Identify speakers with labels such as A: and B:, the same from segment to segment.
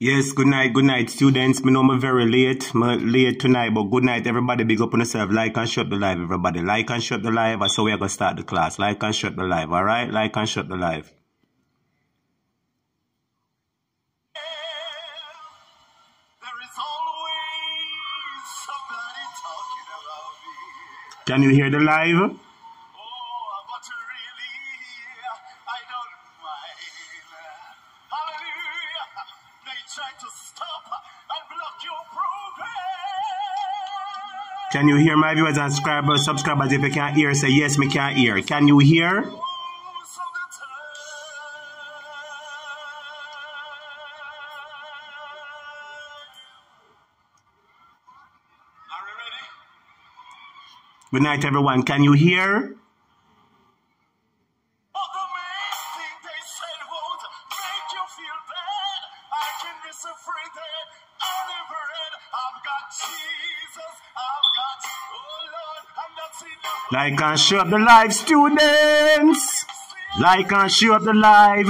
A: Yes, good night, good night, students. Me know I'm very late, me late tonight, but good night, everybody. Big up on yourself. Like and shut the live, everybody. Like and shut the live. That's how we are gonna start the class. Like and shut the live, all right? Like and shut the live. Can you hear the live? Can you hear my viewers and subscribers? Subscribers, if you can't hear, say yes, me can't hear. Can you hear? Good night, everyone. Can you hear? Like and show up the live, students. Like and show up the live.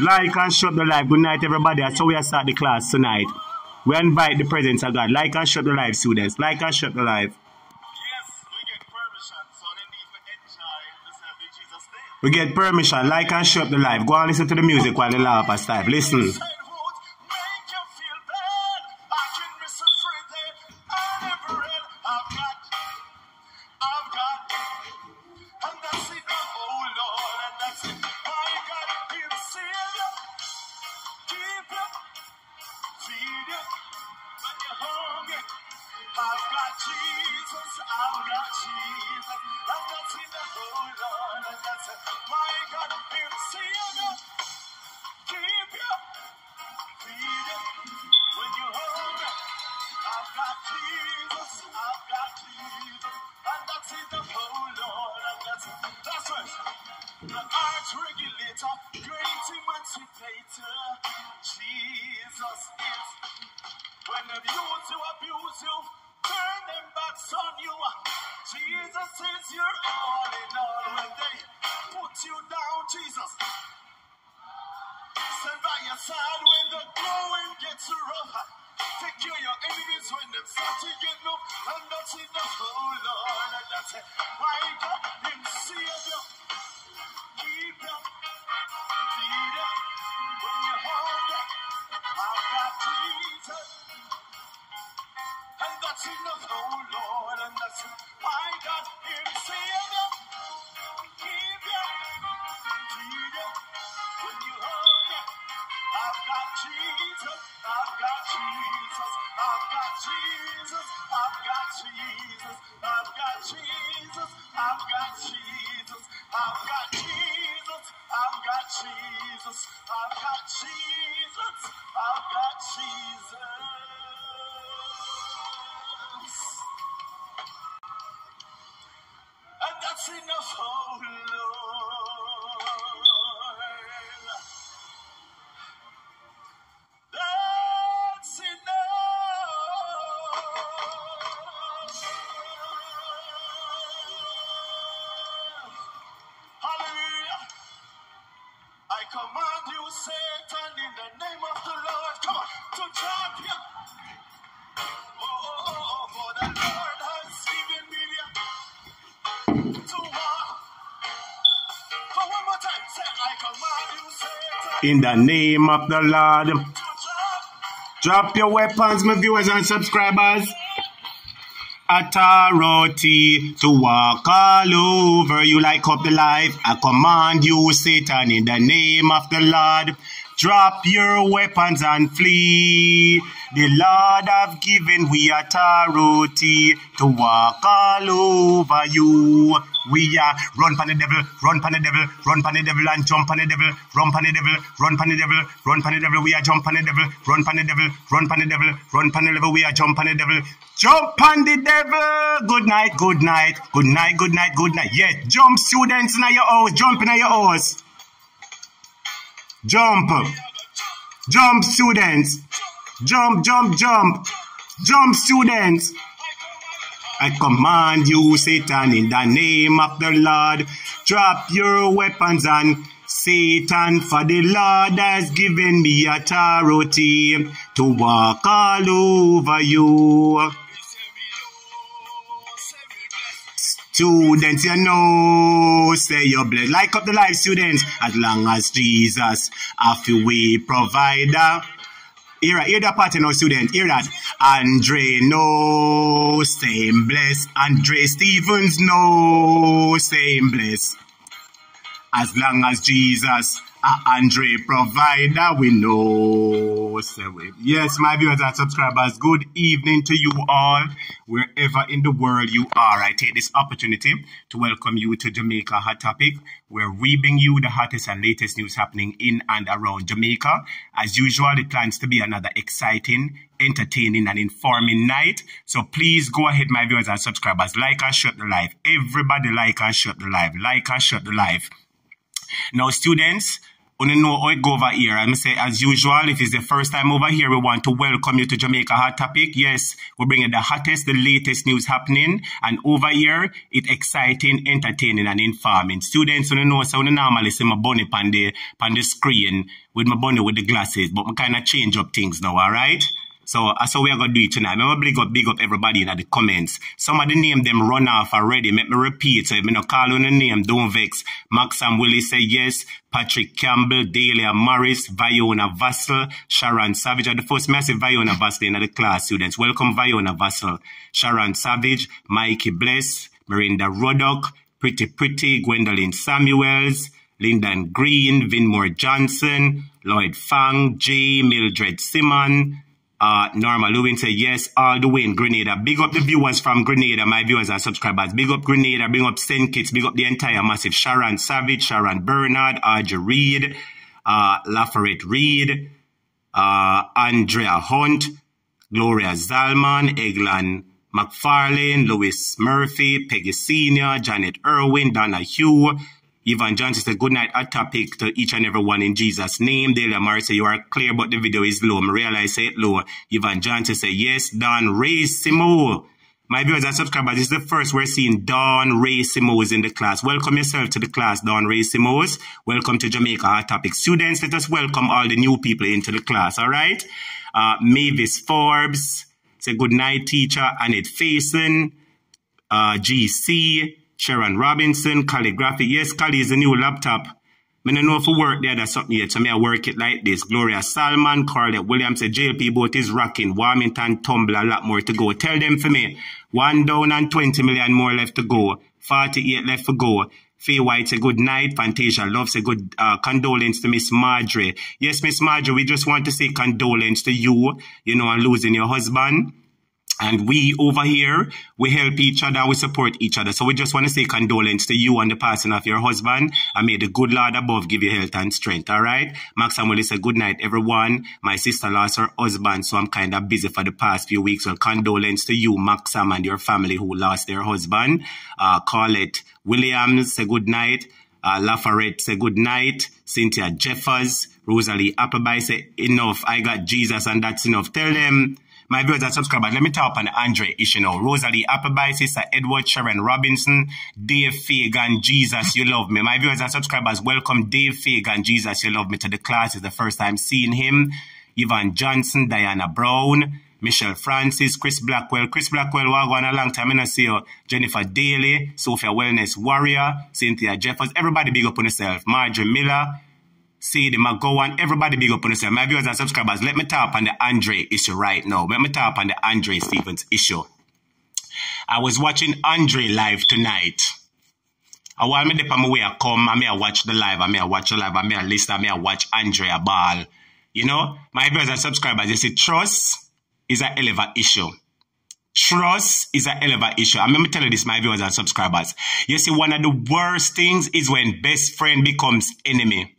A: Like and show up the live. Good night, everybody. That's how we start the class tonight. We invite the presence of God. Like and show up the live, students. Like and show up the live. We get permission. Like and show up the live. Go and listen to the music while the laugh is type. Listen. In the name of the Lord. Drop your weapons, my viewers and subscribers. Authority to walk all over you like up the life. I command you, Satan, in the name of the Lord. Drop your weapons and flee. The Lord have given we authority to walk all over you. We are run pan the devil, run pan the devil, run pan the devil and jump on the devil, run pan the devil, run pan the devil, run pan the devil. We are jump on the devil, run pan the devil, run pan the devil, run pan the devil. We are jump on the devil, jump on the devil. Good night, good night, good night, good night, good night. Yes, jump students in your house, jump in your house. Jump. Jump, students. Jump, jump, jump. Jump, students. I command you, Satan, in the name of the Lord. Drop your weapons and
B: Satan, for the Lord has given me authority to walk all over you. Students, you know, say you're blessed. Like up the life, students, as long as Jesus, a way provider. Hear, hear that part, you know, student. Hear that. Andre, no, same bless. Andre Stephens, no, same bless. As long as Jesus, Andre provider, we know. Yes, my viewers and subscribers, good evening to you all, wherever in the world you are. I take this opportunity to welcome you to Jamaica Hot Topic, where we bring you the hottest and latest news happening in and around Jamaica. As usual, it plans to be another exciting, entertaining, and informing night. So please go ahead, my viewers and subscribers, like and share the live. Everybody like and share the live. Like and share the live. Now, students, you know how oh, it go over here. I'm say, as usual, if it's the first time over here, we want to welcome you to Jamaica Hot Topic. Yes, we're bringing the hottest, the latest news happening. And over here, it's exciting, entertaining, and informing. Students, you know, so you normally see my bunny on the, on the screen with my bunny with the glasses, but we kind of change up things now, all right? So uh, that's how we are going to do it tonight. Remember, big up, big up everybody in the comments. Some of the name them run off already. Make me repeat. So if me not call on the name, don't vex. Maxam Willie say yes. Patrick Campbell, Delia Morris, Viona Vassel, Sharon Savage. Are the first massive Viona Vassel in the class, students. Welcome, Viona Vassel. Sharon Savage, Mikey Bless, Mirinda Roddock, Pretty Pretty, Gwendolyn Samuels, Lyndon Green, Vinmore Johnson, Lloyd Fang, J. Mildred Simon, uh, Norma Lewin say yes all the way in Grenada. Big up the viewers from Grenada, my viewers and subscribers. Big up Grenada, big up St. Kitts, big up the entire massive. Sharon Savage, Sharon Bernard, Audrey Reed, uh, Reed, uh, Andrea Hunt, Gloria Zalman, Eglan McFarlane, Louis Murphy, Peggy Senior, Janet Irwin, Donna Hugh, Yvonne Johnson said, good night, a topic to each and every one in Jesus' name. Delia Murray said, you are clear, but the video is low. I realize it low. Yvonne Johnson said, yes, Don Ray Simo. My viewers and subscribers, this is the first we're seeing Don Racimos in the class. Welcome yourself to the class, Don Ray Racimos. Welcome to Jamaica Hot Topic. Students, let us welcome all the new people into the class, all right? Uh, Mavis Forbes, say good night, teacher. Annette Faison, uh, GC, Sharon Robinson, calligraphy. Yes, Cali is a new laptop. I don't know if work there, that's something yet. So me I work it like this. Gloria Salman, Carlette Williams, the JLP boat is rocking. Warmington, Tumble, a lot more to go. Tell them for me. One down and 20 million more left to go. 48 left to go. Faye White say good night. Fantasia Love say good uh, condolence to Miss Marjorie. Yes, Miss Marjorie, we just want to say condolence to you, you know, on losing your husband. And we over here, we help each other, we support each other. So we just want to say condolence to you and the passing of your husband. And may the good Lord above give you health and strength, all right? Max Samuel said, good night, everyone. My sister lost her husband, so I'm kind of busy for the past few weeks. Well, condolence to you, Maxam, and your family who lost their husband. Uh, it Williams say good night. Uh, Lafayette say good night. Cynthia Jeffers. Rosalie Appleby say enough. I got Jesus and that's enough. Tell them my viewers and subscribers, let me tap on Andre issue now. Rosalie Appleby, Sister Edward Sharon Robinson, Dave Fagan, Jesus, you love me. My viewers and subscribers, welcome Dave Fagan, Jesus, you love me to the class. It's the first time seeing him. Yvonne Johnson, Diana Brown, Michelle Francis, Chris Blackwell. Chris Blackwell, we're going a long time. I see you. Jennifer Daly, Sophia Wellness Warrior, Cynthia Jeffers. Everybody big up on yourself. Marjorie Miller, Sadie McGowan, everybody big up on yourself. My viewers and subscribers, let me talk on the Andre issue right now. Let me talk on the Andre Stephens issue. I was watching Andre live tonight. I want me dip on my I come, I may I watch the live, I may I watch the live, I may I listen, I may I watch Andre a ball. You know, my viewers and subscribers, you see, trust is an issue. Trust is an issue. I remember telling this, my viewers and subscribers. You see, one of the worst things is when best friend becomes enemy.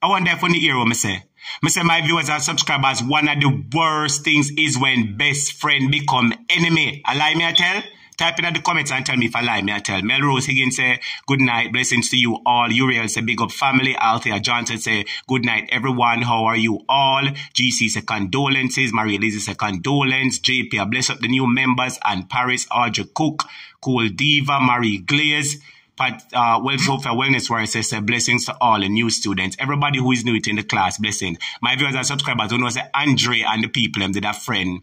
B: I wonder if on the hear what I say. I say my viewers and subscribers, one of the worst things is when best friend become enemy. A lie me I tell? Type in at the comments and tell me if I lie me I tell. Melrose Higgins say, good night, blessings to you all. Uriel say, big up family. Althea Johnson say, good night everyone, how are you all? GC say, condolences. Maria Lizzie say, condolence. JP, bless up the new members. And Paris, Audrey Cook, Cool Diva, Marie Glaze. Uh, well, Sophia Wellness where it says uh, blessings to all the new students. Everybody who is new in the class, blessings. My viewers and subscribers who know say Andre and the people them did a friend.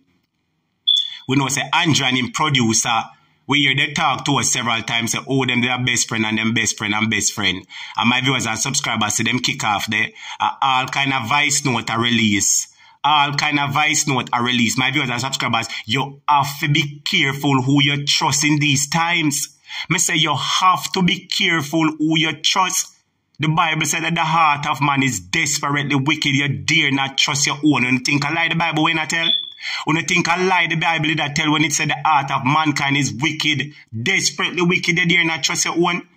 B: We know say Andre and him producer. We hear they talk to us several times, say, oh, them their best friend and them best friend and best friend. And my viewers and subscribers see them kick off there. Uh, all kind of vice note a release all kind of vice note are released. My viewers and subscribers, you have to be careful who you trust in these times. Me say you have to be careful who you trust. The Bible said that the heart of man is desperately wicked. You dare not trust your own. And think I lie the Bible when I tell? When you think I lie the Bible I tell when it said the heart of mankind is wicked, desperately wicked, you dare not trust your own?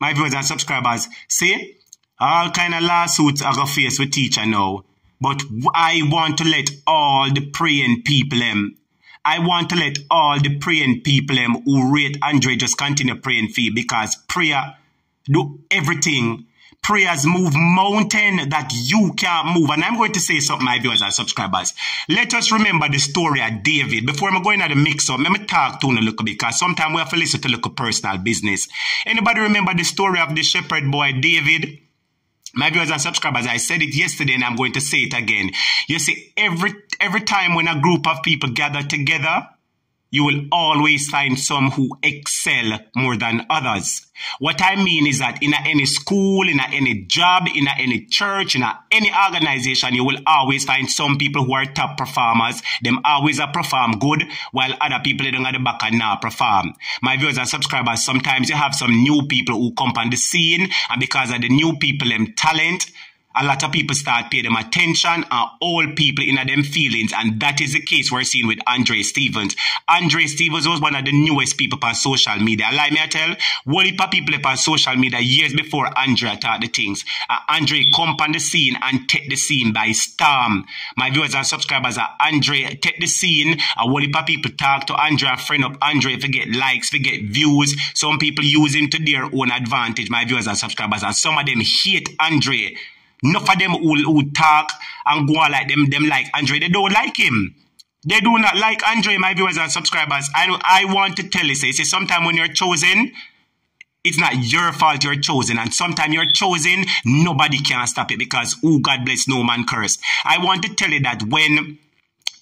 B: My viewers and subscribers, see? All kind of lawsuits are to face with teacher now. But I want to let all the praying people um, I want to let all the praying people um, who rate Andre just continue praying for you because prayer do everything. Prayers move mountain that you can't move. And I'm going to say something, my viewers and subscribers. Let us remember the story of David. Before I'm going to the mix up, let me talk to you a little because sometimes we have to listen to look personal business. Anybody remember the story of the shepherd boy David? My viewers and subscribers, I said it yesterday and I'm going to say it again. You see, every every time when a group of people gather together, you will always find some who excel more than others. What I mean is that in any school, in any job, in any church, in any organization, you will always find some people who are top performers. Them always perform good, while other people they don't at the back and now perform. My viewers and subscribers, sometimes you have some new people who come on the scene, and because of the new people, them talent, a lot of people start pay them attention and all people in them feelings. And that is the case we're seeing with Andre Stephens. Andre Stephens was one of the newest people on social media. Like me I tell, heap of people on social media years before Andre taught the things. Uh, Andre come on the scene and take the scene by storm. My viewers and subscribers are Andre take the scene. A whole heap of people talk to Andre, a friend of Andre, to get likes, to get views. Some people use him to their own advantage, my viewers and subscribers. And some of them hate Andre Enough of them who, who talk and go on like them, them like Andre, they don't like him. They do not like Andre, my viewers and subscribers. I I want to tell you, say, say sometimes when you're chosen, it's not your fault you're chosen. And sometimes you're chosen, nobody can stop it because, oh, God bless, no man curse. I want to tell you that when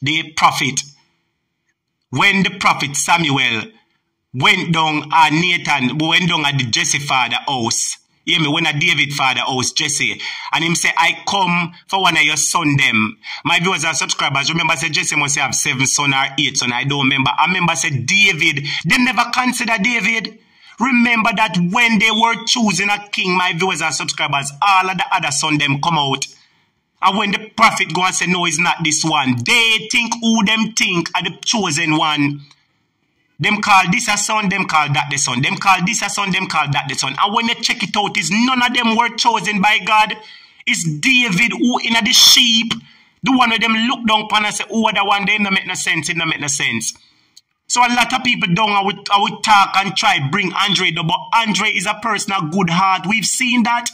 B: the prophet, when the prophet Samuel went down at Nathan, went down at the Jesse father house, Hear me, when a David father house, Jesse, and him say, I come for one of your son them. My viewers and subscribers, remember say Jesse must have seven son or eight son, I don't remember. I remember say David, they never consider David. Remember that when they were choosing a king, my viewers and subscribers, all of the other son them come out. And when the prophet go and say, no, it's not this one, they think who them think are the chosen one. Them call this a son, them call that the son. Them call this a son, them call that the son. And when you check it out, is none of them were chosen by God. It's David who in the sheep. The one of them look down upon and say, oh, the one, they no make no sense, it no make no sense. So a lot of people don't, I would, I would talk and try bring Andre, but Andre is a person of good heart. We've seen that.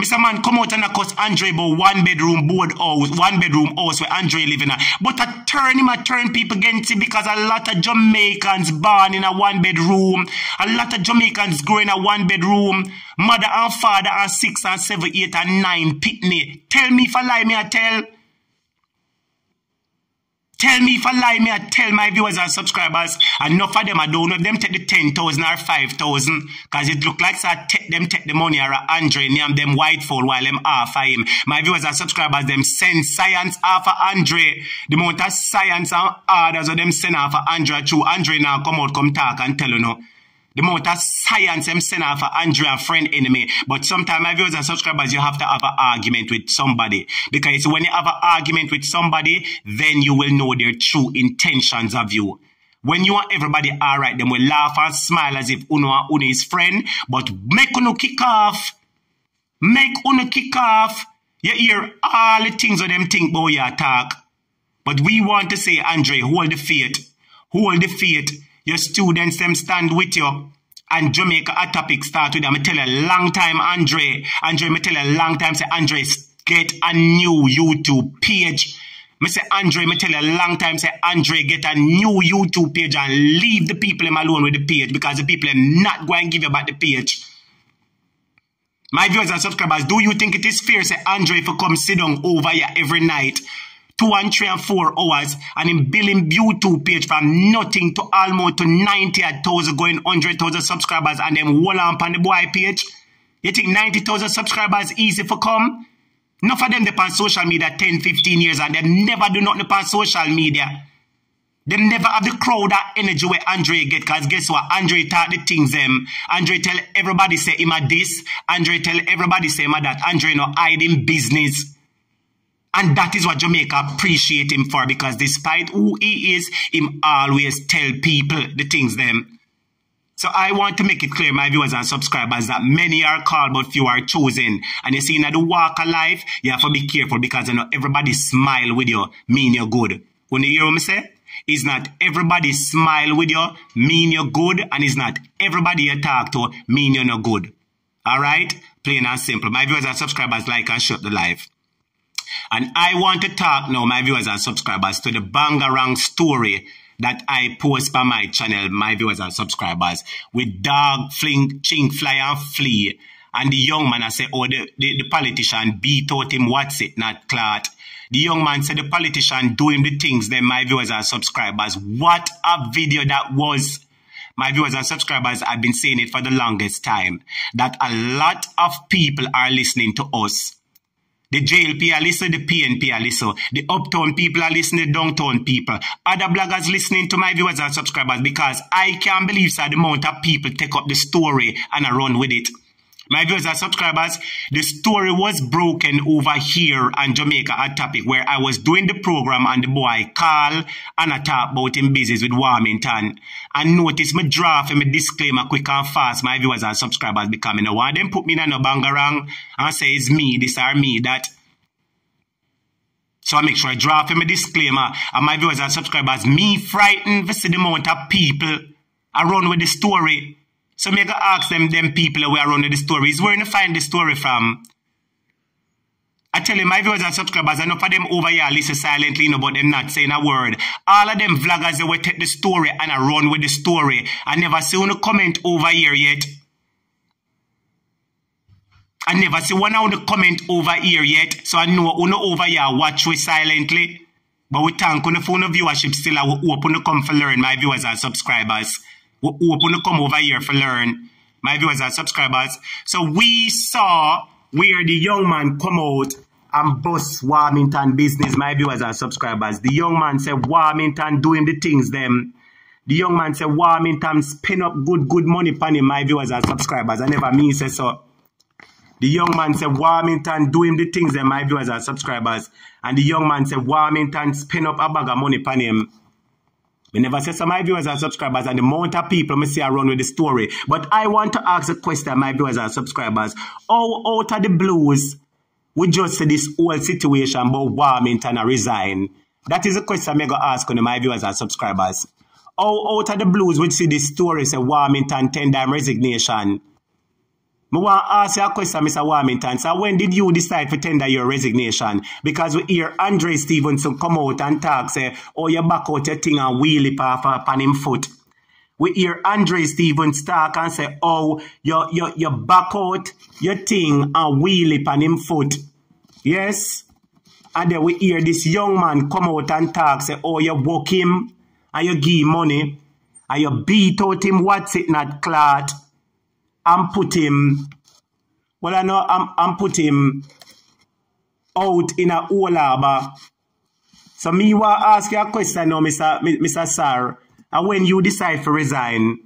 B: Mr. Man come out and accuse Andre about one bedroom board house, one bedroom house where Andre living at. But I turn him, I turn people against him because a lot of Jamaicans born in a one bedroom. A lot of Jamaicans grow in a one bedroom. Mother and father and six and seven, eight and nine pitney. Tell me if I lie, me I tell. Tell me if I lie, me I tell my viewers and subscribers. Enough of them, I don't know them take the 10,000 or 5,000. Because it look like so I take them take the money or Andre name them white fall while them half of him. My viewers and subscribers, them send science off of Andre. The amount of science and orders of them send off of Andre. True, Andre now come out, come talk and tell you know. The amount of science them send out for Andrea friend enemy. But sometimes my viewers and subscribers, you have to have an argument with somebody. Because when you have an argument with somebody, then you will know their true intentions of you. When you want everybody alright, then will laugh and smile as if Uno and Uno is friend. But make Uno kick off. Make Uno kick off. You hear all the things of them think about your talk. But we want to say, Andre, hold the faith. Hold the faith your students them stand with you. And Jamaica a topic start with them. I tell you a long time, Andre. Andre, I tell a long time, say, Andre, get a new YouTube page. Me say Andre, me tell you a long time, say Andre get a new YouTube page and leave the people him alone with the page because the people are not going to give you back the page. My viewers and subscribers, do you think it is fair, say Andre, you come sit down over here every night, two and three and four hours, and in building YouTube page from nothing to almost to 90,000 going 100,000 subscribers and then wall on the boy page? You think 90,000 subscribers easy for come? Enough of them on social media 10, 15 years and they never do nothing on social media. They never have the crowd that energy where Andre get because guess what? Andre talk the things them. Andre tell everybody say him a this. Andre tell everybody say him a that. Andre no hiding business. And that is what Jamaica appreciate him for because despite who he is, him always tell people the things them. So I want to make it clear, my viewers and subscribers, that many are called, but few are chosen. And you see, in the walk of life, you have to be careful because you know everybody smile with you, mean you're good. When you hear what I say? It's not everybody smile with you, mean you're good, and it's not everybody you talk to, mean you're not good. Alright? Plain and simple. My viewers and subscribers like and shut the live. And I want to talk now, my viewers and subscribers, to the Bangarang story that I post by my channel, my viewers and subscribers, with dog, fling, chink, fly, and flee. And the young man, I say, oh, the, the, the politician beat out him, what's it, not clot. The young man said the politician doing the things that my viewers and subscribers. What a video that was. My viewers and subscribers, I've been saying it for the longest time, that a lot of people are listening to us the JLP are listening, the PNP are listening, the uptown people are listening, the downtown people. Other bloggers listening to my viewers and subscribers because I can't believe so the amount of people take up the story and I run with it. My viewers and subscribers, the story was broken over here on Jamaica at topic where I was doing the program and the boy call and I talk about him business with Warmington. And notice me draft and me disclaimer quick and fast, my viewers and subscribers becoming a one. Them put me in a bangarang and say it's me, this or me, that. So I make sure I draft him a disclaimer and my viewers and subscribers, me frightened to see the amount of people around with the story so me go ask them, them people who are running the stories, where you find the story from? I tell you, my viewers and subscribers, enough of them over here listen silently, you know, but them not saying a word. All of them vloggers, they will take the story and I run with the story. I never see one comment over here yet. I never see one the comment over here yet. So I know uno over here watch we silently. But we thank for the viewership still. I will open to come for learn, my viewers and subscribers who open to come over here for learn, my viewers and subscribers. So we saw where the young man come out and bust Warmington business, my viewers and subscribers. The young man said Warmington doing the things them. The young man said Warmington spin up good, good money upon him, my viewers and subscribers. I never mean say so. The young man said Warmington doing the things them, my viewers and subscribers. And the young man said Warmington spin up a bag of money upon him. We never say some my viewers and subscribers and the amount of people me see around with the story. But I want to ask a question, my viewers and subscribers. How out of the blues we just see this whole situation about Warmington and resign? That is a question I'm going to ask my viewers and subscribers. How out of the blues we see this story say Warmington tender resignation? I ask you a question, Mr. Warmington. So when did you decide to tender your resignation? Because we hear Andre Stevenson come out and talk, say, oh, you back out your thing and wheel it off upon him foot. We hear Andre Stephens talk and say, oh, you, you, you back out your thing and wheel it him foot. Yes? And then we hear this young man come out and talk, say, oh, you woke him and you give money and you beat out him, what's it not clot? And put him, well, I know, I'm, put him out in a whole harbor. So me want to ask you a question now, Mr. Mr. Sir. And when you decide to resign,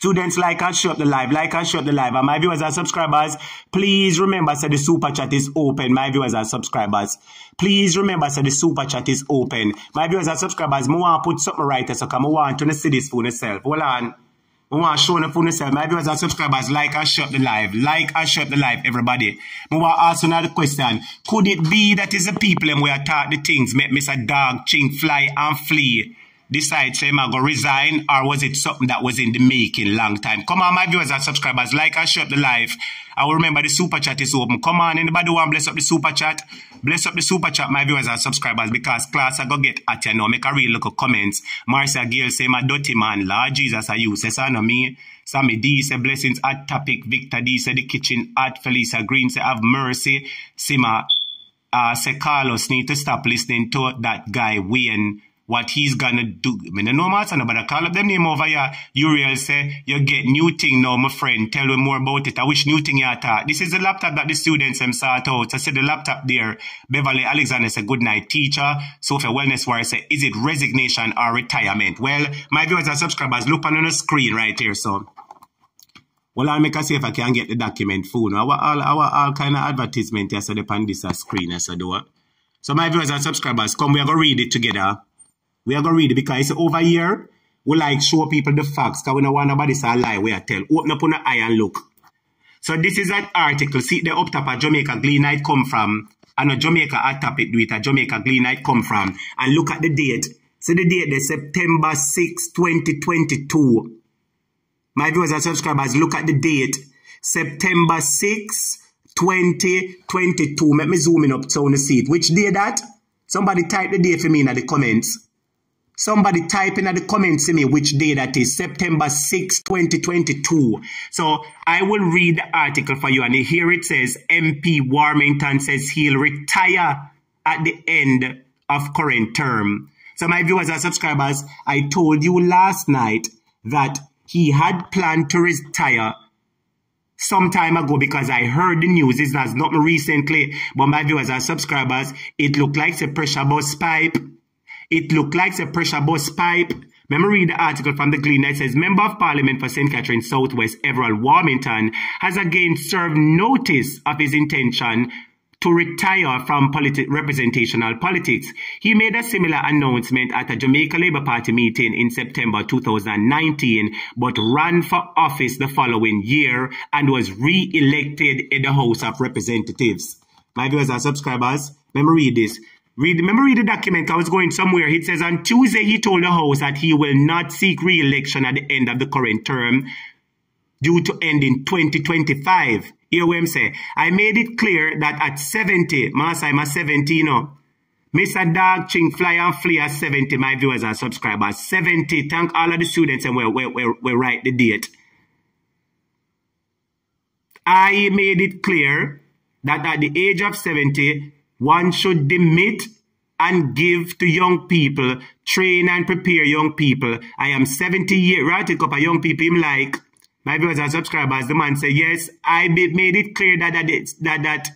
B: students like and shut the live, like and shut the live. And my viewers and subscribers, please remember that the super chat is open. My viewers and subscribers, please remember that the super chat is open. My viewers and subscribers, I want to put something right so I want to see this for yourself. Hold on. I want to show them for yourself. My viewers and subscribers, like and shut the live. Like and shut the live, everybody. I want to ask another question. Could it be that is the people and we are the things make Mr. Dog, Chink, Fly and Flee decide say I go resign or was it something that was in the making long time? Come on, my viewers and subscribers, like and share the live. I will remember the super chat is open. Come on, anybody want bless up the super chat? Bless up the super chat, my viewers and subscribers, because class I go get at you now. Make a real look of comments. Marcia Gale say my dirty man, Lord Jesus, I use. Say, son of me. Sammy D say blessings at topic. Victor D say the kitchen at Felisa Green say have mercy. Sima uh, say Carlos need to stop listening to that guy Wayne what he's gonna do. I mean, no matter, but I call up them name over here. Uriel say, you get new thing now, my friend. Tell me more about it. I wish new thing you taught. This is the laptop that the students them sort out. I said the laptop there. Beverly Alexander say, good night, teacher. Sophia Wellness Warrior say, is it resignation or retirement? Well, my viewers and subscribers, look on the screen right here, so. Well, I'll make a see if I can get the document phone. Our all our all kind of advertisement yesterday on this screen, as I do. So my viewers and subscribers, come we are gonna read it together. We are going to read it because over here, we like show people the facts because we don't want nobody to lie we are tell. Open up on the eye and look. So this is an article. See the up top Jamaica Gleanite come from. And a Jamaica at top it do it. A Jamaica Gleanite come from. And look at the date. So the date is September 6, 2022. My viewers and subscribers, look at the date. September 6, 2022. Let me zoom in up so you see it. Which day that? Somebody type the date for me in the comments. Somebody type in the comments to me which day that is, September 6, 2022. So I will read the article for you and here it says MP Warmington says he'll retire at the end of current term. So my viewers and subscribers, I told you last night that he had planned to retire some time ago because I heard the news. It's not recently, but my viewers and subscribers, it looked like a pressure bus pipe it looked like a pressure bus pipe. Let me read the article from the Gleaner. It says, Member of Parliament for St. Catherine Southwest, Everald Warmington, has again served notice of his intention to retire from politi representational politics. He made a similar announcement at a Jamaica Labour Party meeting in September 2019, but ran for office the following year and was re-elected in the House of Representatives. My viewers and subscribers, let me read this. Read, remember read the document, I was going somewhere. It says on Tuesday he told the House that he will not seek re-election at the end of the current term due to end in 2025. Hear what I'm saying? I made it clear that at 70, Master, I'm at 70, you know. Mr. Dog Ching Fly and Flee at 70, my viewers and subscribers. 70, thank all of the students and we'll, we'll, we'll, we'll write the date. I made it clear that at the age of 70, one should demit and give to young people, train and prepare young people. I am 70 years, right? A couple of young people, him like, my viewers and subscribers, the man say, yes, I made it clear that that, that, that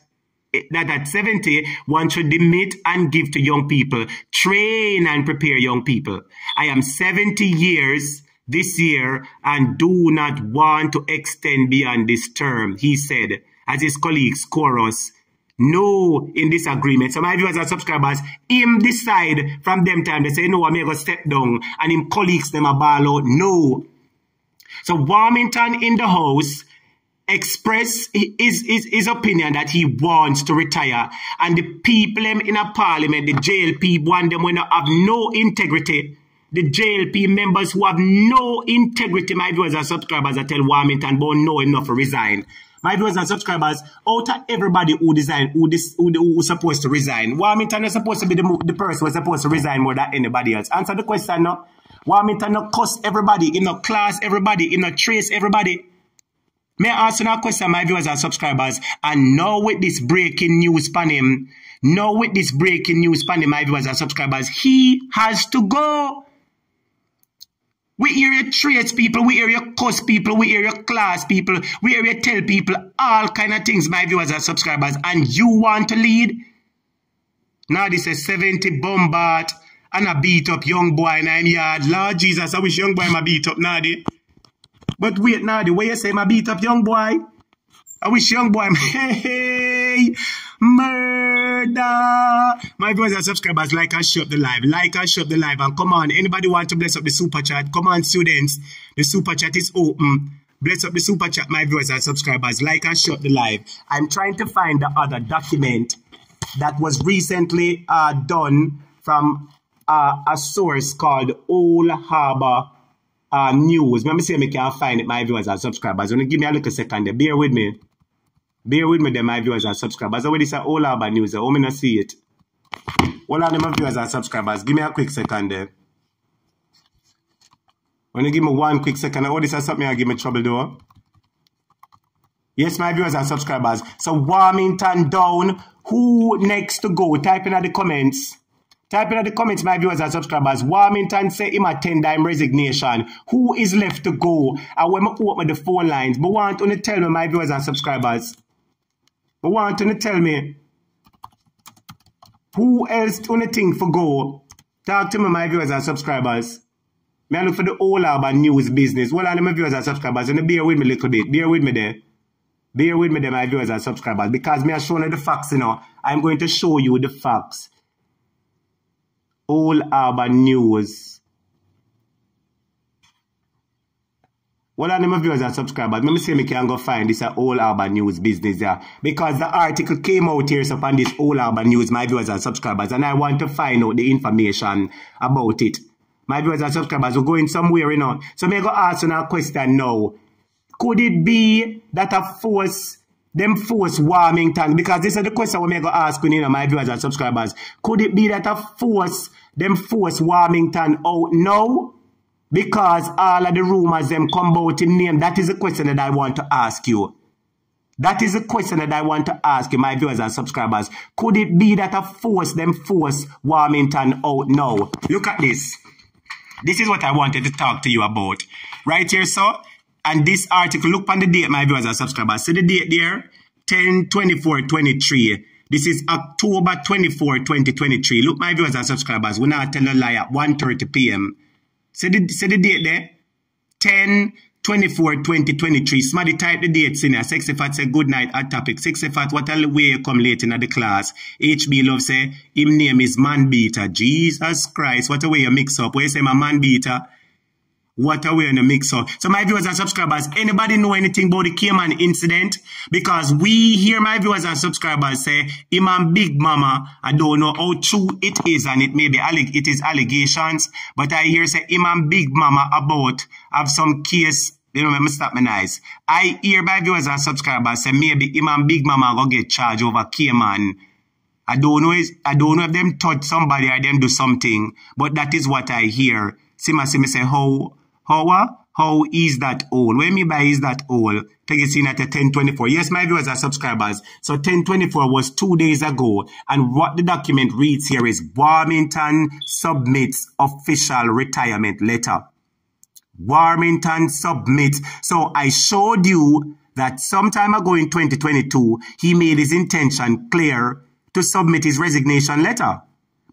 B: that at 70, one should demit and give to young people, train and prepare young people. I am 70 years this year and do not want to extend beyond this term, he said, as his colleagues chorus no in this agreement. So my viewers and subscribers, him decide from them time, they say, no, I'm going to step down. And him colleagues, them a ball out. No. So Warmington in the house express his, his, his opinion that he wants to retire. And the people in a parliament, the JLP, want them when have no integrity. The JLP members who have no integrity, my viewers and subscribers, I tell Warmington, but no enough to resign my viewers and subscribers, out of everybody who design, who this, who, who supposed to resign, Warmington is supposed to be the, the person who's supposed to resign more than anybody else. Answer the question now. Warmington not cost everybody, in a class everybody, in a trace everybody. May I ask a question, my viewers and subscribers? And now with this breaking news pan him, now with this breaking news pan him, my viewers and subscribers, he has to go. We hear you trace people, we hear you cuss people, we hear you class people, we hear you tell people all kind of things, my viewers and subscribers, and you want to lead? Now this is 70 bombard and a beat up young boy in yard. Lord Jesus, I wish young boy my beat up Nadi. But wait, Nadi, where you say my beat up young boy? I wish young boy, hey, murder. My viewers and subscribers, like and share up the live. Like and share up the live. And come on, anybody want to bless up the super chat? Come on, students. The super chat is open. Bless up the super chat, my viewers and subscribers. Like and share up the live. I'm trying to find the other document that was recently uh, done from uh, a source called Old Harbor uh, News. Let me see if I can find it, my viewers and subscribers. Only give me a little second. Bear with me. Bear with me there, my viewers and subscribers. I Already say Old Harbor News. I want to see it. Hold on, my viewers and subscribers. Give me a quick second there. When you give me one quick second, oh, this is something I give me trouble though. Yes, my viewers and subscribers. So Warmington down. Who next to go? Type in at the comments. Type in at the comments, my viewers and subscribers. Warmington say him attend time resignation. Who is left to go? And when I open the phone lines, but want to tell me, my viewers and subscribers. But want to tell me who else to think for go? Talk to me, my viewers and subscribers. Me I look for the whole about news business. Well, I my viewers and subscribers, and bear with me a little bit. Bear with me there. Bear with me there, my viewers and subscribers, because me are showing you the facts, you know. I'm going to show you the facts. Old Harbor news. Well, I my viewers and subscribers, let me see I can go find this uh, Old Harbor news business there. Because the article came out here so upon this Old Harbor news, my viewers and subscribers, and I want to find out the information about it. My viewers and subscribers, we're going somewhere, you know. So me go ask you a question now. Could it be that a force, them force Warmington, because this is the question we may go ask you know, my viewers and subscribers. Could it be that a force, them force Warmington out now? Because all of the rumors them come out in name. That is a question that I want to ask you. That is a question that I want to ask you, my viewers and subscribers. Could it be that a force them force Warmington out now? Look at this. This is what I wanted to talk to you about. Right here, so. And this article, look on the date, my viewers and subscribers. See the date there? 10, 24, 23. This is October 24, 2023. Look, my viewers and subscribers, we're not tell a lie at 1.30 p.m. See the, see the date there? 10, 24, 2023. Somebody type the dates in here. Sexy Fat say good night at topic. Sexy Fat, what a way you come late in the class. HB Love say, him name is Man Beater. Jesus Christ, what a way you mix up. Where you say my Man Beater? What are we in the mix up? So my viewers and subscribers, anybody know anything about the Cayman incident? Because we hear my viewers and subscribers say, Imam Big Mama, I don't know how true it is and it may be, it is allegations, but I hear say Imam Big Mama about have some case you know, let me stop my eyes. I hear my viewers and subscribers say maybe Imam Big Mama go get charged over Cayman. I don't know is I don't know if them touch somebody or them do something, but that is what I hear. See my see me say how how, uh, how is that all? When me by is that all? Take it in at 1024. Yes, my viewers are subscribers. So 1024 was two days ago. And what the document reads here is Warmington submits official retirement letter. Warmington submits. So I showed you that sometime ago in 2022, he made his intention clear to submit his resignation letter.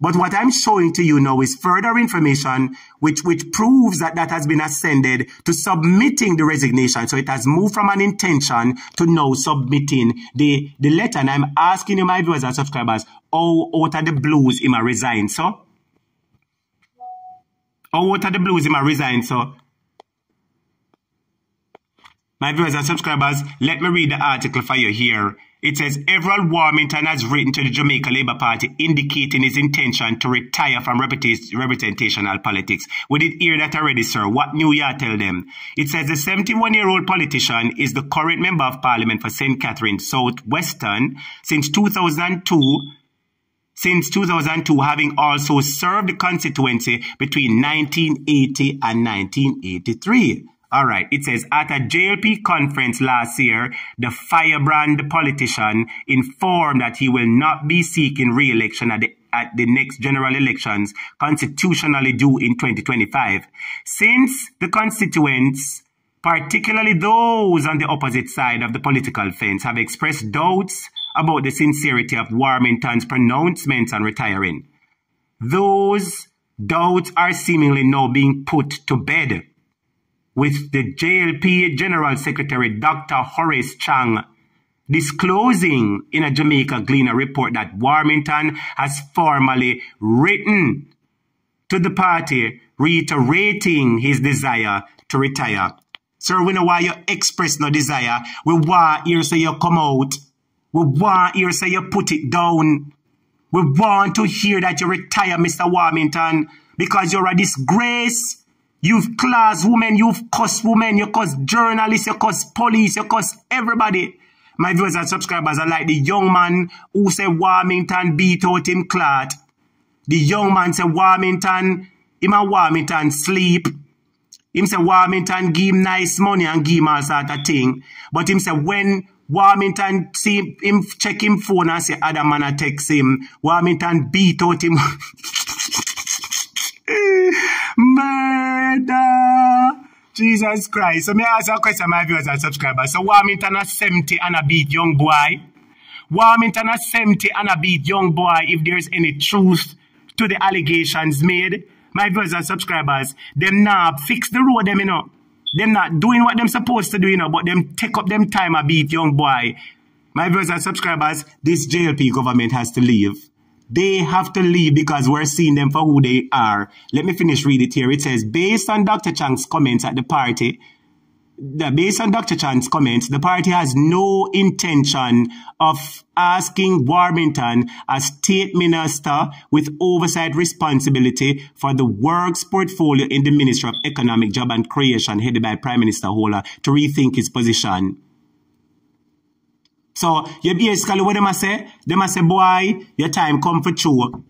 B: But what I'm showing to you now is further information which, which proves that that has been ascended to submitting the resignation. So it has moved from an intention to now submitting the, the letter. And I'm asking you, my viewers and subscribers, how out of the blues him a resign, so? How out of the blues him a resign, so? My viewers and subscribers, let me read the article for you here. It says Everald Warmington has written to the Jamaica Labour Party indicating his intention to retire from representational politics. We did hear that already, sir. What new you tell them? It says the 71-year-old politician is the current member of parliament for St. Catherine South Western since 2002 since 2002, having also served the constituency between 1980 and 1983. All right. It says at a JLP conference last year, the firebrand politician informed that he will not be seeking re-election at the at the next general elections constitutionally due in 2025. Since the constituents, particularly those on the opposite side of the political fence, have expressed doubts about the sincerity of Warmington's pronouncements on retiring, those doubts are seemingly now being put to bed with the JLP General Secretary Dr. Horace Chang disclosing in a Jamaica Gleaner report that Warmington has formally written to the party reiterating his desire to retire. Sir, we know why you express no desire. We want you say you come out. We want you say you put it down. We want to hear that you retire, Mr. Warmington, because you're a disgrace. You've class women, you've cussed women, you cuss journalists, you cuss police, you cuss everybody. My viewers and subscribers are like the young man who said Warmington beat out him clot. The young man said Warmington, him and Warmington sleep. Him say Warmington give him nice money and give him all sort of thing. But him say when Warmington see him check him phone and say other man a text him, Warmington beat out him. Murder! Jesus Christ. So me ask a question my viewers and subscribers. So Warmington a 70 and a beat young boy. Why Warmington a 70 and a beat young boy if there's any truth to the allegations made. My viewers and subscribers, them now fix the road them, you know. Them not doing what them supposed to do, you know, but them take up them time a beat young boy. My viewers and subscribers, this JLP government has to leave. They have to leave because we're seeing them for who they are. Let me finish read it here. It says, based on Dr. Chang's comments at the party, the, based on Dr. Chang's comments, the party has no intention of asking Warmington, a state minister with oversight responsibility for the works portfolio in the Ministry of Economic Job and Creation, headed by Prime Minister Hola, to rethink his position. So, you basically what them say? Them say, boy, your time come for true.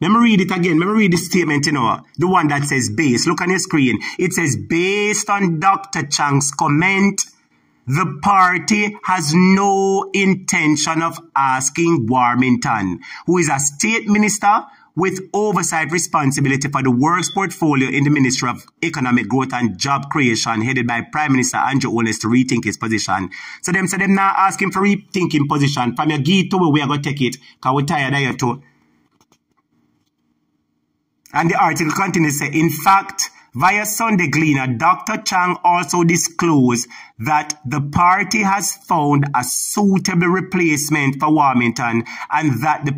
B: Let me read it again. Let me read the statement, you know, the one that says base. Look on your screen. It says, based on Dr. Chang's comment, the party has no intention of asking Warmington, who is a state minister with oversight responsibility for the works portfolio in the Ministry of Economic Growth and Job Creation, headed by Prime Minister Andrew Holness to rethink his position. So them say them now asking for rethinking position. From your geek to where we are going to take it, because we're tired of you too. And the article continues to say, in fact, via Sunday Gleaner, Dr. Chang also disclosed that the party has found a suitable replacement for Warmington and that the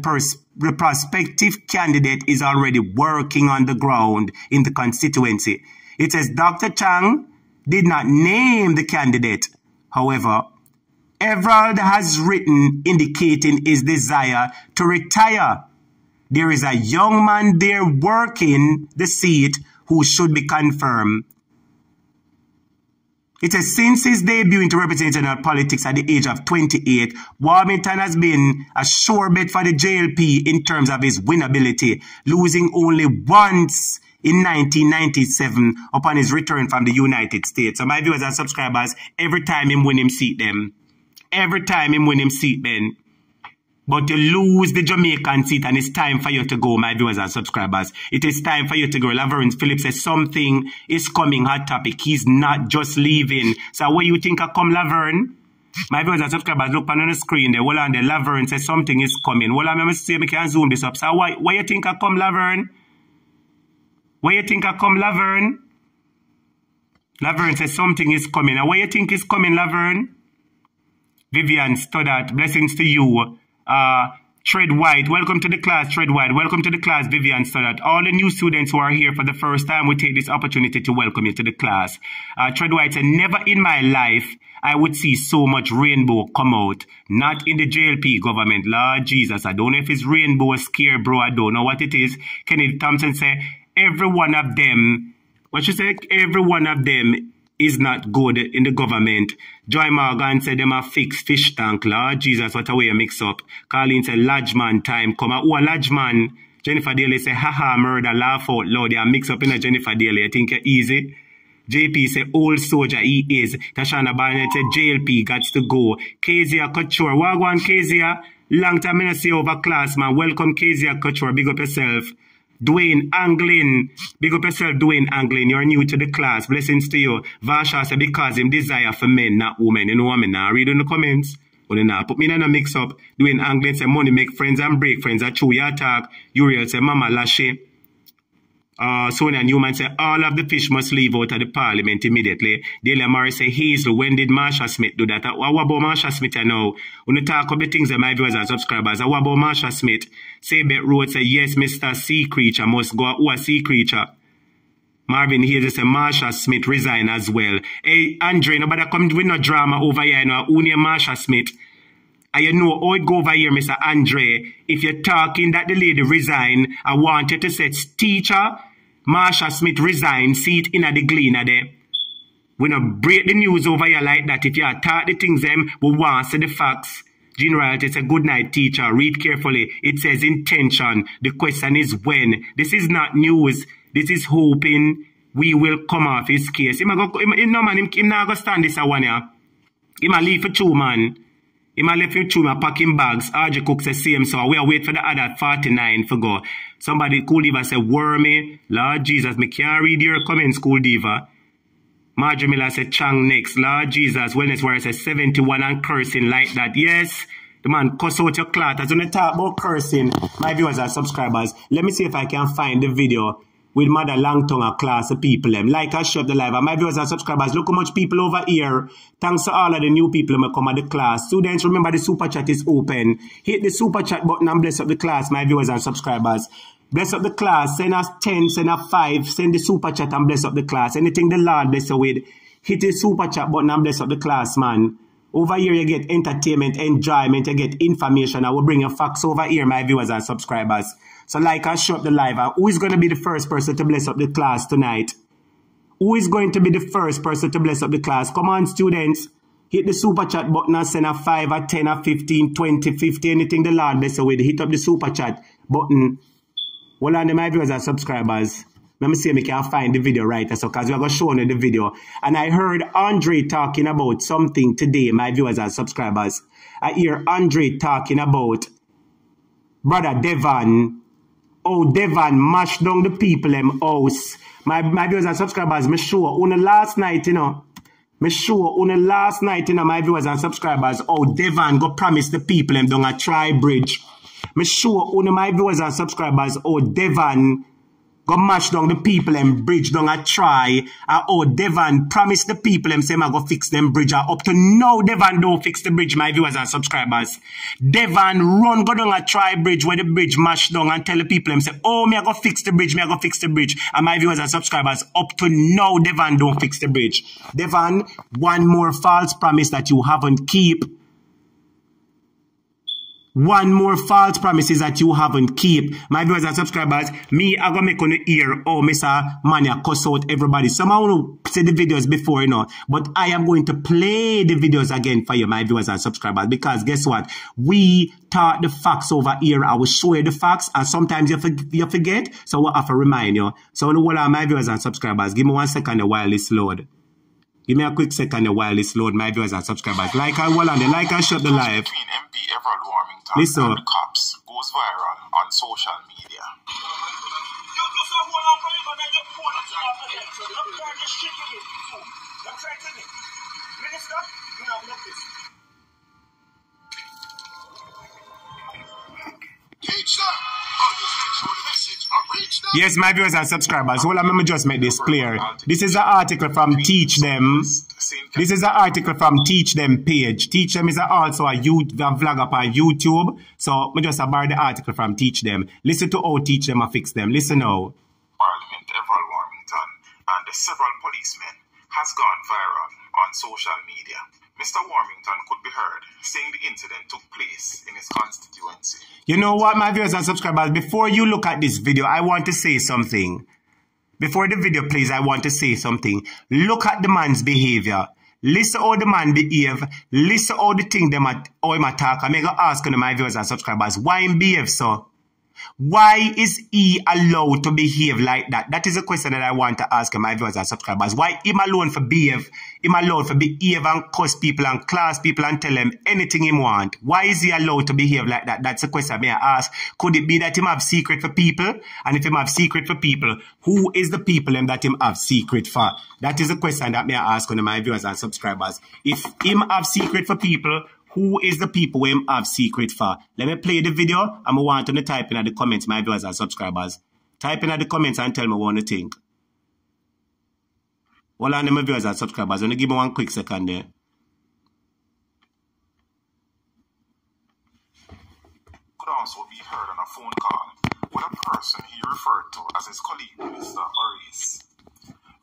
B: the prospective candidate is already working on the ground in the constituency. It says Dr. Chang did not name the candidate. However, Everald has written indicating his desire to retire. There is a young man there working the seat who should be confirmed. It says, since his debut into representative politics at the age of 28, Warmington has been a sure bet for the JLP in terms of his winnability, losing only once in 1997 upon his return from the United States. So my viewers and subscribers, every time him win him seat them, every time him win him seat then, but you lose the Jamaican seat and it's time for you to go, my viewers and subscribers. It is time for you to go. Laverne Phillips says something is coming, hot topic. He's not just leaving. So what you think I come, Laverne? My viewers and subscribers, look on the screen there. Hold on there. Laverne says something is coming. Hold on, let me see if I can zoom this up. So why, why you think I come, Laverne? Why you think I come, Laverne? Laverne says something is coming. And why you think is coming, Laverne? Vivian Stoddart, blessings to you uh, Tread White. Welcome to the class, Tread White. Welcome to the class, Vivian Stoddard. All the new students who are here for the first time, we take this opportunity to welcome you to the class. Uh, Tread White said, never in my life I would see so much rainbow come out. Not in the JLP government. Lord Jesus, I don't know if it's rainbow scare, bro. I don't know what it is. Kennedy Thompson said, every one of them, what she said, every one of them is not good in the government. Joy Morgan said them a fix fish tank. Lord Jesus, what a way you mix up. Colleen said large man time come. Who a man. Jennifer Daly say haha murder laugh out loud. They mix up in a Jennifer Daly. I think easy. JP say old soldier he is. Tashana Barnett said JLP got to go. Kezia Couture. Wagwan Kezia. Long time I see over class man. Welcome Kezia Couture. Big up yourself. Dwayne Anglin. Big up yourself, Dwayne Anglin. You're new to the class. Blessings to you. Varsha said, because him desire for men, not women. You know what I mean? Now read in the comments. Then now put me in a mix up. Dwayne Anglin say, money make friends and break friends. I true. You talk. Uriel said, mama lashe. Uh, Sonia Newman said, all of the fish must leave out of the parliament immediately. Delia Morris said, Hazel, when did Marsha Smith do that? What about Marsha Smith I know? When you talk about the things that my viewers and subscribers, what about Marsha Smith? Sabet Road said, yes, Mr. Sea Creature must go. Who a sea creature? Marvin Hayes said, Marsha Smith resign as well. Hey, Andre, nobody come with no drama over here, you know, who Marsha Smith? And you know how it go over here, Mr. Andre. If you're talking that the lady resign, I want you to say, teacher, Marsha Smith resign, seat in at the gleaner there. We not break the news over here like that. If you attack the things them, we want to the facts. General, it's a good night, teacher. Read carefully. It says intention. The question is when. This is not news. This is hoping we will come off his case. Him, go, him, him no man, him, him not go stand this a one yeah. Him a leave for two man. Him a left for two man packing bags. RJ Cook say same so we are wait for the other 49 for go. Somebody cool diva say wormy. Eh? Lord Jesus, me can't read your comments, cool diva. Marjorie Miller said Chang next. Lord Jesus, wellness warrior said 71 and cursing like that. Yes. The man cuss out your clot. As when I talk about cursing, my viewers and subscribers, let me see if I can find the video with mother long tongue class of people them. Like I shut the live. And my viewers and subscribers, look how much people over here. Thanks to all of the new people who come at the class. Students, remember the super chat is open. Hit the super chat button and bless up the class, my viewers and subscribers. Bless up the class. Send us 10, send us 5. Send the super chat and bless up the class. Anything the Lord bless you with, hit the super chat button and bless up the class, man. Over here, you get entertainment, enjoyment, you get information. I will bring you facts over here, my viewers and subscribers. So like I show up the live, who is going to be the first person to bless up the class tonight? Who is going to be the first person to bless up the class? Come on, students. Hit the super chat button and send a 5 or 10 or 15, 20, 50, anything the Lord bless you with. Hit up the super chat button well, on my viewers and subscribers, let me see if I can find the video right so because we're going to show you the video. And I heard Andre talking about something today, my viewers and subscribers. I hear Andre talking about brother Devon. Oh, Devon mashed down the people in house. My, my viewers and subscribers, me sure on the last night, you know, me sure on the last night, you know, my viewers and subscribers, oh, Devon go promise the people them down a try bridge me sure of my viewers and subscribers, oh, Devon, go mash down the people and bridge down a try. Uh, oh, Devon promise the people and say, I go fix them bridge. Uh, up to now, Devon don't fix the bridge, my viewers and subscribers. Devon run go down a try bridge where the bridge mash down and tell the people and say, oh, me I go fix the bridge, me I go fix the bridge. And my viewers and subscribers, up to now, Devon don't fix the bridge. Devon, one more false promise that you haven't keep one more false promises that you haven't keep. My viewers and subscribers, me, I gonna make on the ear, oh, Mr. Mania cuss out everybody. Some I want to see the videos before, you know, but I am going to play the videos again for you, my viewers and subscribers, because guess what? We taught the facts over here. I will show you the facts, and sometimes you, forget, you forget, so I have to remind you. So, all of my viewers and subscribers, give me one second while this load. Give me a quick second while this load, my viewers and subscribers. Like I well and like I shut the live.
C: MP Everald Warmington
B: Listen.
C: and the cops goes viral on social media.
B: Yes, my viewers and subscribers. Well, let me just make this clear. This is an article from Teach Them. This is an article from Teach Them page. Teach Them is also a youth vlog up on YouTube. So, me just borrow the article from Teach Them. Listen to how Teach Them and fix them. Listen now.
C: Parliament Everald Warmington and several policemen has gone viral on social media. Mr. Warmington could be heard saying the incident took place in his constituency.
B: You know what, my viewers and subscribers, before you look at this video, I want to say something. Before the video plays, I want to say something. Look at the man's behavior. Listen how the man behave. Listen how the thing them at how him attack. I'm going to ask my viewers and subscribers, why him behave so? Why is he allowed to behave like that? That is a question that I want to ask my viewers and subscribers. Why him alone for behave, him alone for behave and cuss people and class people and tell them anything he want? Why is he allowed to behave like that? That's a question may I ask. Could it be that him have secret for people? And if him have secret for people, who is the people him that him have secret for? That is a question that may I ask on my viewers and subscribers. If him have secret for people, who is the people we have secret for? Let me play the video and I want to type in at the comments, my viewers and subscribers. Type in at the comments and tell me what you think. Hold on, my viewers and subscribers. Only give me one quick second there.
C: Could also be heard on a phone call with a person he referred to as his colleague, Mr. Oris.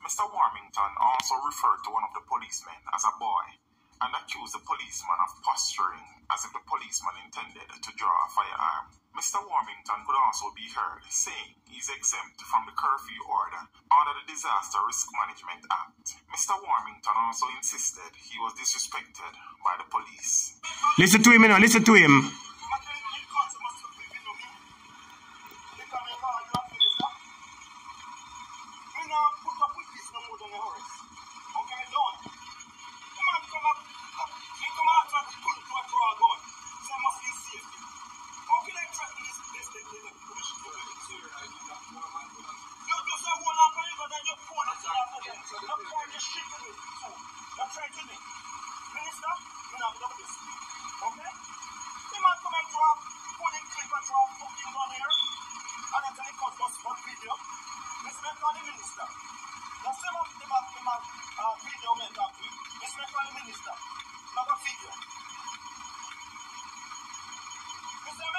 C: Mr. Warmington also referred to one of the policemen as a boy and accused the policeman of posturing as if the policeman intended to draw a firearm. Mr. Warmington could also be heard saying he's exempt from the curfew order under the Disaster Risk Management Act. Mr. Warmington also insisted he was disrespected by the police.
B: Listen to him, you know, listen to him.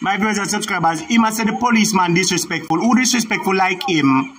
B: My viewers and subscribers, he must say the policeman disrespectful. Who disrespectful like him?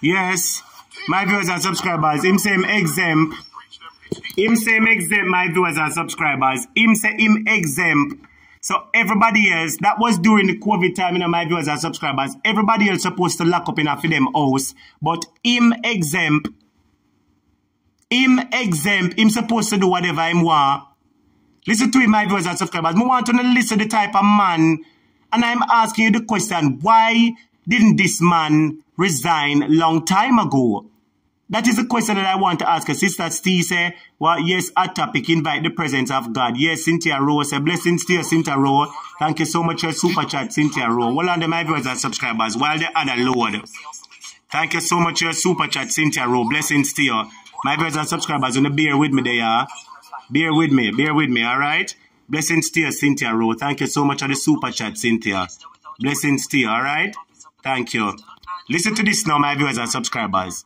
B: Yes, my viewers and subscribers, him same exempt. Him him exempt, my viewers and subscribers. Him say him exempt. So everybody else, that was during the COVID time, you know, my viewers and subscribers. Everybody else supposed to lock up in a for them house. But him exempt. Him exempt. Him supposed to do whatever him want. Listen to him, my viewers and subscribers. I want to listen to the type of man. And I'm asking you the question, why didn't this man resign long time ago? That is the question that I want to ask. Sister Steve say, well, yes, a topic, invite the presence of God. Yes, Cynthia Rowe say, blessings to you, Cynthia Rowe. Thank you so much for super chat, Cynthia Rowe. Well, the my viewers and subscribers, while the other Lord. Thank you so much for super chat, Cynthia Rowe. Blessings to you. My viewers and subscribers, gonna bear with me there. Bear with me, bear with me, all right? Blessings to you, Cynthia Rowe. Thank you so much for the super chat, Cynthia. Blessings to you, all right? Thank you. Listen to this now, my viewers and subscribers.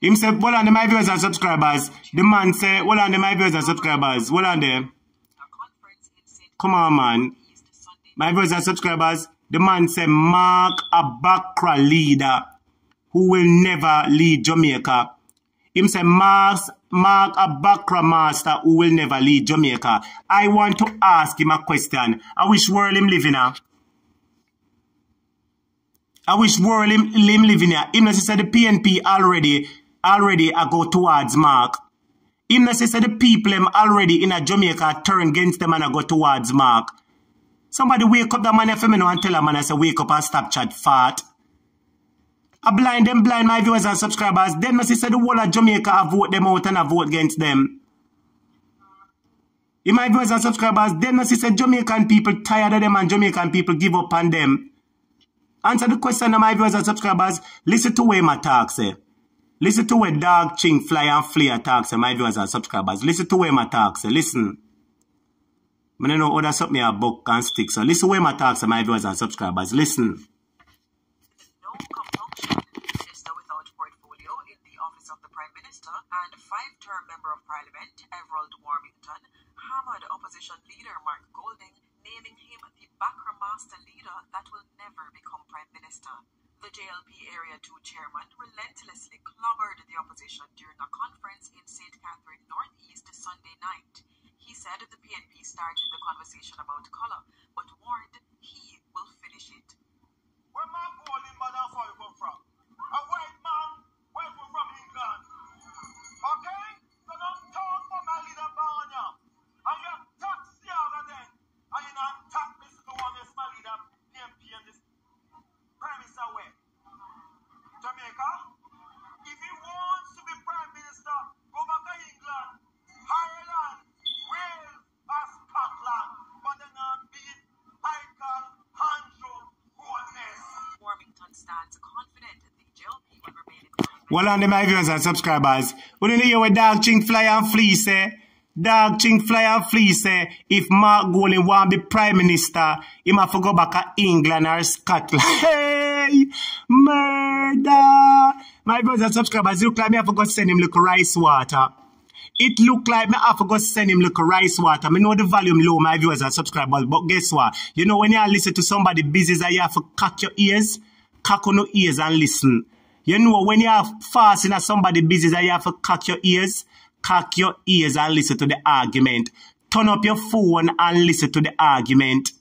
B: Him say, well on the my viewers and subscribers. The man say, well on the my viewers and subscribers. Well on there. Come on, man. My viewers and subscribers. The man say, Mark a Bakra leader who will never lead Jamaica. Him say, Mark, Mark a Bakra master who will never lead Jamaica. I want to ask him a question. I wish world him living now. I wish world him, him living here. Him say the PNP already already I go towards Mark. Him say the people them already in a Jamaica turn against them and I go towards Mark. Somebody wake up the man for me now and tell a man I say wake up and stop chat fat. I blind them blind my viewers and subscribers. Them not say the whole of Jamaica I vote them out and I vote against them. In my viewers and subscribers, them not say Jamaican people tired of them and Jamaican people give up on them. Answer the question of my viewers and subscribers. Listen to where my talk say. Listen to where dog, ching, fly and flea talks my viewers and subscribers. Listen to where my talks. Listen. I don't know other something a book and stick. So listen to where my talks my viewers and subscribers. Listen
D: compunction, Minister without portfolio in the office of the Prime Minister and five-term Member of Parliament Everald Warmington hammered opposition leader Mark Golding, naming him the Bakra Master leader that will never become Prime Minister. The JLP Area 2 chairman relentlessly clobbered the opposition during a conference in St. Catherine Northeast Sunday night. He said the PNP started the conversation about color, but warned he will finish it.
A: Where my golden mother for you come from?
B: Well, on the my viewers and subscribers, we don't hear what Dog Chink Fly and Flea say. Eh? Dog ching Fly and Flea say, if Mark Golding want be Prime Minister, he must go back to England or Scotland. Hey! Murder! My viewers and subscribers, look like me have to go send him little rice water. It look like me have to go send him little rice water. Me know the volume low, my viewers and subscribers, but guess what? You know when you listen to somebody busy, you have to cock your ears, cock on your ears and listen. You know when you are fasting at somebody busy, that you have to cock your ears, cock your ears and listen to the argument. Turn up your phone and listen to the argument.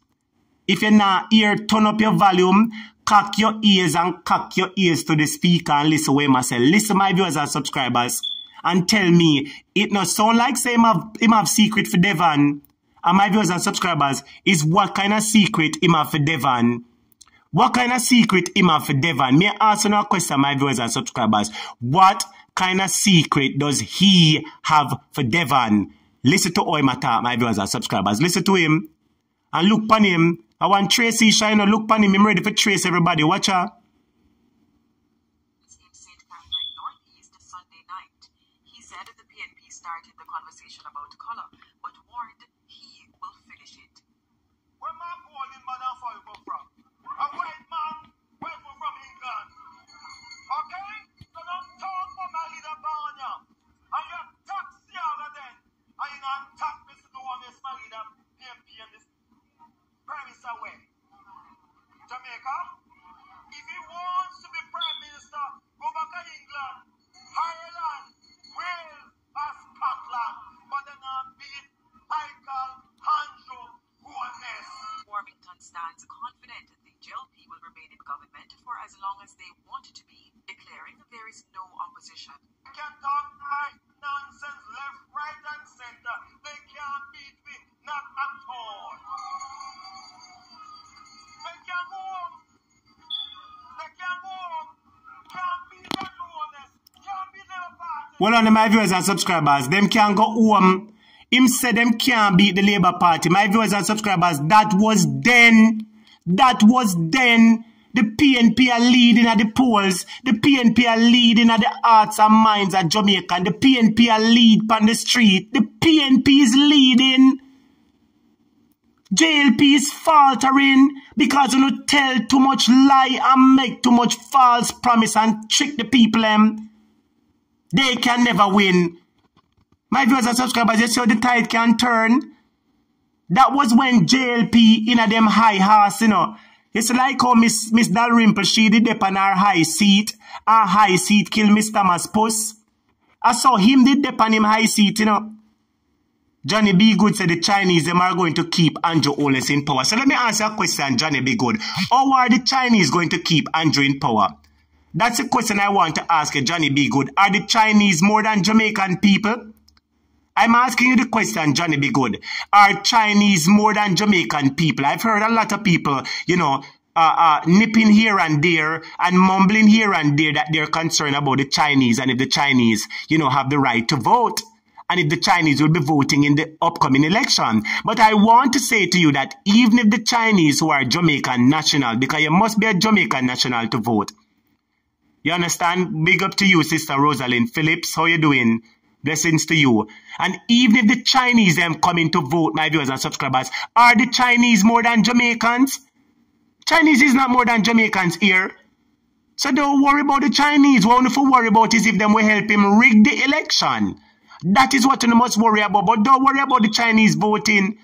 B: If you're not here, turn up your volume, cock your ears and cock your ears to the speaker and listen where myself. Listen, my viewers and subscribers, and tell me, it not sound like say him have, him have secret for Devon. And my viewers and subscribers, is what kind of secret him have for Devon? What kind of secret him have for Devon? May I answer now question, my viewers and subscribers. What kind of secret does he have for Devon? Listen to all my my viewers and subscribers. Listen to him. And look upon him. I want Tracy Shine. Look upon him. I'm ready for trace everybody. Watch her.
D: In St. Catherine Northeast Sunday night. He said the PNP started the conversation about color, but warned he will finish it.
A: Where my golden mother for you come from? A white man, where you from England? Okay? So don't talk about my leader Banya. And you attack Seaga then. And you not attack this to one is my leader PMP and this premise away. Jamaica? If he wants to be prime minister, go back to England, Ireland, Wales, or Scotland. But then not beat Michael Hanjo Goodness.
D: Warmington stands confident that the JLP will remain in government for as long as they want to be, declaring there is no opposition.
A: They can talk right nonsense left, right, and center. They can't beat me, not at all. They can go home. They can go home. Can't beat that honest. Can't beat their party.
B: Well, on my viewers and subscribers, them can't go home. Him said them can't beat the Labour Party. My viewers and subscribers, that was then. That was then. The PNP are leading at the polls. The PNP are leading at the hearts and minds of Jamaica. The PNP are lead on the street. The PNP is leading. JLP is faltering because you know tell too much lie and make too much false promise and trick the people them. They can never win. My viewers and subscribers, you see how the tide can turn? That was when JLP in a them high horse, you know. It's like how Miss Miss Dalrymple, she did up on her high seat. Her high seat killed Miss Thomas Puss. I saw him did dip on him high seat, you know. Johnny B. Good said the Chinese them are going to keep Andrew Holness in power. So let me answer a question, Johnny B. Good. How are the Chinese going to keep Andrew in power? That's a question I want to ask Johnny B. Good. Are the Chinese more than Jamaican people? I'm asking you the question, Johnny B. Good. Are Chinese more than Jamaican people? I've heard a lot of people, you know, uh, uh, nipping here and there and mumbling here and there that they're concerned about the Chinese and if the Chinese, you know, have the right to vote and if the Chinese will be voting in the upcoming election. But I want to say to you that even if the Chinese who are Jamaican national, because you must be a Jamaican national to vote, you understand? Big up to you, Sister Rosalind Phillips. How you doing? Blessings to you. And even if the Chinese them coming to vote, my viewers and subscribers, are the Chinese more than Jamaicans? Chinese is not more than Jamaicans here. So don't worry about the Chinese. What you to worry about is if them will help him rig the election. That is what you must worry about. But don't worry about the Chinese voting.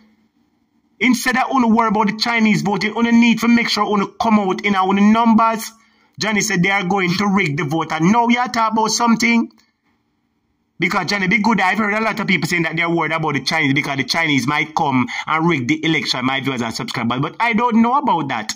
B: Instead of you worry about the Chinese voting, you need to make sure you come out in our numbers Johnny said they are going to rig the vote. And now you talk about something. Because Johnny, be good. I've heard a lot of people saying that they're worried about the Chinese because the Chinese might come and rig the election, my viewers and subscribers. But I don't know about that.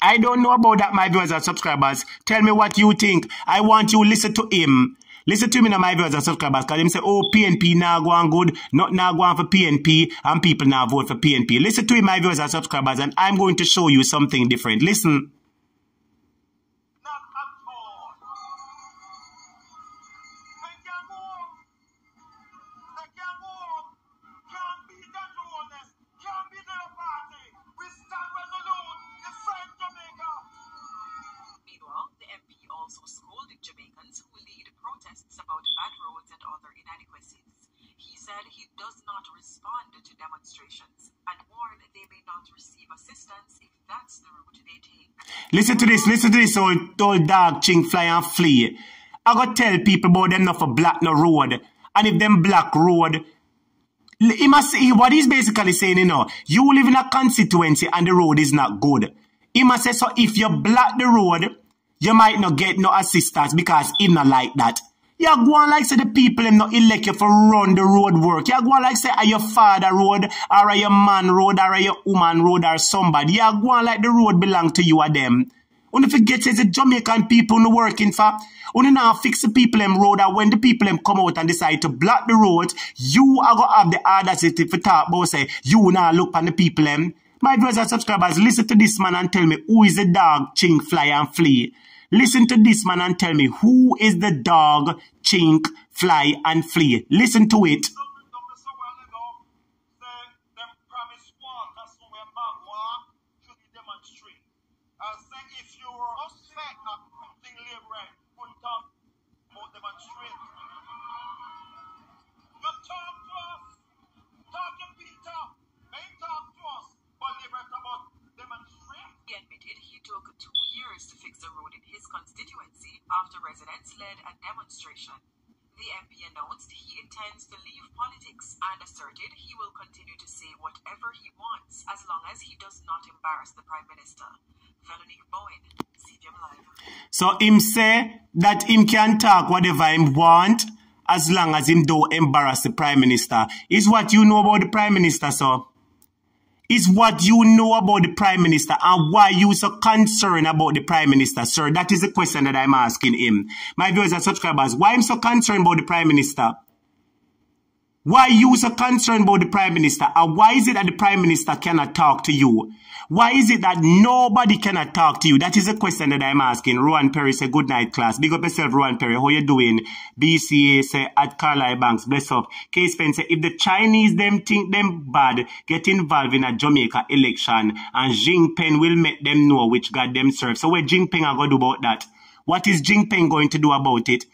B: I don't know about that, my viewers and subscribers. Tell me what you think. I want you listen to him. Listen to me now, my viewers and subscribers, because them say, oh, PNP now go on good, not now go on for PNP, and people now vote for PNP. Listen to me, my viewers and subscribers, and I'm going to show you something different. Listen. Listen to this, listen to this old, old dog ching fly and flee. I gotta tell people about them not for black no road. And if them black road, he must say what he's basically saying, you know, you live in a constituency and the road is not good. He must say, so if you block the road, you might not get no assistance because he not like that. You go on like say the people him not elect you for run the road work. You go on like say are your father road or are your man road or are your woman road or somebody. You go on like the road belong to you or them. When Only forget it's the Jamaican people no working for. Only now fix the people them road and when the people them come out and decide to block the road, you are gonna have the audacity for talk about say you now look on the people them. My viewers and subscribers, listen to this man and tell me who is the dog ching, fly and flee. Listen to this man and tell me who is the dog chink fly and flee. Listen to it.
D: Politics and asserted he will continue to say whatever he wants as long as he does not embarrass the Prime Minister. Veronique Bowen, Live.
B: So him say that him can talk whatever him want as long as him don't embarrass the prime minister. Is what you know about the prime minister, sir. Is what you know about the prime minister and why you so concerned about the prime minister, sir. That is the question that I'm asking him. My viewers and subscribers, why I'm so concerned about the prime minister? Why you so concerned about the prime minister? And why is it that the prime minister cannot talk to you? Why is it that nobody cannot talk to you? That is a question that I'm asking. Rowan Perry say good night class. Big up yourself, Rowan Perry. How you doing? BCA say at Carlisle Banks. Bless up. K Spencer, if the Chinese them think them bad, get involved in a Jamaica election and Jinping will make them know which God them serve. So what Jinping are going to do about that? What is Jinping going to do about it?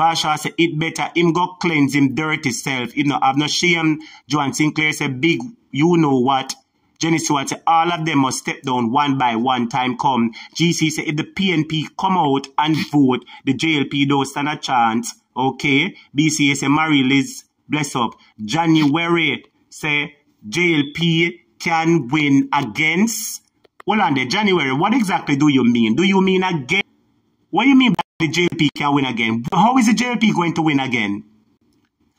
B: Varsha say it better him go cleanse him dirty self. You know, have no shame. Joan Sinclair say big, you know what? Jenny Stewart say all of them must step down one by one time come. GC say if the PNP come out and vote, the JLP don't stand a chance. Okay. BCA say Marie Liz bless up. January say JLP can win against. There, January. What exactly do you mean? Do you mean again? What do you mean by the JLP can win again? How is the JLP going to win again?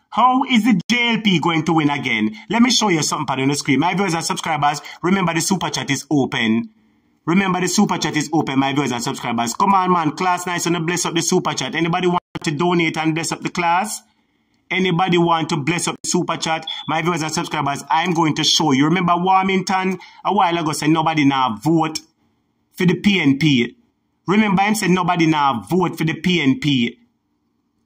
B: How is the JLP going to win again? Let me show you something on the screen. My viewers and subscribers, remember the super chat is open. Remember the super chat is open, my viewers and subscribers. Come on, man. Class nice and bless up the super chat. Anybody want to donate and bless up the class? Anybody want to bless up the super chat? My viewers and subscribers, I'm going to show you. Remember Warmington a while ago said nobody now vote for the PNP. Remember him said nobody now vote for the PNP.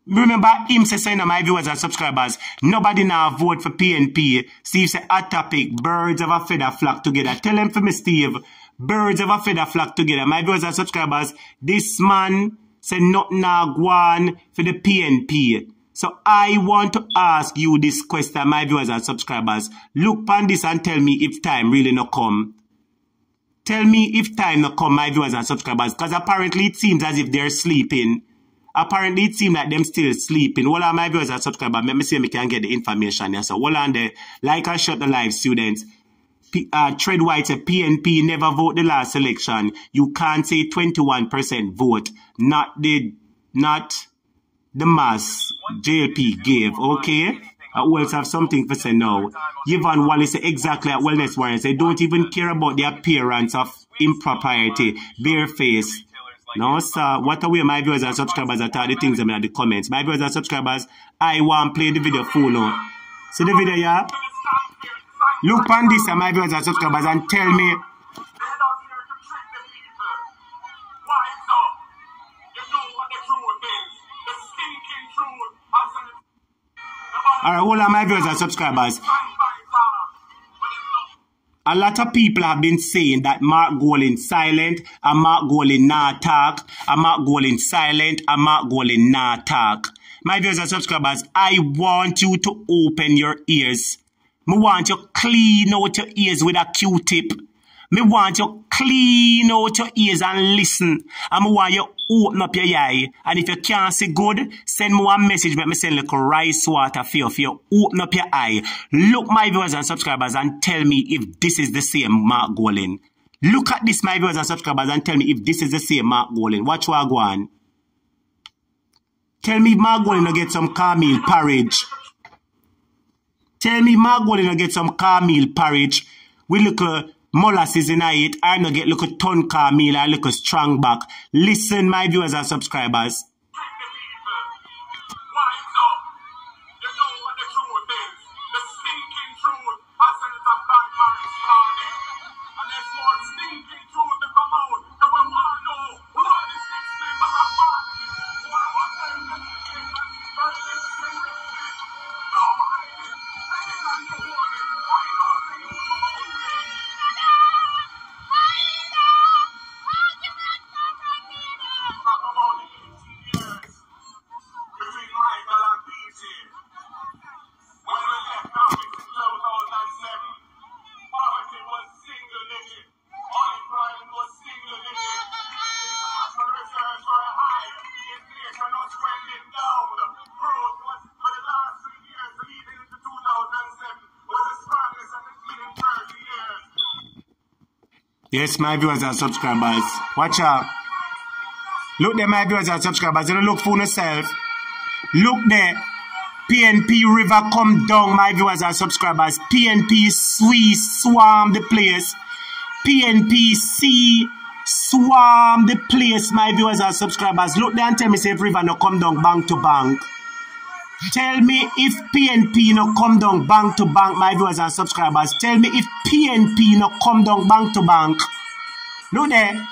B: Remember him say saying to my viewers and subscribers, nobody now vote for PNP. Steve said a topic, birds of a feather flock together. Tell him for me, Steve. Birds of a feather flock together. My viewers and subscribers, this man said not now go on for the PNP. So I want to ask you this question, my viewers and subscribers. Look on this and tell me if time really not come. Tell me if time not come, my viewers and subscribers, because apparently it seems as if they're sleeping. Apparently it seems like them still sleeping. All of my viewers and subscribers, let me see if I can get the information here. So hold on there. Like and shut the live, students. P, uh, Tread White said PNP never vote the last election. You can't say 21% vote. Not the, not the mass JLP gave, okay? Uh, who have something to say now? Yvonne Wallace said exactly at Wellness Warriors. They don't even care about the appearance of impropriety, bare face. No, sir. What are we, my viewers and subscribers that are the things I'm in the comments? My viewers and subscribers, I want play the video full now. See the video, yeah? Look on this, my viewers and subscribers, and tell me. Alright, all on, my viewers and subscribers. A lot of people have been saying that Mark Golding silent, and Mark Golding not talk, and Mark Golding silent, and Mark Golding not talk. My viewers and subscribers, I want you to open your ears. Me want you to clean out your ears with a Q-tip. Me want you clean out your ears and listen. Me want you open up your eye. And if you can't see good, send me one message. Let me send like rice water for you. For you open up your eye. Look my viewers and subscribers and tell me if this is the same Mark Golding. Look at this, my viewers and subscribers, and tell me if this is the same Mark Golding. Watch what I go on. Tell me if Mark Golding will get some cornmeal porridge. Tell me Mark Golding will get some cornmeal porridge with little molasses in it, I no get little ton cornmeal look little strong back. Listen, my viewers and subscribers. Yes, my viewers and subscribers. Watch out. Look there, my viewers and subscribers. You don't look for yourself. Look there. PNP River come down, my viewers and subscribers. PNP sweet swarm the place. PNP sea swarm the place, my viewers and subscribers. Look there and tell me if River no come down bank to bank. Tell me if PNP no come down bank to bank, my viewers and subscribers. Tell me if PNP no come down bank to bank. Look there.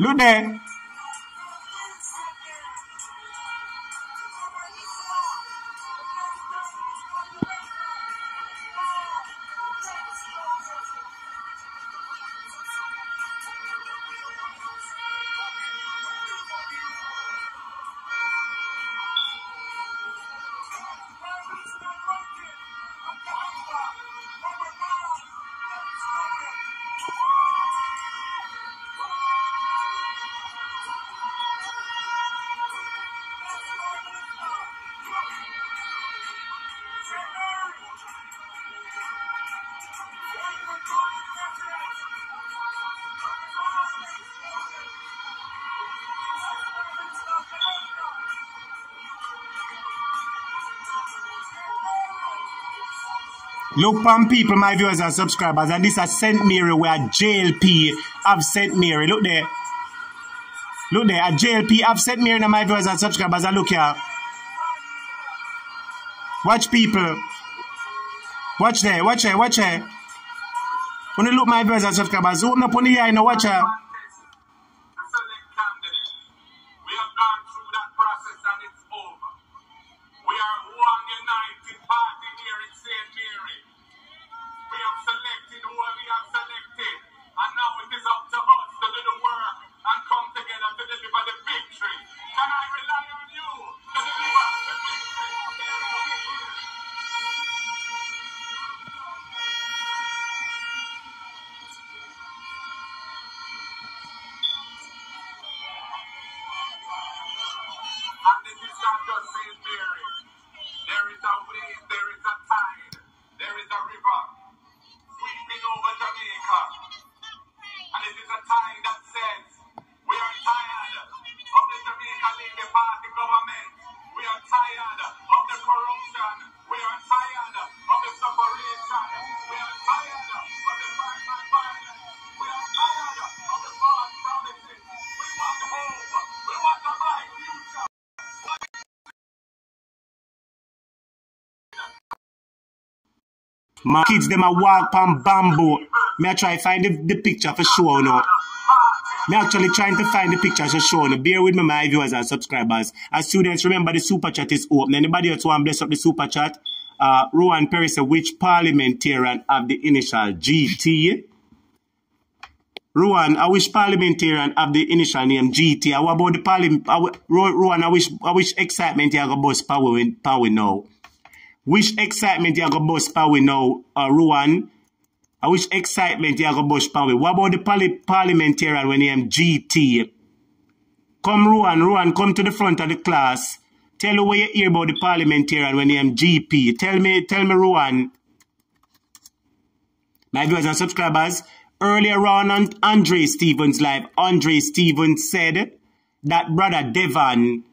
B: Look there. Look on people, my viewers and subscribers, and this is St. Mary where JLP have St. Mary. Look there. Look there, a JLP have St. Mary and my viewers and subscribers, and look here. Watch people. Watch there, watch there, watch there. When you look my viewers and subscribers, open up on the eye now, watch her.
E: There is a way, there is a
B: My kids them a walk on bamboo. Me I try find the, the picture for sure now. Me actually trying to find the picture to show now. Bear with me, my viewers and subscribers. As students, remember the super chat is open. Anybody else want to bless up the super chat? Uh, Rowan Perry said, which parliamentarian have the initial GT? Rowan, I wish parliamentarian have the initial name GT. How about the parliament? Rowan, I wish, I wish excitement you have bust power, power now. Wish excitement you have bust power now, uh, Rowan. I wish excitement you have bust power. What about the parli parliamentarian when name GT? Come, Rowan, Rowan, come to the front of the class. Tell me what you hear about the parliamentarian when name GP. Tell me, tell me, Rowan. My viewers and subscribers, Earlier on on Andre Stephens live, Andre Stephens said that brother Devon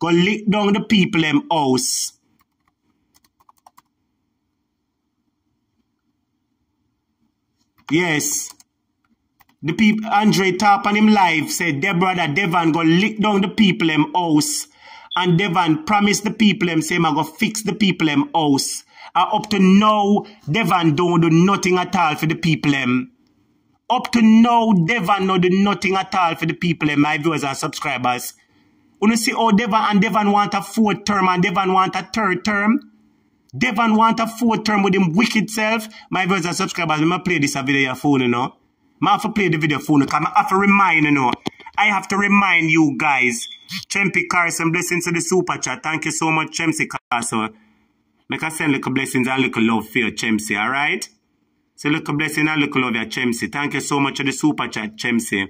B: go lick down the people in house. Yes. The people Andre top on him live said their brother Devon go lick down the people in house. And Devon promised the people him say I go fix the people in house. And up to now, Devon don't do nothing at all for the people them. Up to now, Devon no do nothing at all for the people and my viewers and subscribers. When you see how Devon and Devon want a fourth term and Devon want a third term, Devon want a fourth term with him wicked self. My viewers and subscribers, to play this video your phone, you know. I have to play the video phone because I have to remind, you know. I have to remind you guys. Chempy Carson, blessings to the super chat. Thank you so much, Chempsy Carson. Make us send little blessings and little love for you, Chempsy, alright? So look a blessing and look love your Chemsy. Thank you so much for the super chat, Chemsy.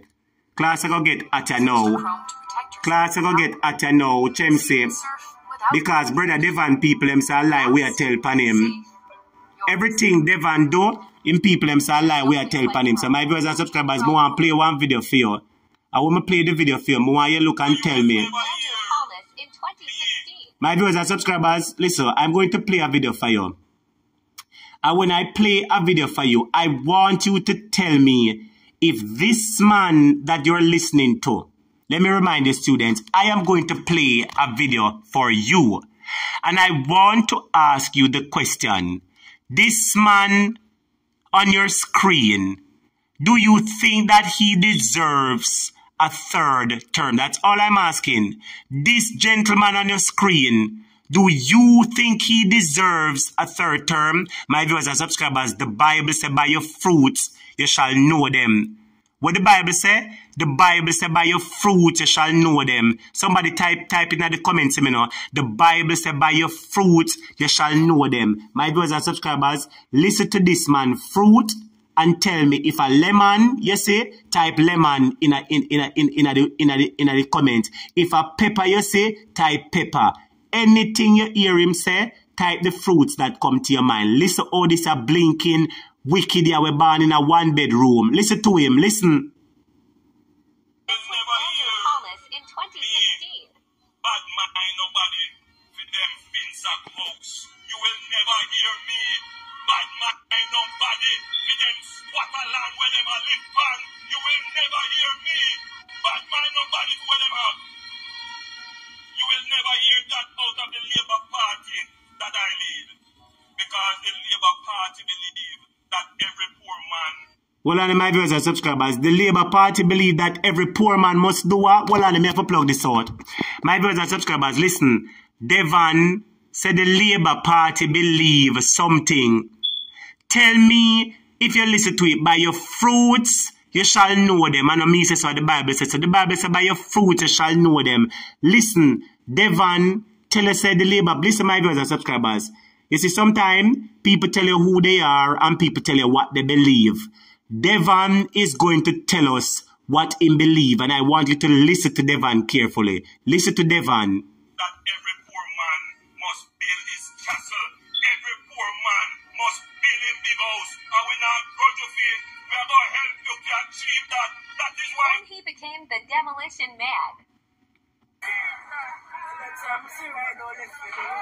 B: Class I go get at you now. Class I go get at you now, Chemsy. Because brother Devon people them say lie we are tell pan him. Everything Devon do, in people them say lie we are tell pan him. So my viewers and subscribers, I want to play one video for you. I want to play the video for you. I want you look and tell me. My viewers and subscribers, listen, I'm going to play a video for you. And when I play a video for you, I want you to tell me if this man that you're listening to, let me remind the students, I am going to play a video for you. And I want to ask you the question, this man on your screen, do you think that he deserves a third term? That's all I'm asking. This gentleman on your screen, do you think he deserves a third term? My viewers and subscribers, the Bible says by your fruits you shall know them. What the Bible say? The Bible say by your fruits you shall know them. Somebody type type in the comments, you know. The Bible say by your fruits you shall know them. My viewers and subscribers, listen to this man. Fruit and tell me if a lemon, you see, type lemon in a in in a, in in a, in a, in a, in a comment. If a pepper, you say, type pepper. Anything you hear him say, type the fruits that come to your mind. Listen all this are blinking wicked here we born in a one bedroom. Listen to him. Listen.
E: Of the Labour Party I believe that every poor man
B: well, on my viewers and subscribers, the Labour Party believe that every poor man must do what? Well, on me have to plug this out. My viewers and subscribers, listen. Devon said the Labour Party believe something. Tell me if you listen to it by your fruits, you shall know them. And me says what the Bible says. So the Bible says by your fruits you shall know them. Listen, Devon, tell us the Labour, listen my viewers and subscribers. You see, sometimes people tell you who they are and people tell you what they believe. Devon is going to tell us what he believe and I want you to listen to Devon carefully. Listen to Devon.
E: Build him big house. And we not grudge you for. We are going to help you to achieve that. That is why
F: Then he became the demolition man.
G: That's what I'm saying right now, let's get it.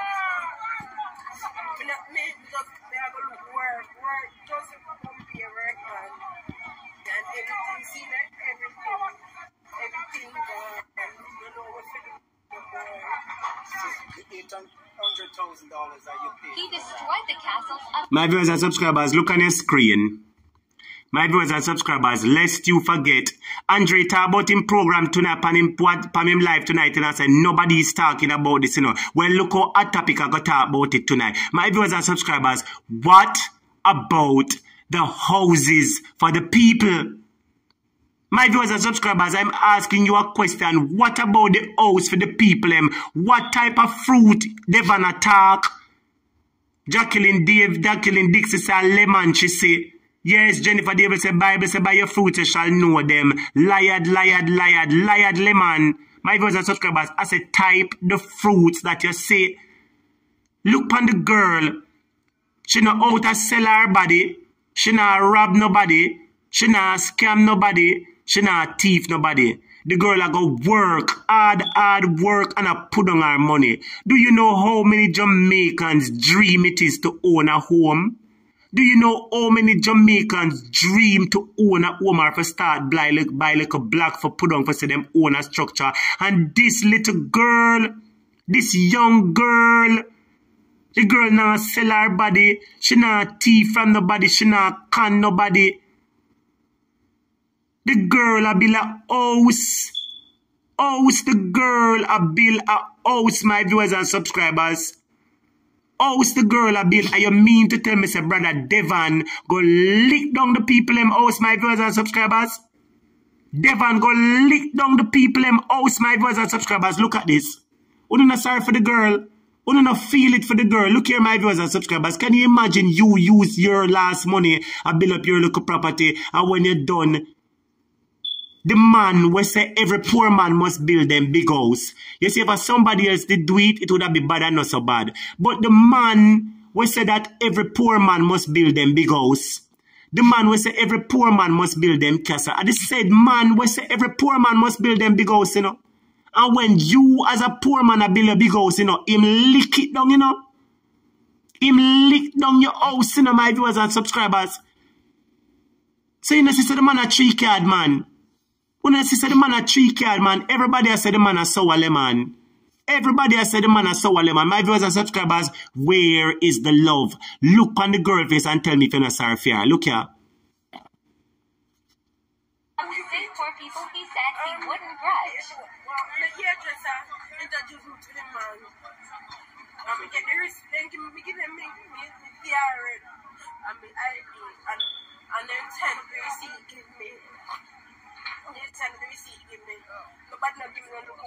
G: Me not me just me have a look work, work just come here work man. And everything see that everything everything gone and you know what's in the boy. The eight and, and
E: hundred thousand dollars that you paid.
F: He destroyed the castles of
B: My viewers and subscribers, look on your screen. My viewers and subscribers, lest you forget, Andre talk about him program tonight pan him pan him live tonight and I said nobody is talking about this, you know. Well look how hot topic I got talk about it tonight. My viewers and subscribers, what about the houses for the people? My viewers and subscribers, I'm asking you a question. What about the house for the people? Em? What type of fruit they gonna talk? Jacqueline Dave, Jacqueline Dixie say lemon, she say. Yes, Jennifer Davis say Bible say by your fruit you shall know them. Liard, liard, liard, liard lemon. My viewers and subscribers, I say type the fruits that you say. Look on the girl. She not out to sell her body. She not rob nobody. She not scam nobody. She not thief nobody. The girl a go work, hard, hard work, and a put on her money. Do you know how many Jamaicans dream it is to own a home? Do you know how many Jamaicans dream to own a home or to start buy like, buy like a black for put on for say them own a structure? And this little girl, this young girl, the girl now sell her body. She not thief from nobody. She not con nobody. The girl a build a house. House the girl a build a house, my viewers and subscribers. House the girl a build. Are you mean to tell me, say, brother Devon, go lick down the people them house, my viewers and subscribers? Devon go lick down the people them house, my viewers and subscribers. Look at this. Uno not sorry for the girl. Uno not feel it for the girl. Look here, my viewers and subscribers. Can you imagine you use your last money and build up your local property and when you're done, the man will say every poor man must build them big house. You see, if somebody else did do it, it would have been bad and not so bad. But the man will say that every poor man must build them big house. The man will say every poor man must build them castle. And the said man will say every poor man must build them big house, you know. And when you as a poor man a build a big house, you know, him lick it down, you know. Him lick down your house, you know, my viewers and subscribers. So you know, sister, the man a tree card, man. When I say the man a tree card, man, everybody has said the man a sour lemon. Everybody has said the man a sour lemon. My viewers and subscribers, where is the love? Look on the girl face and tell me if you're not sorry for her. Look here.
F: six poor people he said he wouldn't grudge.
G: Um, the hairdresser introduced me to the man. Um, and me get the receipt, then give me, give them me, me the card and me ID. And, and then send the receipt give me. They give me. Not give me look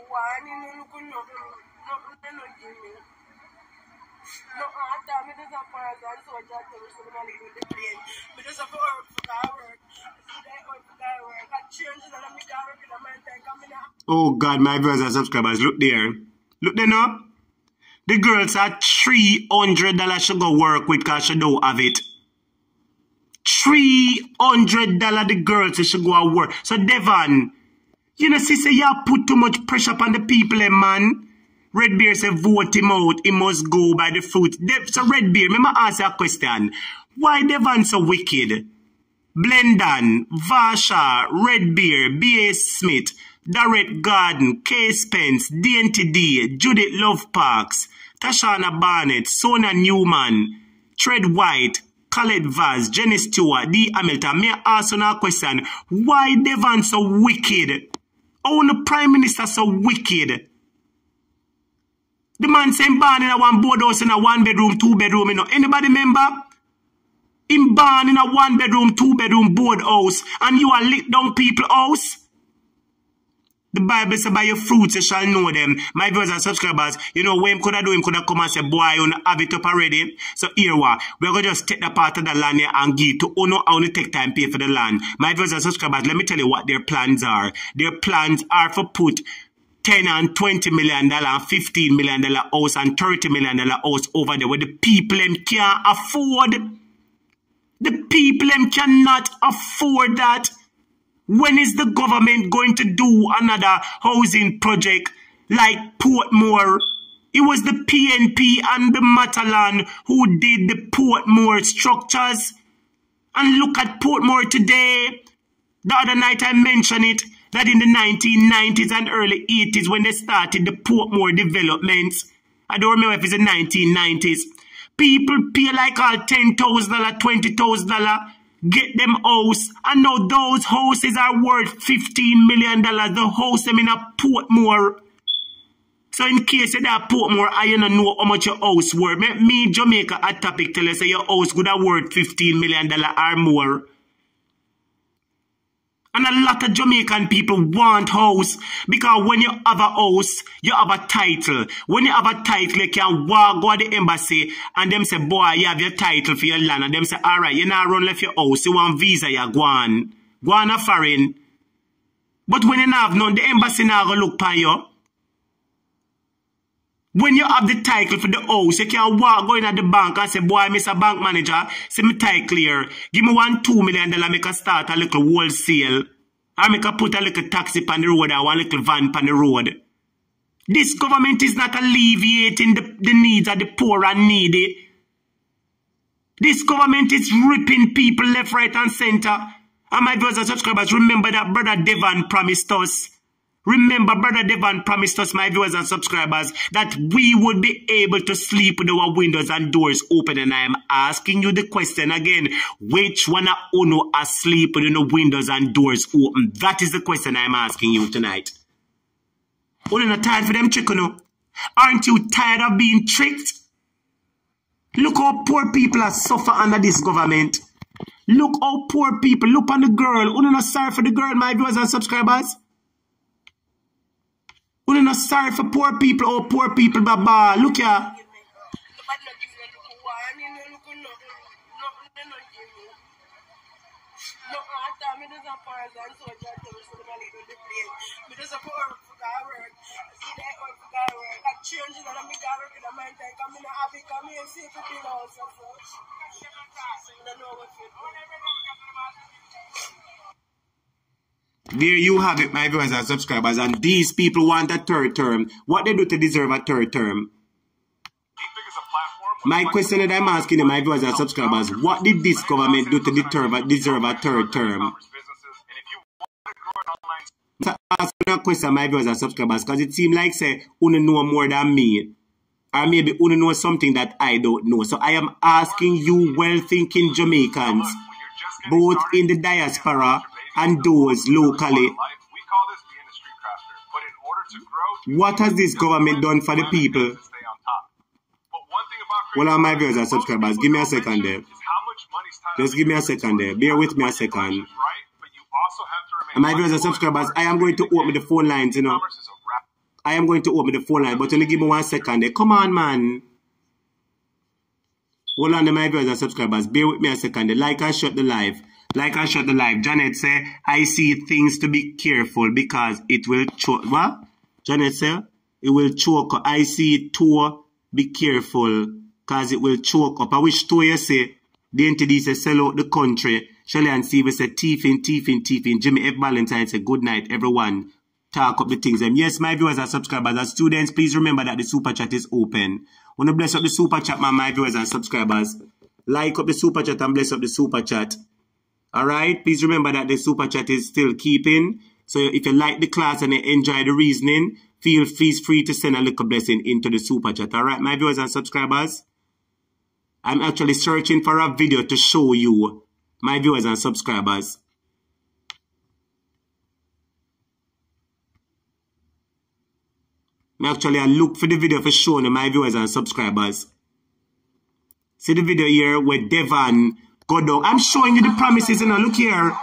G: look nothing. No, they not give me. No, I the to
B: Oh God, my viewers and subscribers, look there. Look there now. The girls are $300 she go work with because she don't have it. $300 the girls say she go out work. So Devon, you know, sister, you put too much pressure upon the people, eh, man. Red Bear say vote him out, he must go by the fruit. De- so Red Bear, remember ask a question. Why Devon so wicked? Blendan, Vasha, Red Beer, B.A. Smith, Darrett Garden, K. Spence, D&TD, Judith Love Parks, Tashana Barnett, Sona Newman, Tread White, Khaled Vaz, Jenny Stewart, D. Hamilton. May I ask question? Why Devon so wicked? How the Prime Minister so wicked? The man saying born in a one board house in a one bedroom, two bedroom, you know. Anybody remember? Him born in a one bedroom, two bedroom board house and you are lit down people house? The Bible says by your fruits you shall know them. My viewers and subscribers, you know, when could I do him could have come and say, boy, you have it up already. So here we are. We're going to just take the part of the land here and give to Uno only take time pay for the land. My viewers and subscribers, let me tell you what their plans are. Their plans are for put 10 and 20 million dollar and 15 million dollar house and 30 million dollar house over there where the people them can't afford. The people them cannot afford that. When is the government going to do another housing project like Portmore? It was the PNP and the Matalan who did the Portmore structures. And look at Portmore today. The other night I mentioned it, that in the 1990s and early 80s when they started the Portmore developments, I don't remember if it's the 1990s. People pay like all $10,000, $20,000, get them house. And now those houses are worth $15 million. The house them in a Portmore. So in case you that Portmore, I don't know how much your house worth. Me Jamaica a topic tell you say your house could have worth $15 million or more. And a lot of Jamaican people want house because when you have a house, you have a title. When you have a title, you can walk go to the embassy and them say, boy, you have your title for your land. And them say, all right, you now run left your house, you want visa, you go on. Go on a foreign. But when you have none, the embassy now go look for you. When you have the title for the house, you can walk, go in at the bank and say, boy, Mr. Bank Manager, see me title clear. Give me one two million dollar, make a start a little wholesale. I make a put a little taxi on the road or one little van on the road. This government is not alleviating the, the needs of the poor and needy. This government is ripping people left, right, and center. And my viewers and subscribers, remember that Brother Devon promised us Remember, Brother Devon promised us, my viewers and subscribers, that we would be able to sleep with our windows and doors open. And I am asking you the question again. Which one of you are sleeping with the windows and doors open? That is the question I am asking you tonight. Oh, are you not tired for them chicken? Aren't you tired of being tricked? Look how poor people are suffer under this government. Look how poor people, look on the girl. Oh, are you not sorry for the girl, my viewers and subscribers? We're not sorry for poor people or poor people, Baba. Look here. There you have it, my viewers and subscribers. And these people want a third term. What they do to deserve a third term? My question that I'm asking you, my viewers and subscribers, what did this government do to deserve a, deserve a third term? Ask a question, my viewers and subscribers, because it seems like, say, you know more than me. Or maybe you know something that I don't know. So I am asking you well-thinking Jamaicans, both in the diaspora and those locally. What has this government done for the people? Well, on my viewers and subscribers, give me a second there. Just give me a second there. Bear with me a second. And my viewers and subscribers, I am going to open the phone lines, you know. I am going to open the phone line, but only give me one second there. Come on, man. Hold on, my viewers and subscribers. Bear with me a second there. Like and shut the live. Like I shut the live. Janet say, I see things to be careful because it will choke. What? Janet say, it will choke. I see too. Be careful because it will choke up. I wish to you say, the entity say sell out the country. Shelly and Steve say thiefing, thiefing, thiefing. Jimmy F. Valentine say good night everyone. Talk up the things. And yes, my viewers and subscribers and students, please remember that the super chat is open. Want to bless up the super chat, my viewers and subscribers. Like up the super chat and bless up the super chat. All right. Please remember that the super chat is still keeping. So if you like the class and you enjoy the reasoning, feel free to send a little blessing into the super chat. All right, my viewers and subscribers. I'm actually searching for a video to show you, my viewers and subscribers. Actually, I look for the video for showing my viewers and subscribers. See the video here where Devon Go down. I'm showing you the promises, and you know, look here. To, to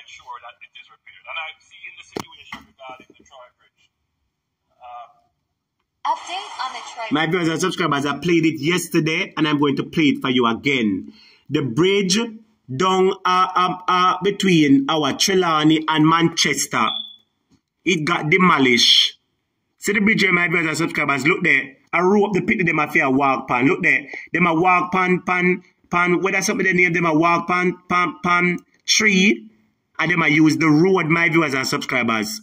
H: ensure that it is repeated. And I've seen the situation regarding the Troy Bridge.
F: Update on the Troy
B: My viewers and subscribers, I played it yesterday, and I'm going to play it for you again. The bridge down uh, uh, uh, between our Trelawny and Manchester, it got demolished. See the bridge here, my viewers and subscribers, look there. I rope the pit them a fear walk pan. Look there. Them a walk pan pan pan whether something they name them a walk pan pan pan tree. And them a use the road, my viewers and subscribers.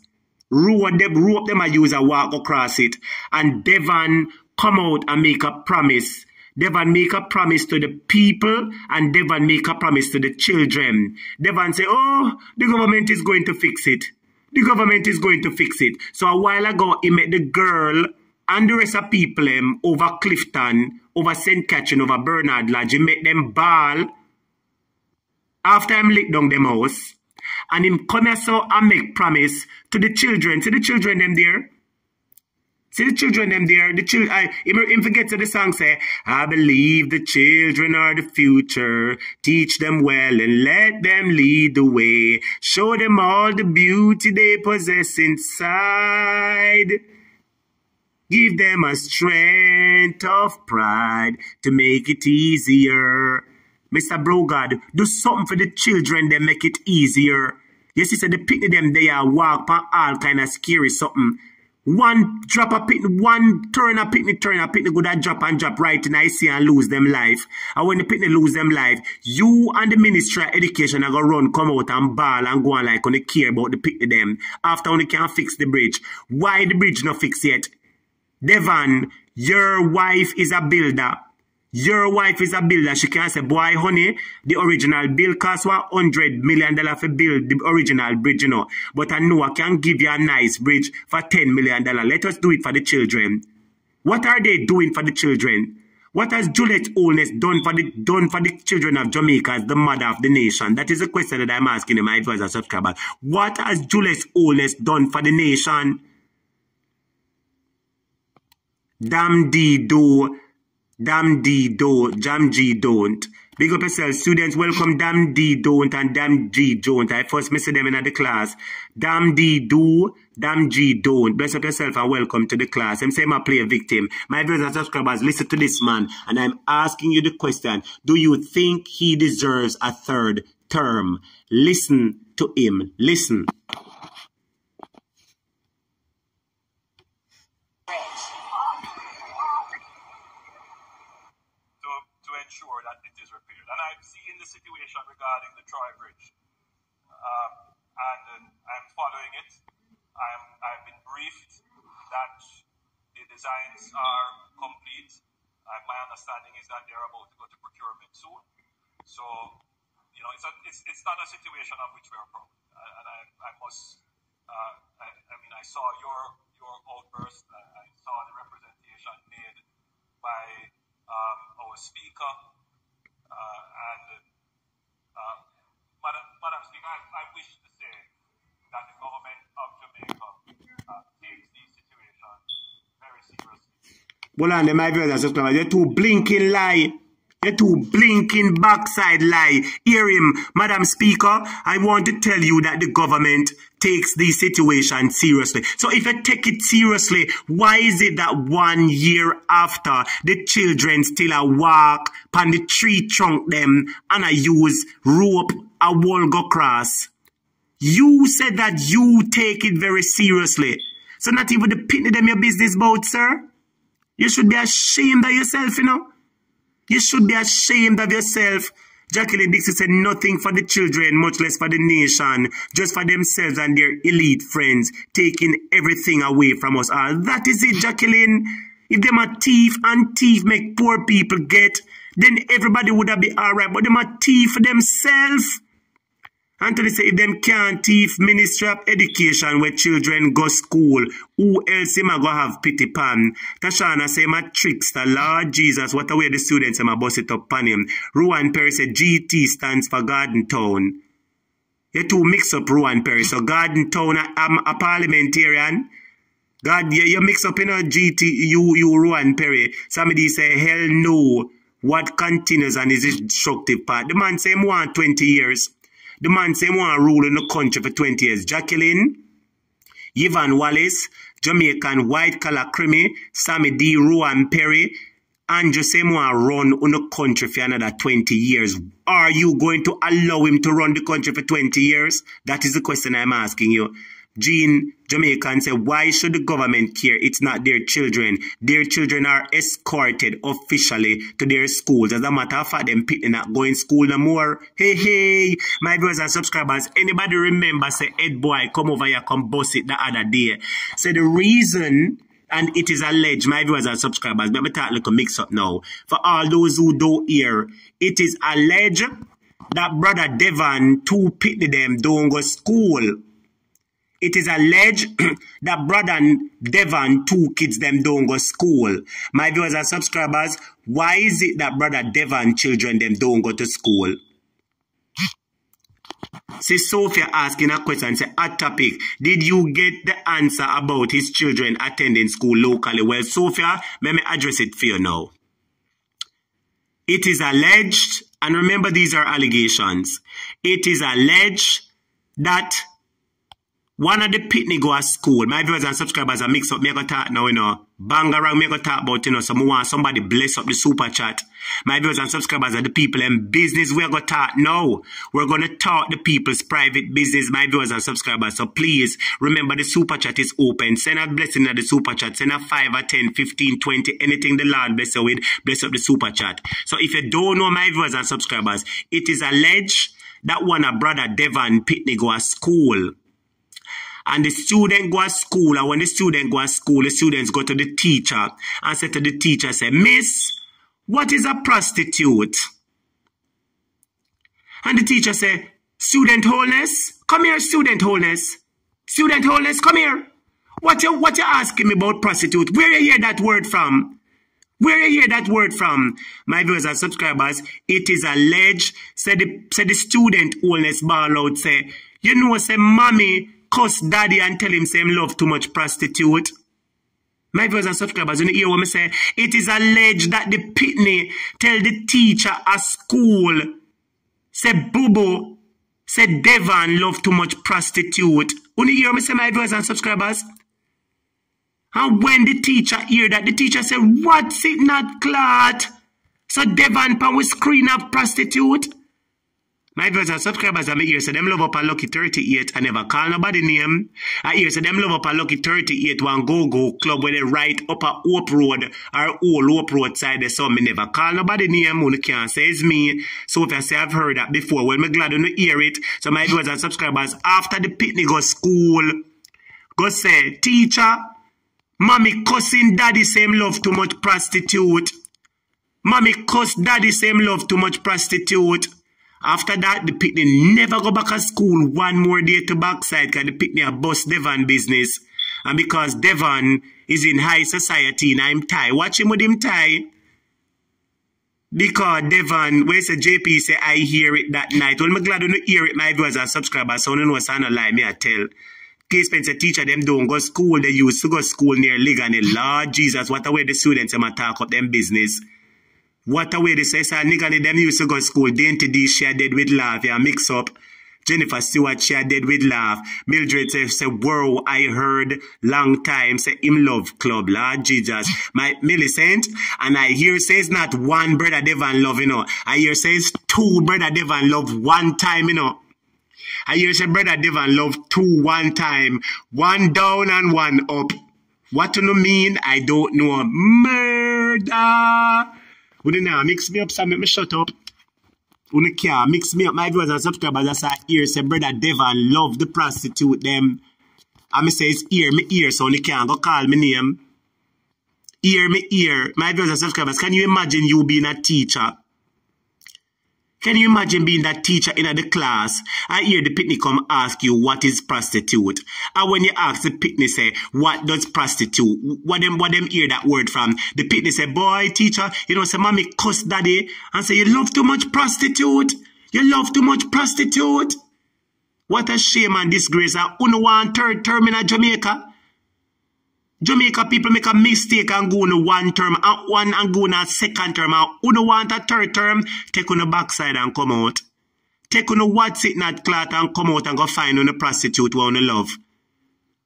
B: Road them rope them a use a walk across it. And Devon come out and make a promise. Devon make a promise to the people and Devon make a promise to the children. Devon say, oh, the government is going to fix it. the government is going to fix it. So a while ago, he met the girl and the rest of people um, over Clifton, over St. Catherine, over Bernard Lodge. He make them ball after him lick down them house. And him come here so and make promise to the children. See the children them there? See the children them there. The children. I him, him forget to the song say, I believe the children are the future. Teach them well and let them lead the way. Show them all the beauty they possess inside. Give them a strength of pride to make it easier. Mr. Brogard, do something for the children, they make it easier. Yes, he said the picnic them they are walk on all kind of scary something. One drop a picnic, one turn a picnic, turn a picnic, go that drop and drop right in I see and lose them life. And when the picnic lose them life, you and the Ministry of Education are gonna run, come out and ball and go on like on the care about the picnic them. After they can't fix the bridge. Why the bridge not fixed yet? Devon, your wife is a builder. Your wife is a builder. She can say, boy, honey, the original bill cost one hundred million dollar for build the original bridge, you know. But I know I can give you a nice bridge for ten million dollar. Let us do it for the children. What are they doing for the children? What has Juliet Holness done for the done for the children of Jamaica as the mother of the nation? That is a question that I'm asking in my and subscribers. What has Juliet Holness done for the nation? Damn D do Damn D do Jam G don't. Big up yourself, students. Welcome Damn D don't and Damn G don't. I first missed them in the class. Damn D do, Damn G don't. Bless up yourself and welcome to the class. I'm saying I play a victim. My viewers and subscribers, listen to this man, and I'm asking you the question: Do you think he deserves a third term? Listen to him. Listen.
H: to, to ensure that it is repaired. And I've seen the situation regarding the Troy Bridge, um, and uh, I'm following it. I'm, I've been briefed that the designs are complete. Uh, my understanding is that they're about to go to procurement soon. So, you know, it's, a, it's, it's not a situation of which we are proud. Uh, and I, I must, uh, I, I mean, I saw your, your outburst. I, I saw the representation made by um, our speaker. Uh, and, uh, Madam, Madam Speaker, I, I wish to say that the government of Jamaica uh, takes these situations very seriously.
B: On my viewers and subscribers, you're too blinking lie. You're too blinking backside lie. Hear him, Madam Speaker. I want to tell you that the government takes these situations seriously. So if you take it seriously, why is it that one year after the children still a walk pan the tree trunk them and I use rope a wall go cross? You said that you take it very seriously. So not even the pity them your business about, sir. You should be ashamed of yourself, you know. You should be ashamed of yourself. Jacqueline Dixon said nothing for the children, much less for the nation, just for themselves and their elite friends, taking everything away from us all. That is it, Jacqueline. If them are thief and thief make poor people get, then everybody would have been alright. But them are thief for themselves. Anthony say if them can't thief Ministry of Education where children go school, who else him a go have pity pan? Tashana say my trickster, Lord Jesus, what a way the students am a bust it up on him. Ruan Perry say GT stands for Garden Town. You two mix up Ruan Perry. So Garden Town, I'm a parliamentarian. God, you, you mix up, you know, GT, you, you, Ruan Perry. Somebody say, hell no. What continues and is destructive part? The man say him want 20 years. The man say want rule in the country for 20 years. Jacqueline, Yvonne Wallace, Jamaican white collar creamy, Sammy D. Ruan Perry, and just say want run on the country for another 20 years. Are you going to allow him to run the country for 20 years? That is the question I'm asking you. Jean Jamaican said, why should the government care? It's not their children. Their children are escorted officially to their schools. As a matter of fact, them people not going school no more. Hey, hey, my viewers and subscribers, anybody remember say, Ed boy, come over here, come bust it the other day. So the reason and it is alleged, my viewers and subscribers, let me talk like a mix up now. For all those who don't hear, it is alleged that brother Devon, two pitney them don't go school. It is alleged that brother Devon, two kids, them don't go school. My viewers and subscribers, why is it that brother Devon children, them don't go to school? See Sophia asking a question, say, a topic, did you get the answer about his children attending school locally? Well, Sophia, let me address it for you now. It is alleged, and remember these are allegations, it is alleged that one of the pitney go to school. My viewers and subscribers are mixed up. Me go talk now, you know. Bang around, me go talk about, you know, some want somebody bless up the super chat. My viewers and subscribers are the people in business. We're going to talk now. We're going to talk the people's private business, my viewers and subscribers. So please, remember the super chat is open. Send a blessing at the super chat. Send a 5 or 10, 15, 20, anything the Lord bless you with, bless up the super chat. So if you don't know my viewers and subscribers, it is alleged that one of brother Devon Pitney go to school and the student go to school, and when the student go to school, the students go to the teacher and say to the teacher, say, Miss, what is a prostitute? And the teacher say, student Holness? Come here, student Holness. Student Holness, come here. What you, what you asking me about prostitute? Where you hear that word from? Where you hear that word from? My viewers and subscribers, it is alleged, said the, said the student Holness ball out, say, you know, say, mommy, cuss daddy and tell him him love too much prostitute. My viewers and subscribers, you hear what I say? It is alleged that the pitney tell the teacher at school, say Bubu, say Devon love too much prostitute. You hear me say, my viewers and subscribers? And when the teacher hear that, the teacher say, what's it not clot? So Devon pan screen of prostitute? My viewers and subscribers, I'm here, so them love up a lucky 38 I never call nobody name. I hear, so them love up a lucky 38 one go-go club where they right up a Hope Road or Old Hope Road side so me never call nobody name, who can't say it's me. So if I say I've heard that before, well, me glad to hear it. So my viewers and subscribers, after the picnic go school, go say, teacher, mommy cussing daddy same love too much prostitute. Mommy cuss daddy same love too much prostitute. After that, the picnic never go back to school one more day to backside because the picnic a bust Devon business. And because Devon is in high society and I'm tie. Watch him with him tie. Because Devon, where say JP say I hear it that night. Well, I'm glad you hear it, my viewers and subscribers. So I know it's not lie, me I tell. Case Spencer teacher them don't go school. They used to go school near Ligani. Lord Jesus, what a way the students them talk up them business. What a way they say, sir, nigga, them used to go to school. Dainty D, she with love. Yeah, mix up. Jennifer Stewart, she dead with love. Mildred say, say, whoa, I heard long time, say, him love club, Lord Jesus. My Millicent, and I hear says not one brother Devon love, you know. I hear says two brother Devon love one time, you know. I hear say brother Devon love two one time. One down and one up. What do you mean? I don't know. Murder. Wouldn't now mix me up, so make me shut up. Wouldn't care, mix me up. My viewers and subscribers, that's I hear say brother Devon love the prostitute them. And me say it's ear, me ear, so you can't go call me name. Ear, me ear. My viewers and subscribers, can you imagine you being a teacher? Can you imagine being that teacher in the class? I hear the picnic come ask you what is prostitute. And when you ask the picnic say, what does prostitute? What them what them hear that word from? The picnic say, boy, teacher, you know, say mommy cuss daddy and say you love too much prostitute. You love too much prostitute. What a shame and disgrace. And uno one third term in Jamaica. Jamaica people make a mistake and go on one term and one and go on a second term and who don't want a third term, take on the backside and come out. Take on the what's it not clot and come out and go find on a prostitute who you love.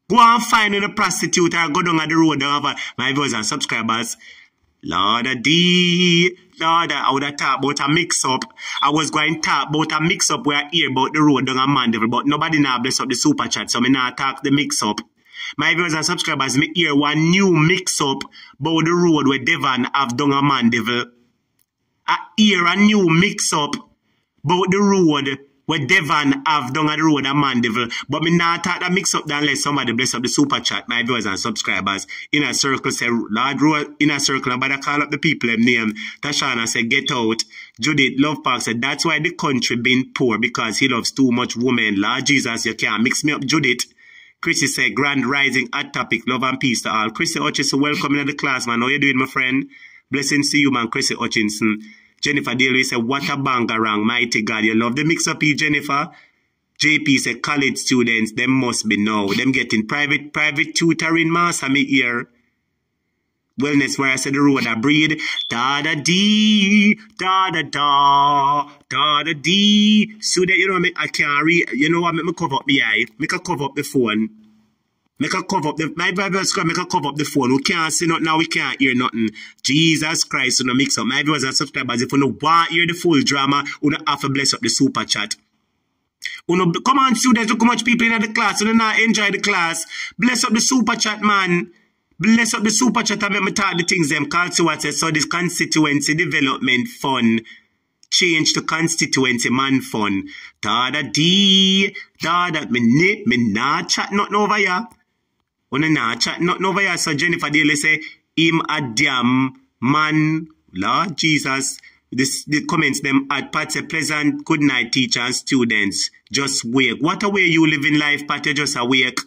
B: Go and find on a prostitute or go down the road down my viewers and subscribers. Lord D, Lord, I would have talked about a mix-up. I was going to talk about a mix-up where I hear about the road down a Mandeville, but nobody now bless up the super chat, so me not talk the mix-up. My viewers and subscribers, me hear one new mix-up about the road where Devon have done a Mandeville. I hear a new mix-up about the road where Devon have done a road a Mandeville. But me not talk that mix up unless somebody bless up the super chat, my viewers and subscribers. In a circle say, Lord road, in a circle, nobody call up the people them name. Tashana said, get out. Judith Love Park said, that's why the country been poor because he loves too much women. Lord Jesus, you can't mix me up, Judith. Chrissy said, Grand Rising at topic, love and peace to all. Chrissy Hutchinson, welcome into the class, man. How you doing, my friend? Blessings to you, man, Chrissy Hutchinson. Jennifer Daly said, what a bangarang, mighty God. You love the mix-up, eh, Jennifer? JP said, college students, them must be now. Them getting private, private tutoring, master me here. Wellness where I said the road I breed. Da da dee, da da da, da da dee. So that you know me, I can't read. You know what? Make me cover up my eye. Make a cover up the phone. Make a cover up the my Bible screen. Make a cover up the phone. We can't see nothing now. We can't hear nothing. Jesus Christ, you know mix up. My viewers and subscribers, if you know want hear the full drama, you know have to bless up the super chat. Uno, come on, students, look how much people in the class. You know not enjoy the class. Bless up the super chat, man. Bless up the super chat and talk the things them called to what so this constituency development fund change to constituency man fund. Da da dee, da da me ne, me nah chat nothing over here. Wanna nah chat nothing over here. So Jennifer Daly say, him a damn man, Lord Jesus. This, the comments them at Pat pleasant good night teacher and students. Just wake. What a way you live in life, Pat, just awake.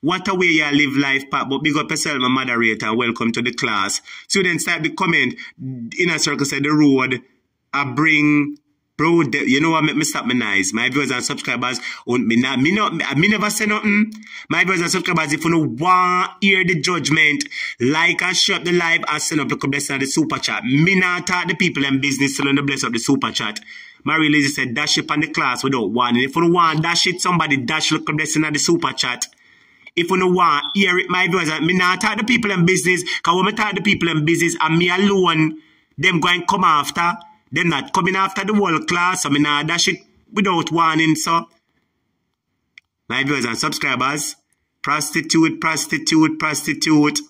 B: What a way you live life, Pat. But big up yourself, my moderator, welcome to the class. Students type the comment. Inner circle said the road. I bring bro, you know what make me stop my nice. My viewers and subscribers, on me not, me not, me never say nothing. My viewers and subscribers, if you know want hear the judgment, like and share up the live and send up the blessing of the super chat. Me not talk the people and business till the bless of the super chat. Marie Lizzie said dash it on the class without one. And if you want dash it, somebody dash look blessing of the super chat. If you don't want hear it, my viewers, me not talk the people in business, cause when me talk the people in business, and me alone, them going come after. Them not coming after the world class, so me nah dash it without warning, so. My viewers and subscribers, prostitute, prostitute, prostitute.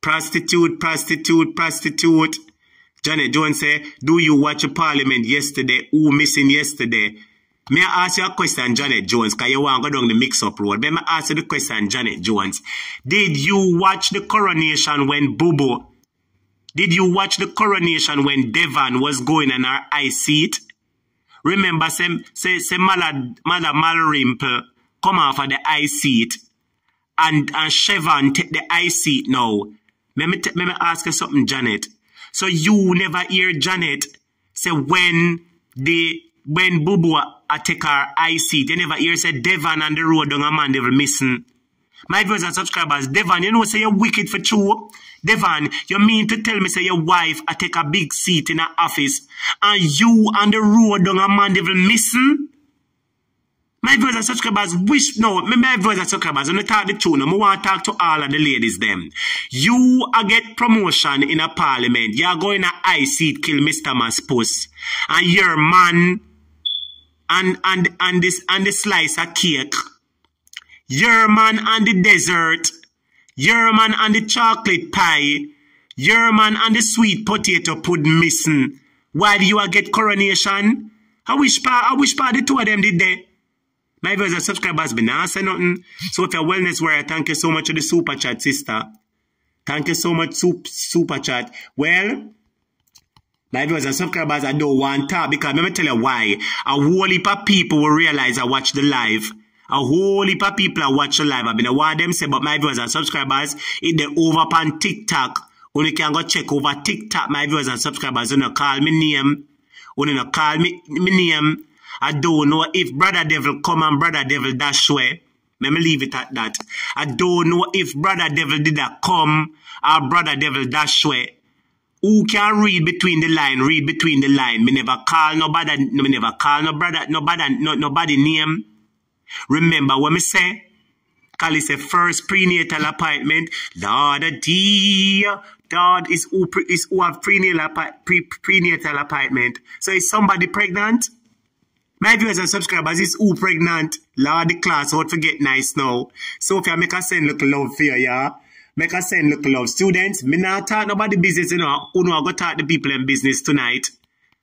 B: Prostitute, prostitute, prostitute. Janet Jones say, do you watch a Parliament yesterday? Who missing yesterday? May I ask you a question, Janet Jones, because you want to go down the mix-up road. May I ask you the question, Janet Jones. Did you watch the coronation when Bubu did you watch the coronation when Devon was going on her high seat? Remember, say, say, say Mother, Mother Dalrymple come off of the high seat and, and Chevron take the high seat now. Let me, let me ask you something, Janet. So you never hear Janet say when the when Bubu a take high seat, you never hear say Devon and the road down a man they will missing. My viewers and subscribers, Devon, you know say you're wicked for true. Devon, you mean to tell me say your wife I take a big seat in her office and you on the road down a man they devil missing? My viewers and subscribers wish, no, my viewers and subscribers, when I talk the truth, I want to talk to all of the ladies them. You are get promotion in a parliament. You are going to high seat kill Mr. Maspus. And your man and, and, and this, and the slice of cake. Your man and the dessert your man and the chocolate pie. Your man and the sweet potato pudding missing. While you are get coronation. I wish pa, I wish pa the two of them did that. My viewers and subscribers been not say nothing. So if your wellness warrior, thank you so much to the super chat, sister. Thank you so much, super, super chat. Well, my viewers and subscribers, I don't want to because let me tell you why. A whole heap of people will realize I watch the live. A whole heap of people are watching live. I've been a what them say, but my viewers and subscribers, if they over on TikTok, only can go check over TikTok, my viewers and subscribers, you know, call me name. Only know call me, me name. I don't know if Brother Devil come and Brother Devil dash way. Let me leave it at that. I don't know if Brother Devil did that come or Brother Devil dash way. Who can read between the line? Read between the line. Me never call nobody. Me never call no brother. Nobody. No, nobody name. Remember what me say? Call it a first prenatal appointment. Lord, dear. God is who, is who have prenatal, pre, prenatal appointment. So is somebody pregnant? My viewers and subscribers is who pregnant? Lord, the class don't forget nice now. So if make a send look love for you, yeah? Make a send look love. Students, me not talk the business, you know. Know I go talk the people in business tonight.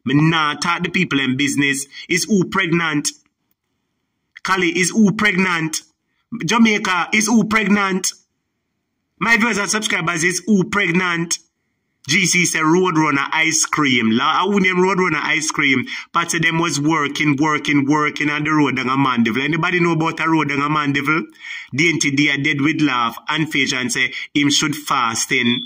B: Me not talk the people in business. Is who pregnant? Cali is who pregnant. Jamaica is who pregnant. My viewers and subscribers is who pregnant. GC said Roadrunner ice cream. La, I wouldn't name Roadrunner ice cream. Part of them was working, working, working on the road down a Mandeville. Anybody know about a road down a Mandeville? Dainty D are dead with laugh and face and say him should fast in.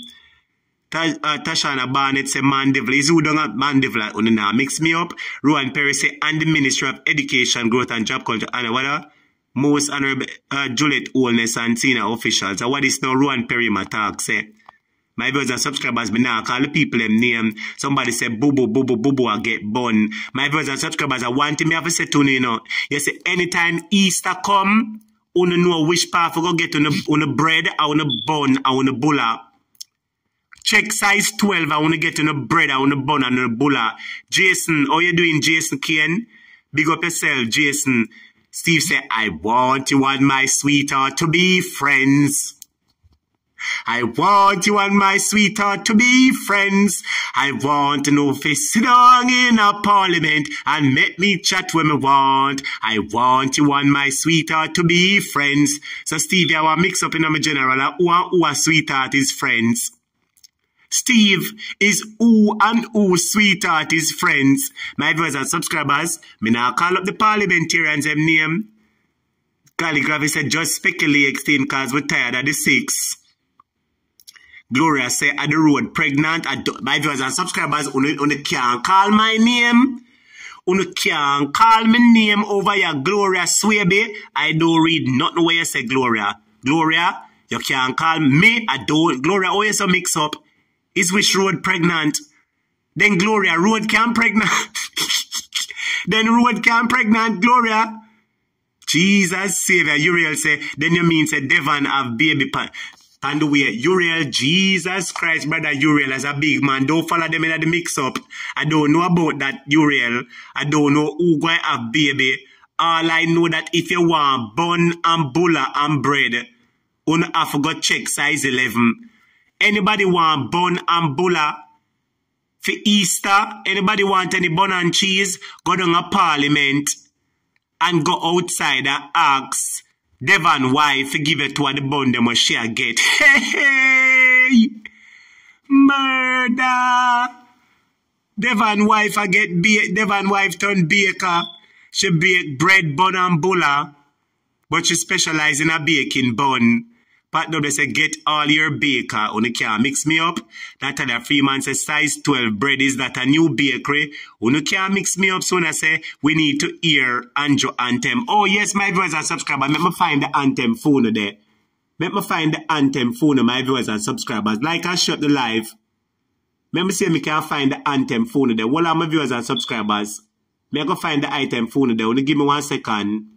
B: Ta- uh, Tashana Barnett say Mandeville. Is who down at Mandeville? Uh, now mix me up. Rowan Perry say and the Ministry of Education, Growth and Job Culture. And what uh, most honorable uh, Juliet Holness and senior officials. Uh, what is now Rowan Perry my talk say? My viewers and subscribers, me now call the people them name. Somebody say boo boo boo boo boo boo I get bun. My viewers and subscribers, I want me have to say to you, you know. You say anytime Easter come, you know which path we go get on the, on the bread, or on the bun, or on the bulla. Check size 12, I want to get on the bread, I want the bun, and the bulla. Jason, how you doing, Jason Kane? Big up yourself, Jason. Steve said, I want you and my sweetheart to be friends. I want you and my sweetheart to be friends. I want to know if sit down in a parliament and make me chat when I want. I want you and my sweetheart to be friends. So Stevie, I want mix up in my general who and who a sweetheart is friends. Steve is who and who sweetheart is friends. My and subscribers, me now call up the parliamentarians them name. Calligraphy said just speculate extend cause we're tired of the six. Gloria say at the road pregnant. Do, my viewers and subscribers, on can't call my name. On can't call my name over here, Gloria Swaby. I don't read nothing where you say Gloria. Gloria, you can't call me. I don't. Gloria always a mix up. Is which road pregnant? Then Gloria, road can't pregnant. then road can't pregnant, Gloria. Jesus Savior, Uriel say, then you mean say Devon have baby pan. And the way Uriel, Jesus Christ, brother Uriel, as a big man, don't follow them in the mix up. I don't know about that Uriel. I don't know who going have baby. All I know that if you want bun and bulla and bread, you have to go check size 11. Anybody want bun and bulla for Easter? Anybody want any bun and cheese? Go down a parliament and go outside and ask Devon wife give it to the bun them what she get. Hey, hey! Murder! Devon wife I get be Devon wife turn baker. She bake bread, bun and bulla. But she specialize in a baking bun. Pat W say get all your baker. Only can mix me up. Natalia Freeman says size 12 bread is that a new bakery. Only can mix me up. So I say we need to hear Andrew Anthem. Oh yes, my viewers and subscribers. Let me find the Anthem phone there. Let me find the Anthem phone of my viewers and subscribers. Like I shut the live. Let me see if I can find the Anthem phone there. What are my viewers and subscribers? May I go find the item phone there. Only give me one second.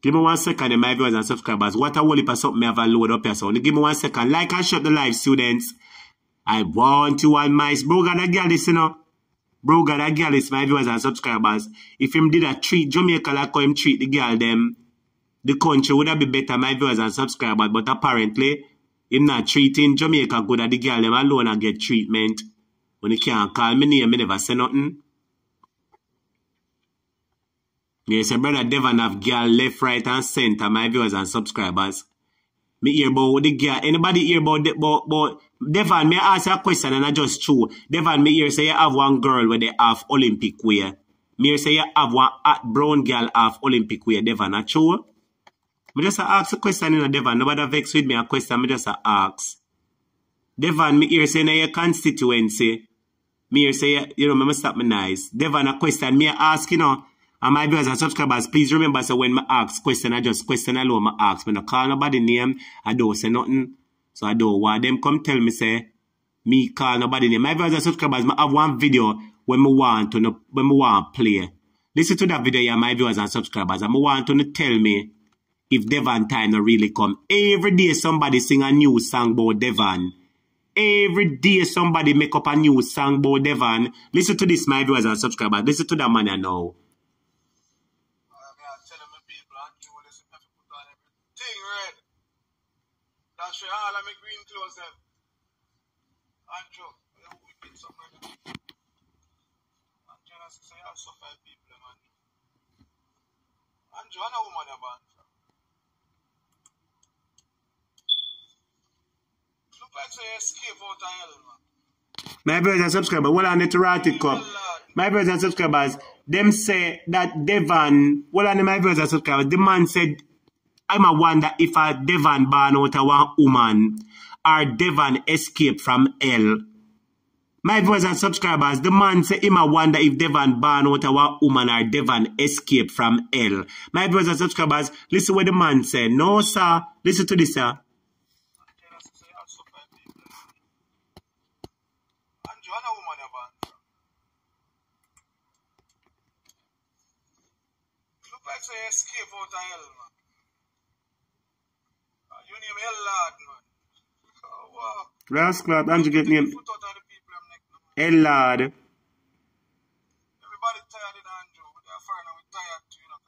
B: Give me one second, my viewers and subscribers. What a whole heap of something I have a load up here. So give me one second. Like and shut the live, students. I want you and my bro got a girl this, you know. Bro got a girl this, my viewers and subscribers. If him did a treat Jamaica like how him treat the girl them, the country would have be better, my viewers and subscribers. But apparently, him not treating Jamaica good at the girl them alone and get treatment. When he can't call me name, me never say nothing. Yes, brother Devon have girl left, right, and center, my viewers and subscribers. Me hear about the girl. Anybody hear about the, about, about Devon, may I ask a question and I just true. Devon, me hear say you have one girl where they have Olympic wear. Me hear say you have one brown girl have Olympic wear. Devon, not true? Me just ask a question in a Devon. Nobody vex with me a question. Me just ask. Devon, me hear say in your constituency. Me hear say, you know, me stop me nice. Devon, a question. Me ask, you know, and my viewers and subscribers, please remember, so when I ask question, I just question alone, I ask. When I call nobody name, I don't say nothing. So I don't want them come tell me, say, me call nobody name. My viewers and subscribers, I have one video when I want to, when I want to play. Listen to that video, yeah, my viewers and subscribers. And I want to tell me if Devon time no really come. Every day somebody sing a new song about Devon. Every day somebody make up a new song about Devon. Listen to this, my viewers and subscribers. Listen to that man I know.
E: That's why all of my green clothes them. Andrew, you we did something like that. Andrew, I say you have so five people, man. Andrew, I know woman you're born from. Escape.
B: My brothers and subscribers, hold on the Taratic Cup. My brothers and subscribers, them say that Devon, hold on my brothers and subscribers, the man said, I'm a wonder if a Devon born out of one woman or Devon escaped from hell. My viewers and subscribers, the man say him a wonder if Devon born out a woman or Devon escaped from hell. My viewers and subscribers, listen what the man say. No, sir. Listen to this, sir.
E: Say escape out of hell, man. Uh, you name hell lord, man. Oh, wow.
B: Rascal, Andrew get name.
E: Put out of the people them neck, man.
B: Hell Lord.
E: Everybody tired in Andrew. We are fine and we tired too, you know,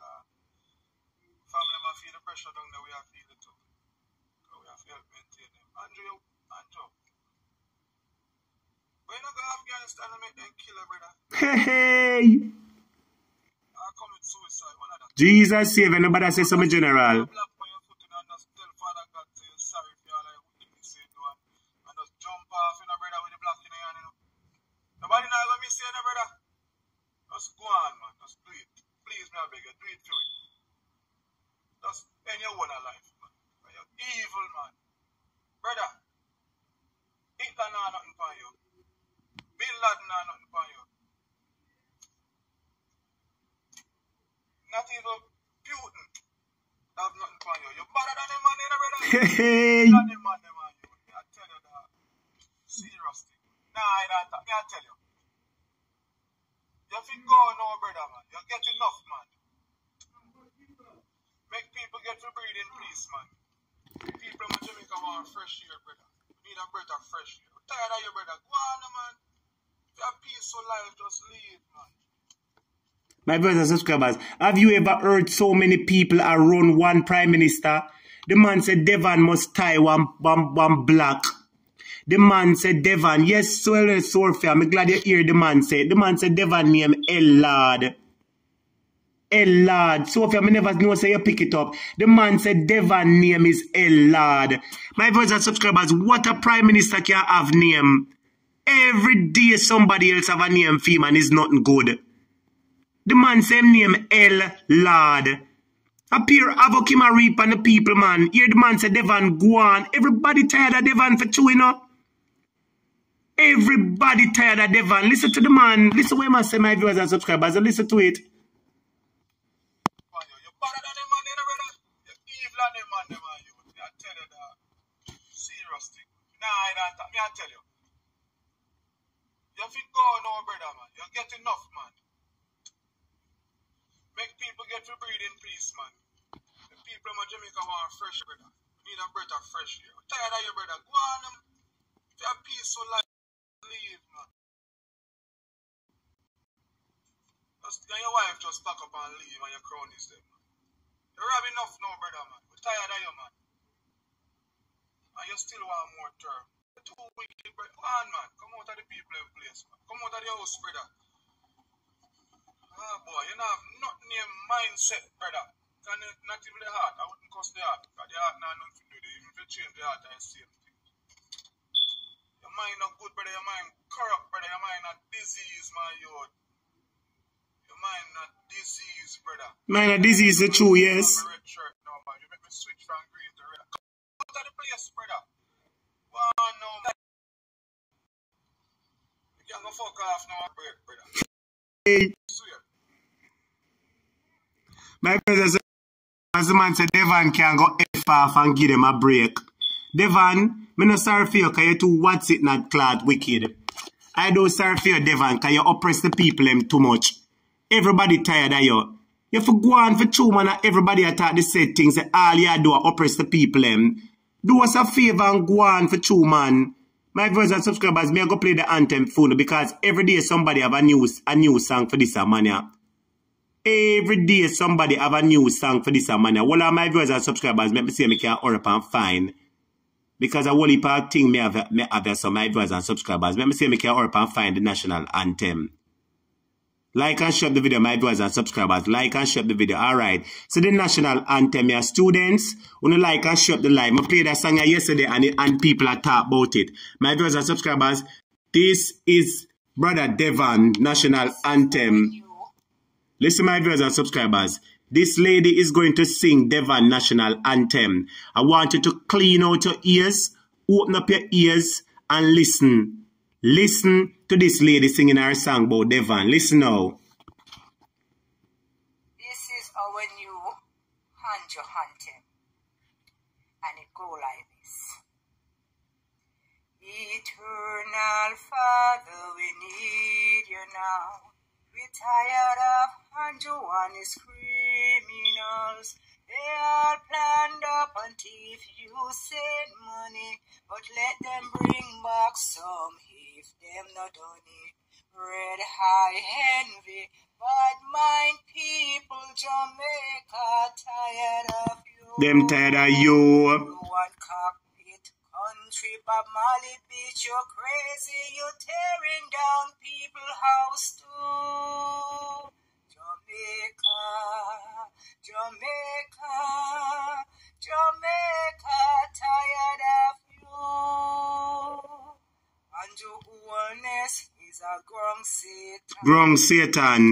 E: family man feel the pressure down there, we have feel it too. Cause we have to help maintain them. Andrew, Andrew. But you go Afghanistan and make them kill a brother.
B: Hey, hey.
E: Or commit suicide, one of them.
B: Jesus save and nobody say something general.
E: Black on your foot and just tell Father God to you sorry for all the wickedness you do and, and just jump off in a brother with the black in your hand, you know. Nobody not gonna miss you, brother. Just go on, man. Just do it. Please, me, I beg you, do it through it. Just end your own life, man. But You're evil, man. Brother, Hitler not nothing for you. Bin Laden not nothing for you. Not even Putin have nothing for you. You're better than them, man, you brother.
B: Hey.
E: Than them, man, them, man, I tell you that. Seriously. Nah, I don't. Me, I tell you. You think go now, brother, man. You get enough, man. Make people get to breathe in peace, man. People in Jamaica want fresh air, brother. Need a breath of fresh air. Tired of you, brother. Go on, man. If you have peaceful life, just leave, man.
B: My brothers and subscribers, have you ever heard so many people around one prime minister? The man said Devon must tie one, one, one black. The man said Devon, yes, so well, Sophia, I'm glad you hear the man say. The man said Devon name El Lord. El Lord. Sophia, I never know say you pick it up. The man said Devon name is El Lord. My brothers and subscribers, what a prime minister can have name? Every day somebody else have a name for him and it's nothing good. The man same name El Lord. Appear a reap on the people, man. Hear the man say Devon go on. Everybody tired of Devon for chewing up. Everybody tired of Devon. Listen to the man. Listen what man say, my viewers and subscribers. And listen to it.
E: you. You know, you. You. Nah, I don't. Me, I tell you. You think go now, brother, man. You get enough, man. Make people get to breathe in peace, man. The people in Jamaica want fresh, brother. Need a breath of fresh air. Tired of your brother. Go on, them. If you have peaceful life, leave, man. Just, and your wife just pack up and leave and your cronies them. You're have enough now, brother, man. We're tired of you, man. And you still want more term. You're too wicked, brother. Come on, man. Come out of the people place, man. Come out of the house, brother. Ah, boy, you don't have nothing in your mindset, brother. Can it, not even the heart. I wouldn't cuss the heart. Because the heart not nothing to do. Even if you change the heart, I thing. Your mind not good, brother. Your mind corrupt, brother. Your mind not disease, my youth. Your mind not disease, brother.
B: Man, this is the true, yes.
E: I'm a red shirt now, man. You make me switch from green to red. Come out of the place, brother. Wow, no, man. You can't go fuck off now break, brother.
B: Hey. My brothers, as the man said, Devon can go F off and give them a break. Devon, me no sorry for you, cause you too what's it not clad wicked. I do sorry for you, Devon, cause you oppress the people them too much. Everybody tired of you. You for go on for two man everybody attack the said things that all you do oppress the people them. Do us a favor and go on for two man. My viewers and subscribers, me I go play the anthem phone because every day somebody have a new a new song for this man yeah. Every day somebody have a new song for this man. All of my viewers and subscribers, let me see me can hurry up and find. Because a whole heap of thing me have, me have some my viewers and subscribers. Let me see me can hurry and find the national anthem. Like and share the video, my viewers and subscribers. Like and share the video. Alright. So the national anthem here, students, wanna like and share the live. I played that song yesterday and, it, and people are talk about it. My viewers and subscribers, This is Brother Devon National Anthem. Listen, my viewers and subscribers. This lady is going to sing Devon National Anthem. I want you to clean out your ears, open up your ears, and listen. Listen to this lady singing her song about Devon. Listen now.
G: This is our new Hanjo Anthem. And it go like this. Eternal Father, we need you now. We're tired of and his criminals. They all planned up until if you send money, but let them bring back some if them not done it. Red high envy, bad mind people, Jamaica tired of you.
B: Them tired of you.
G: One cockpit country, Bob Marley beach, you're crazy, you're tearing down people house too. Jamaica, Jamaica, Jamaica, tired of you. And your wellness is a grung Satan.
B: Grung Satan.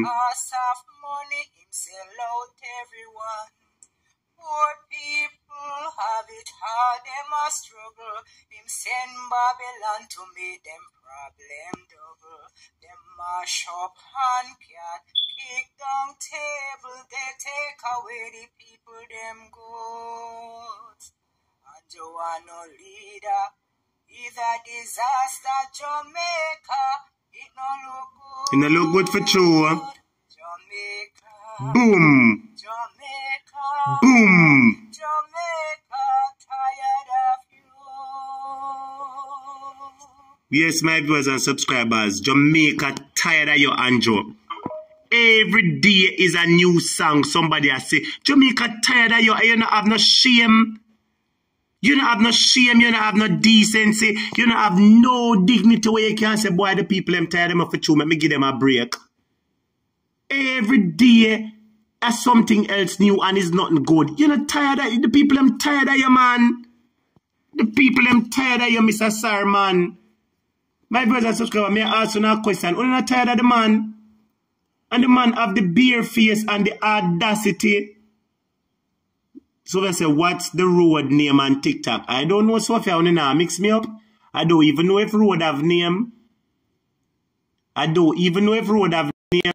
G: It no look good
B: for true. Boom.
G: Jamaica.
B: Boom. Yes, my viewers and subscribers, Jamaica tired of your Andrew. Every day is a new song. Somebody I say, Jamaica tired of you. You don't have no shame. You don't have no shame. You don't have no decency. You don't have no dignity where you can say, boy, the people I'm tired of for true. Let me give them a break. Every day is something else new and it's nothing good. You're not tired of the people I'm tired of you, man. The people I'm tired of you, Mr. Sir, man. My brothers and subscribers, may I ask you a question? You not tired of the man? And the man have the beer face and the audacity. So they say, what's the road name on TikTok? I don't know, Sophia, only now mix me up. I don't even know if road have name. I don't even know if road have name.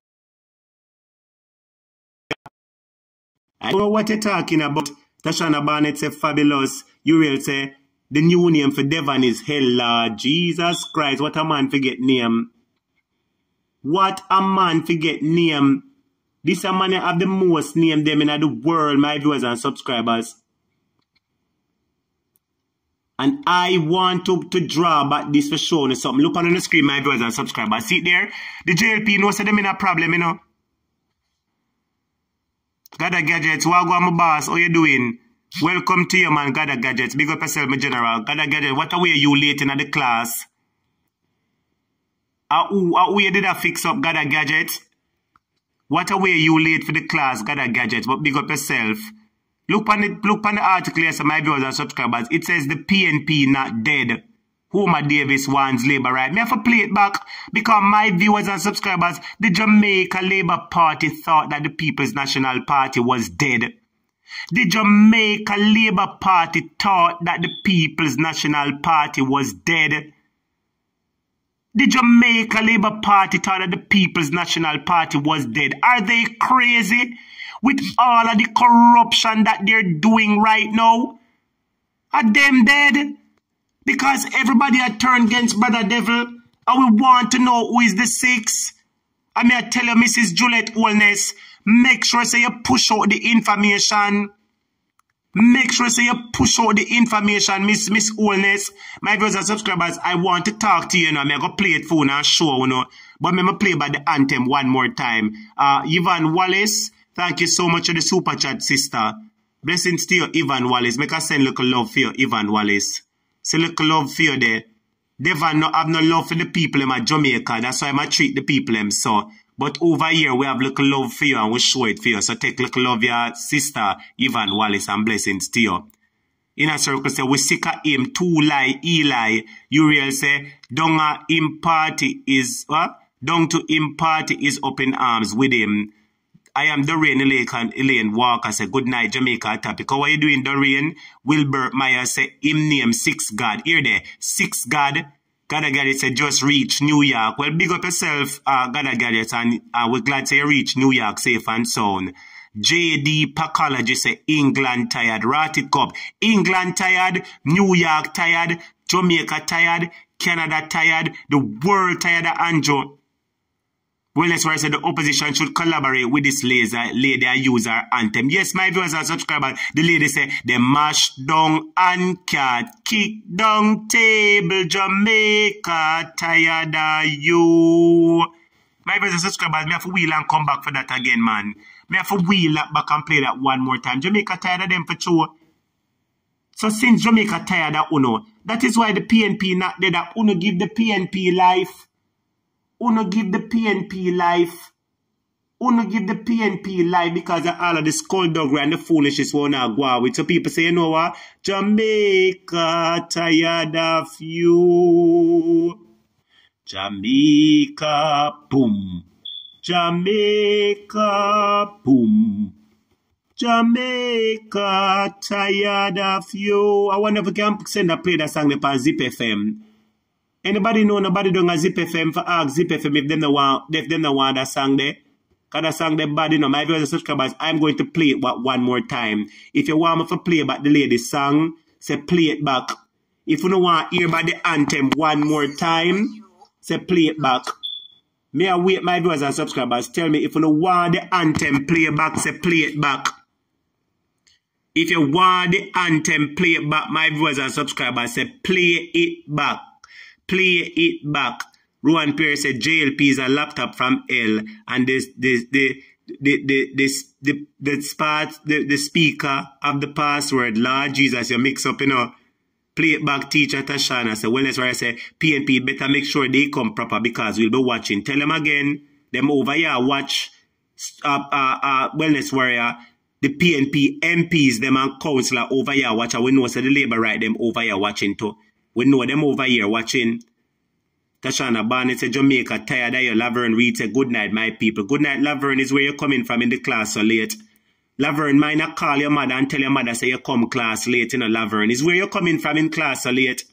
B: I don't know what you're talking about. Tashana Barnett say fabulous. You will say the new name for Devon is Hell Jesus Christ, what a man forget name. What a man forget name. This a man have the most name them in the world, my viewers and subscribers. And I want to, to draw back this for showing you something. Look on the screen, my viewers and subscribers. See there? The JLP knows that them in a problem, you know. Gada Gadgets, what go my boss? How you doing? Welcome to you, man, Gada Gadgets. Big up yourself, my general. Gada Gadgets, what are you late in the class? How, how way did I fix up Gada Gadgets? What a way you late for the class, got a gadget, but big up yourself. Look on the look on the article so my viewers and subscribers. It says the PNP not dead. Homer Davis wants Labour right. Me have to play it back because my viewers and subscribers, the Jamaica Labour Party thought that the People's National Party was dead. The Jamaica Labour Party thought that the People's National Party was dead. The Jamaica Labour Party thought that the People's National Party was dead. Are they crazy? With all of the corruption that they're doing right now? Are them dead? Because everybody had turned against Brother Devil. And we want to know who is the six. I may tell you, Mrs. Juliet Holness, make sure say you push out the information. Make sure say you push out the information, Miss Miss Wellness. My viewers and subscribers, I want to talk to you now. I'm going to play it for and show you know. But I'm play by the anthem one more time. Uh, Yvonne Wallace, thank you so much for the super chat, sister. Blessings to you, Yvonne Wallace. Make us send little love for you, Yvonne Wallace. Say little love for you there. Devon no have no love for the people in my Jamaica. That's why I treat the people them so. But over here, we have little love for you and we show it for you. So take little love your sister, Yvonne Wallace, and blessings to you. In a circle say, we seek of him, two lie, Eli. Uriel say, dung a him party is? Dung to him party is up in arms with him. I am Doreen Elaine, Elaine Walker say, good night, Jamaica topic. How are you doing, Doreen? Wilbur Meyer say, him name Six God. Here there, Six God. Gotta get it, say, just reach New York. Well, big up yourself, uh, Gotta get it, and uh, we're glad to reach New York safe and sound. JD Pacology say England tired. Ratty Cup. England tired. New York tired. Jamaica tired. Canada tired. The world tired of Anjo. Well, that's why I said the opposition should collaborate with this laser, lady and use her anthem. Yes, my viewers and subscribers, the lady said they mash down and cat, kick down table, Jamaica, tired of you. My viewers and subscribers, me have to wheel and come back for that again, man. Me have to wheel back and play that one more time. Jamaica tired of them for sure. So since Jamaica tired of Uno, that is why the PNP not there that Uno give the PNP life. Uno give the PNP life. Uno give the PNP life because of all of the skullduggery and the foolishness wanna go with. So people say, you know what? Jamaica tired of you. Jamaica, boom. Jamaica, boom. Jamaica, tired of you. I wonder if we can send a play that song upon Zip FM. Anybody know nobody doing a Zip FM for ask Zip FM if them no want if them no want that song there? Cause that song they bad, you know, my viewers and subscribers, I'm going to play it one more time. If you want me to play back the lady song, say play it back. If you don't want to hear about the anthem one more time, say play it back. May I wait my viewers and subscribers, tell me if you don't want the anthem play back, say play it back. If you want the anthem play back, my viewers and subscribers, say play it back. Play it back. Rowan Pierce said JLP is a laptop from L and this this the the the the the spot the, the speaker of the password, Lord Jesus, you mix up, you know. Play it back, teacher Tashana. So well, that's why I say PNP better make sure they come proper because we'll be watching. Tell them again, them over here watch uh, uh, uh, wellness warrior, the PNP MPs, them and councillor over here watch. I We know so the Labour right them over here watching too. We know them over here watching. Tashana Barnett said, Jamaica, tired of your Laverne Reed said, good night, my people. Good night, Laverne is where you're coming from in the class so late. Laverne, might not call your mother and tell your mother say you come class late, you know, Laverne. Is where you're coming from in class so late.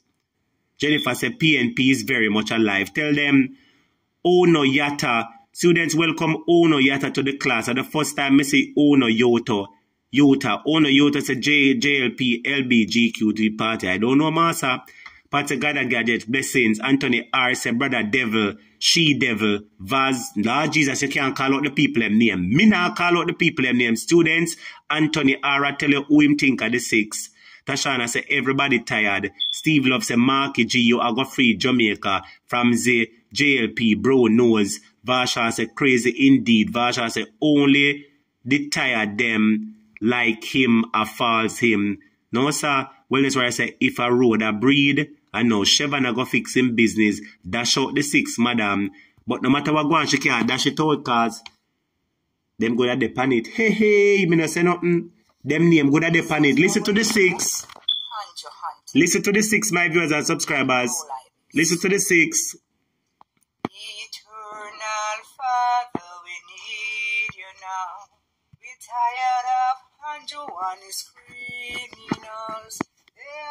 B: Jennifer said, PNP is very much alive. Tell them, Ono Yata. Students, welcome Ono Yata to the class. At the first time I say Ono Yoto. Yota. Ono Yota said J, JLP, LB, GQ, party. I don't know, Massa. Pastor Gada Gadget, blessings. Anthony said, brother devil, she devil, Vaz, Lord Jesus, you can't call out the people them name. Me not call out the people them name. Students, Anthony R. I tell you who him think of the six. Tashana say, everybody tired. Steve Love say, Marky G, you are go free Jamaica from the JLP, bro knows. Varsha say, crazy indeed. Varsha say, only the tired them like him or falls him. No, sir. Well, that's why I say, if a road a breed, I know Chevron go fix him business, dash out the six, madam. But no matter what go on, she can't dash it out cause them go to depend it. Hey, hey, me not say nothing. Them name go to depend it. Listen to the six. Listen to the six, my viewers and subscribers. Listen to the six.
G: Eternal Father, we need you now. We're tired of Hanjo and his criminals.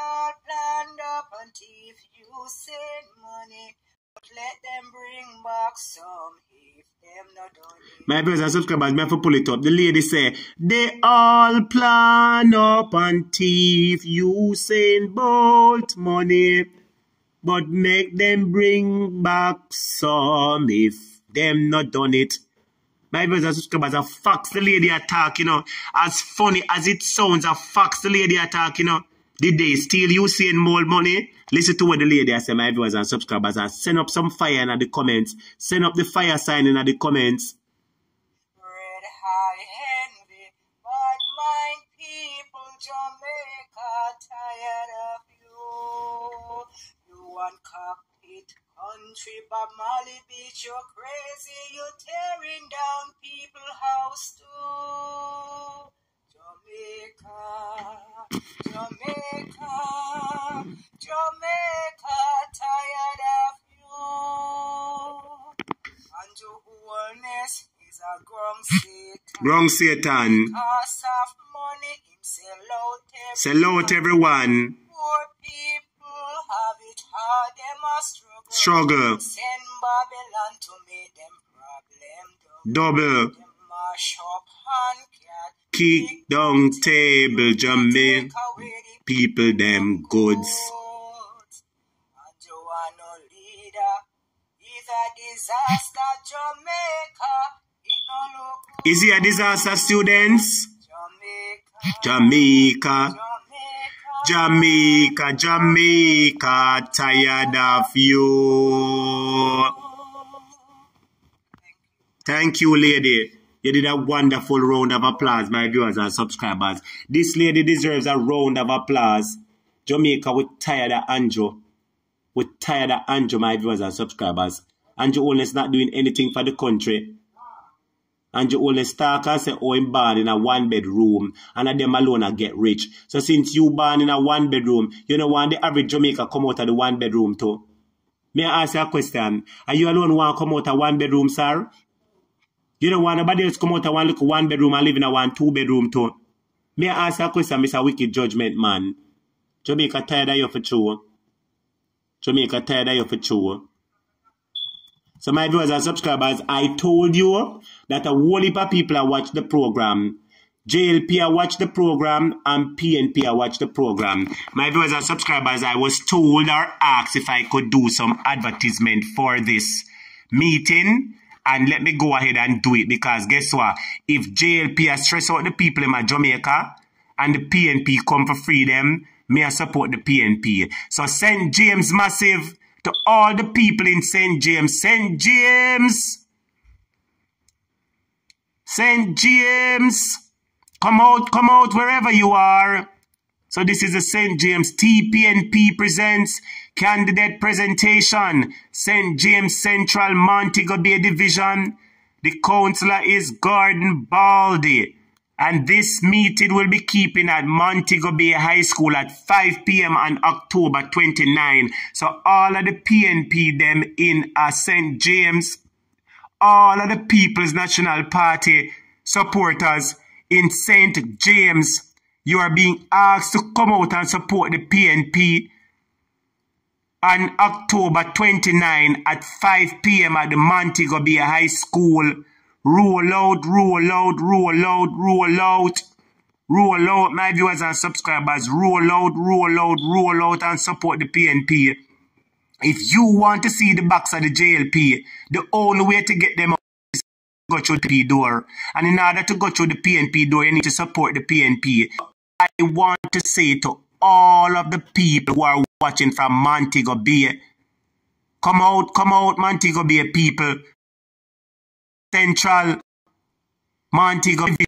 G: Are planned up if you send money, but let them bring back some if them not done it.
B: My viewers and subscribers, me have to pull it up. The lady say, they all plan up and thief you send bolt money, but make them bring back some if them not done it. My viewers and subscribers, a fox the lady attack, you know. As funny as it sounds, a fox the lady attack, you know. Did they steal you saying more money? Listen to what the lady I say, my viewers and subscribers. I send up some fire in the comments. Send up the fire sign in the comments.
G: Country, Marley Beach, you're crazy, you're tearing down house too. Jamaica, Jamaica, Jamaica, tired of you. And your Holness is a grung Satan.
B: Wrong Satan.
G: Cost of money, him sell out every
B: Sell out everyone.
G: Poor people have it hard, them a struggle.
B: Struggle.
G: Send Babylon to make them problem
B: Double.
G: Them mash up and.
B: Kick down table. Jamaica.
G: Take away the
B: People them goods.
G: goods. And you are no leader. It's a disaster, Jamaica. It no look good.
B: Is he a disaster, students?
G: Jamaica.
B: Jamaica,
G: Jamaica,
B: tired of you. Thank you, lady. You did a wonderful round of applause, my viewers and subscribers. This lady deserves a round of applause. Jamaica, we tired of Anjo. We tired of Anjo, my viewers and subscribers. Anjo Holness not doing anything for the country. Anjo Holness talk and say, oh, I'm born in a one bedroom and a them alone a get rich. So since you born in a one bedroom, you know want the average Jamaica come out of the one bedroom too. May I ask you a question? Are you alone want to come out of one bedroom, sir? You don't want nobody else come out of one look one bedroom and live in a one two bedroom too. May I ask a question, Mr. Wicked Judgment Man? Jamaica tired of you for true. Jamaica tired of you for true. So my viewers and subscribers, I told you that a whole heap of people are watch the program. JLP are watch the program and PNP are watch the program. My viewers and subscribers, I was told or asked if I could do some advertisement for this meeting. And let me go ahead and do it because guess what? If JLP has stress out the people in my Jamaica and the PNP come for freedom, may I support the PNP. So St. James Massive to all the people in St. James. St. James! St. James! Come out, come out wherever you are. So this is the St. James TPNP presents candidate presentation. St. James Central Montego Bay Division. The councillor is Gordon Baldy. And this meeting will be keeping at Montego Bay High School at 5 p.m. on October 29. So all of the PNP them in uh, St. James, all of the People's National Party supporters in St. James, you are being asked to come out and support the PNP on October 29 at 5 p.m. at the Montego Bay High School. Roll out, roll out, roll out, roll out. Roll out, my viewers and subscribers. Roll out, roll out, roll out and support the PNP. If you want to see the backs of the JLP, the only way to get them is to go through the PNP door. And in order to go through the PNP door, you need to support the PNP. I want to say to all of the people who are watching from Montego Bay, come out, come out, Montego Bay people. Central Montego Bay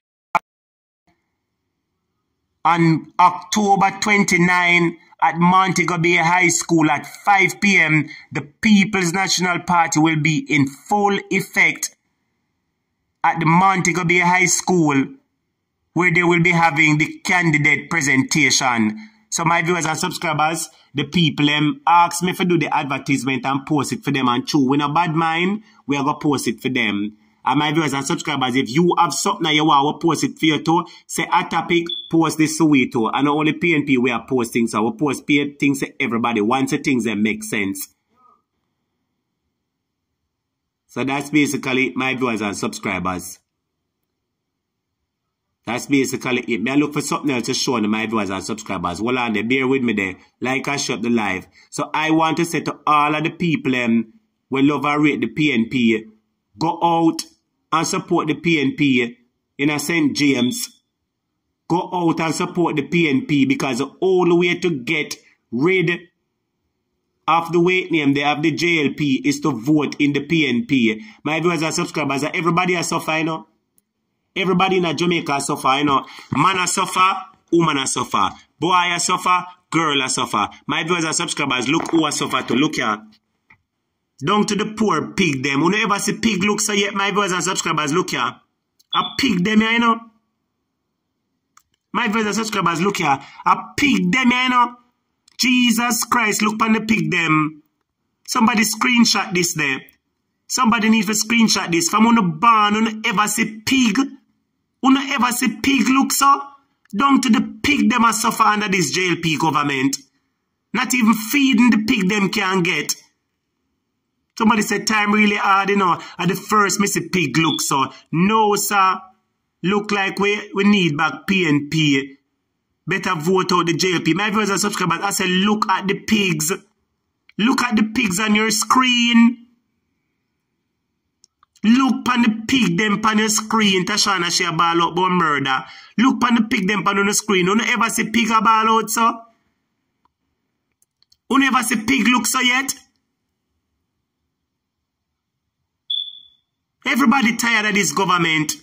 B: on October 29 at Montego Bay High School at 5 p.m. The People's National Party will be in full effect at the Montego Bay High School where they will be having the candidate presentation. So my viewers and subscribers, the people them ask me to do the advertisement and post it for them and true. When a bad mind, we are to post it for them. And my viewers and subscribers, if you have something that you want to post it for you too, say a topic, post this to we too. And not only PNP we are posting, so we post things to everybody once the things that make sense. So that's basically my viewers and subscribers. That's basically it. May I look for something else to show to my viewers and subscribers. Hold on there, bear with me there. Like I shut the live. So I want to say to all of the people um, we love and rate the PNP, go out and support the PNP in St. James. Go out and support the PNP because the only way to get rid of the weight name they have the JLP is to vote in the PNP. My viewers and subscribers, everybody has suffer, you know. Everybody in Jamaica suffer, you know. Man a suffer, woman a suffer. Boy a suffer, girl a suffer. My viewers and subscribers, look who a suffer to. Look here. Down to the poor pig them. Who ever see pig look so yet, my viewers and subscribers, look here. A pig them here, you know. My viewers and subscribers, look here. A pig them, you know. Jesus Christ, look on the pig them. Somebody screenshot this there. Somebody need to screenshot this. From on the barn, on ever see pig. On ever see pig look so. Down to the pig them a suffer under this JLP government. Not even feeding the pig them can get. Somebody said time really hard, you know. At the first Missy Pig look so. No, sir. Look like we, we need back PNP. Better vote out the JLP. My viewers and subscribers, I said look at the pigs. Look at the pigs on your screen. Look pan the pig them pan the screen. Tashana she a ball out about murder. Look pan the pig them pan on the screen. You ever see pig a ball out, so? You never see pig look so yet? Everybody tired of this government.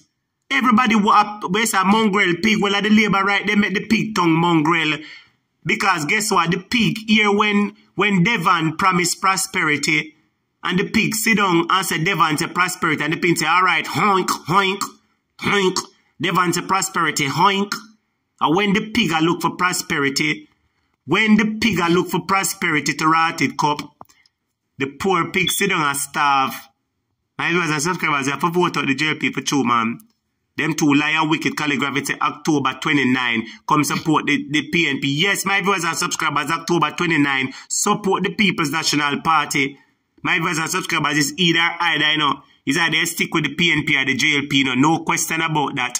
B: Everybody where's a mongrel pig. Well, at the labor right, they make the pig tongue mongrel. Because guess what? The pig here when when Devon promised prosperity and the pig sit down and say Devon say prosperity and the pig say, all right, hoink, hoink, hoink. Devon say prosperity, hoink. And when the pig a look for prosperity, when the pig a look for prosperity to rot it cup, the poor pig sit down and starve. My viewers and subscribers, you have to vote out the jail for two, man. Them two liar wicked calligraphy October 29. Come support the, the PNP. Yes, my viewers and subscribers, October 29. Support the People's National Party. My viewers and subscribers is either either, you know. Is either stick with the PNP or the JLP, you know. No question about that.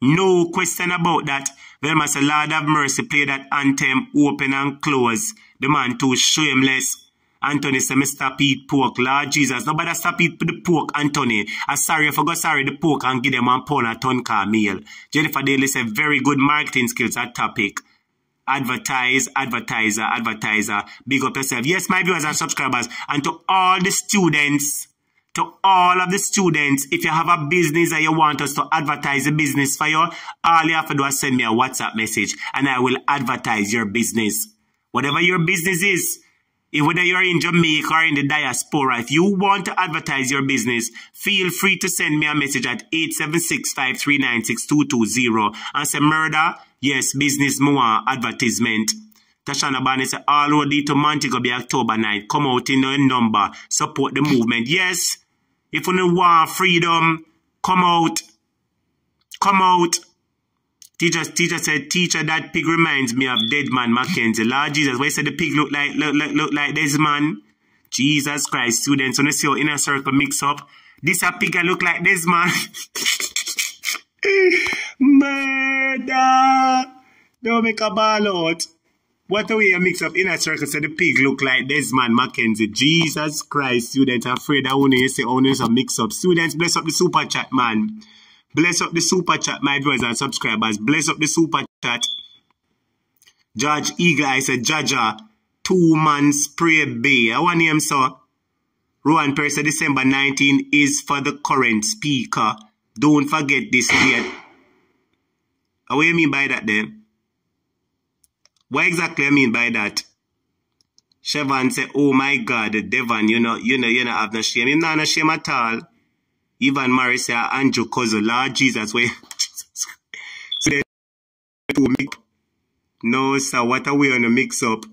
B: No question about that. Well, Master Lord have mercy, play that anthem open and close. The man too shameless. Anthony say, me stop eat pork. Lord Jesus, nobody stop eat the pork, Anthony. I'm sorry, I forgot sorry the pork and give them one pound a ton car meal. Jennifer Daly said, very good marketing skills, that topic. Advertise, advertiser, advertiser. Big up yourself. Yes, my viewers and subscribers. And to all the students, to all of the students, if you have a business and you want us to advertise a business for you, all you have to do is send me a WhatsApp message and I will advertise your business. Whatever your business is, whether you're in Jamaica or in the diaspora, if you want to advertise your business, feel free to send me a message at 876-539-6220 and say, murder, yes, business more advertisement. Tashana Barnett said, all road to Montego Bay October night. Come out in a number. Support the movement. Yes, if you want freedom, come out. Come out. Teacher, teacher said, teacher, that pig reminds me of dead man Mackenzie. Lord Jesus, why said the pig look like look, look, look like this man? Jesus Christ, students, when you see your inner circle mix up, this a pig look like this man. Murder! Don't make a ball out. What a way you mix up inner circle so the pig look like man Mackenzie. Jesus Christ, students, I'm afraid I to say only some mix up. Students, bless up the super chat, man. Bless up the super chat, my viewers and subscribers. Bless up the super chat. Judge Eagle I said, Jaja, two man spray bay. I want him, so. Rowan said, December 19 is for the current speaker. Don't forget this date. What do you mean by that then? What exactly I mean by that? Chevron said, oh my God, Devon, you know, you know, you know, have no shame. You know, no shame at all. Even Murray say ah, Andrew cousin, Lord Jesus, to mix. No, sir, what are we on a mix up?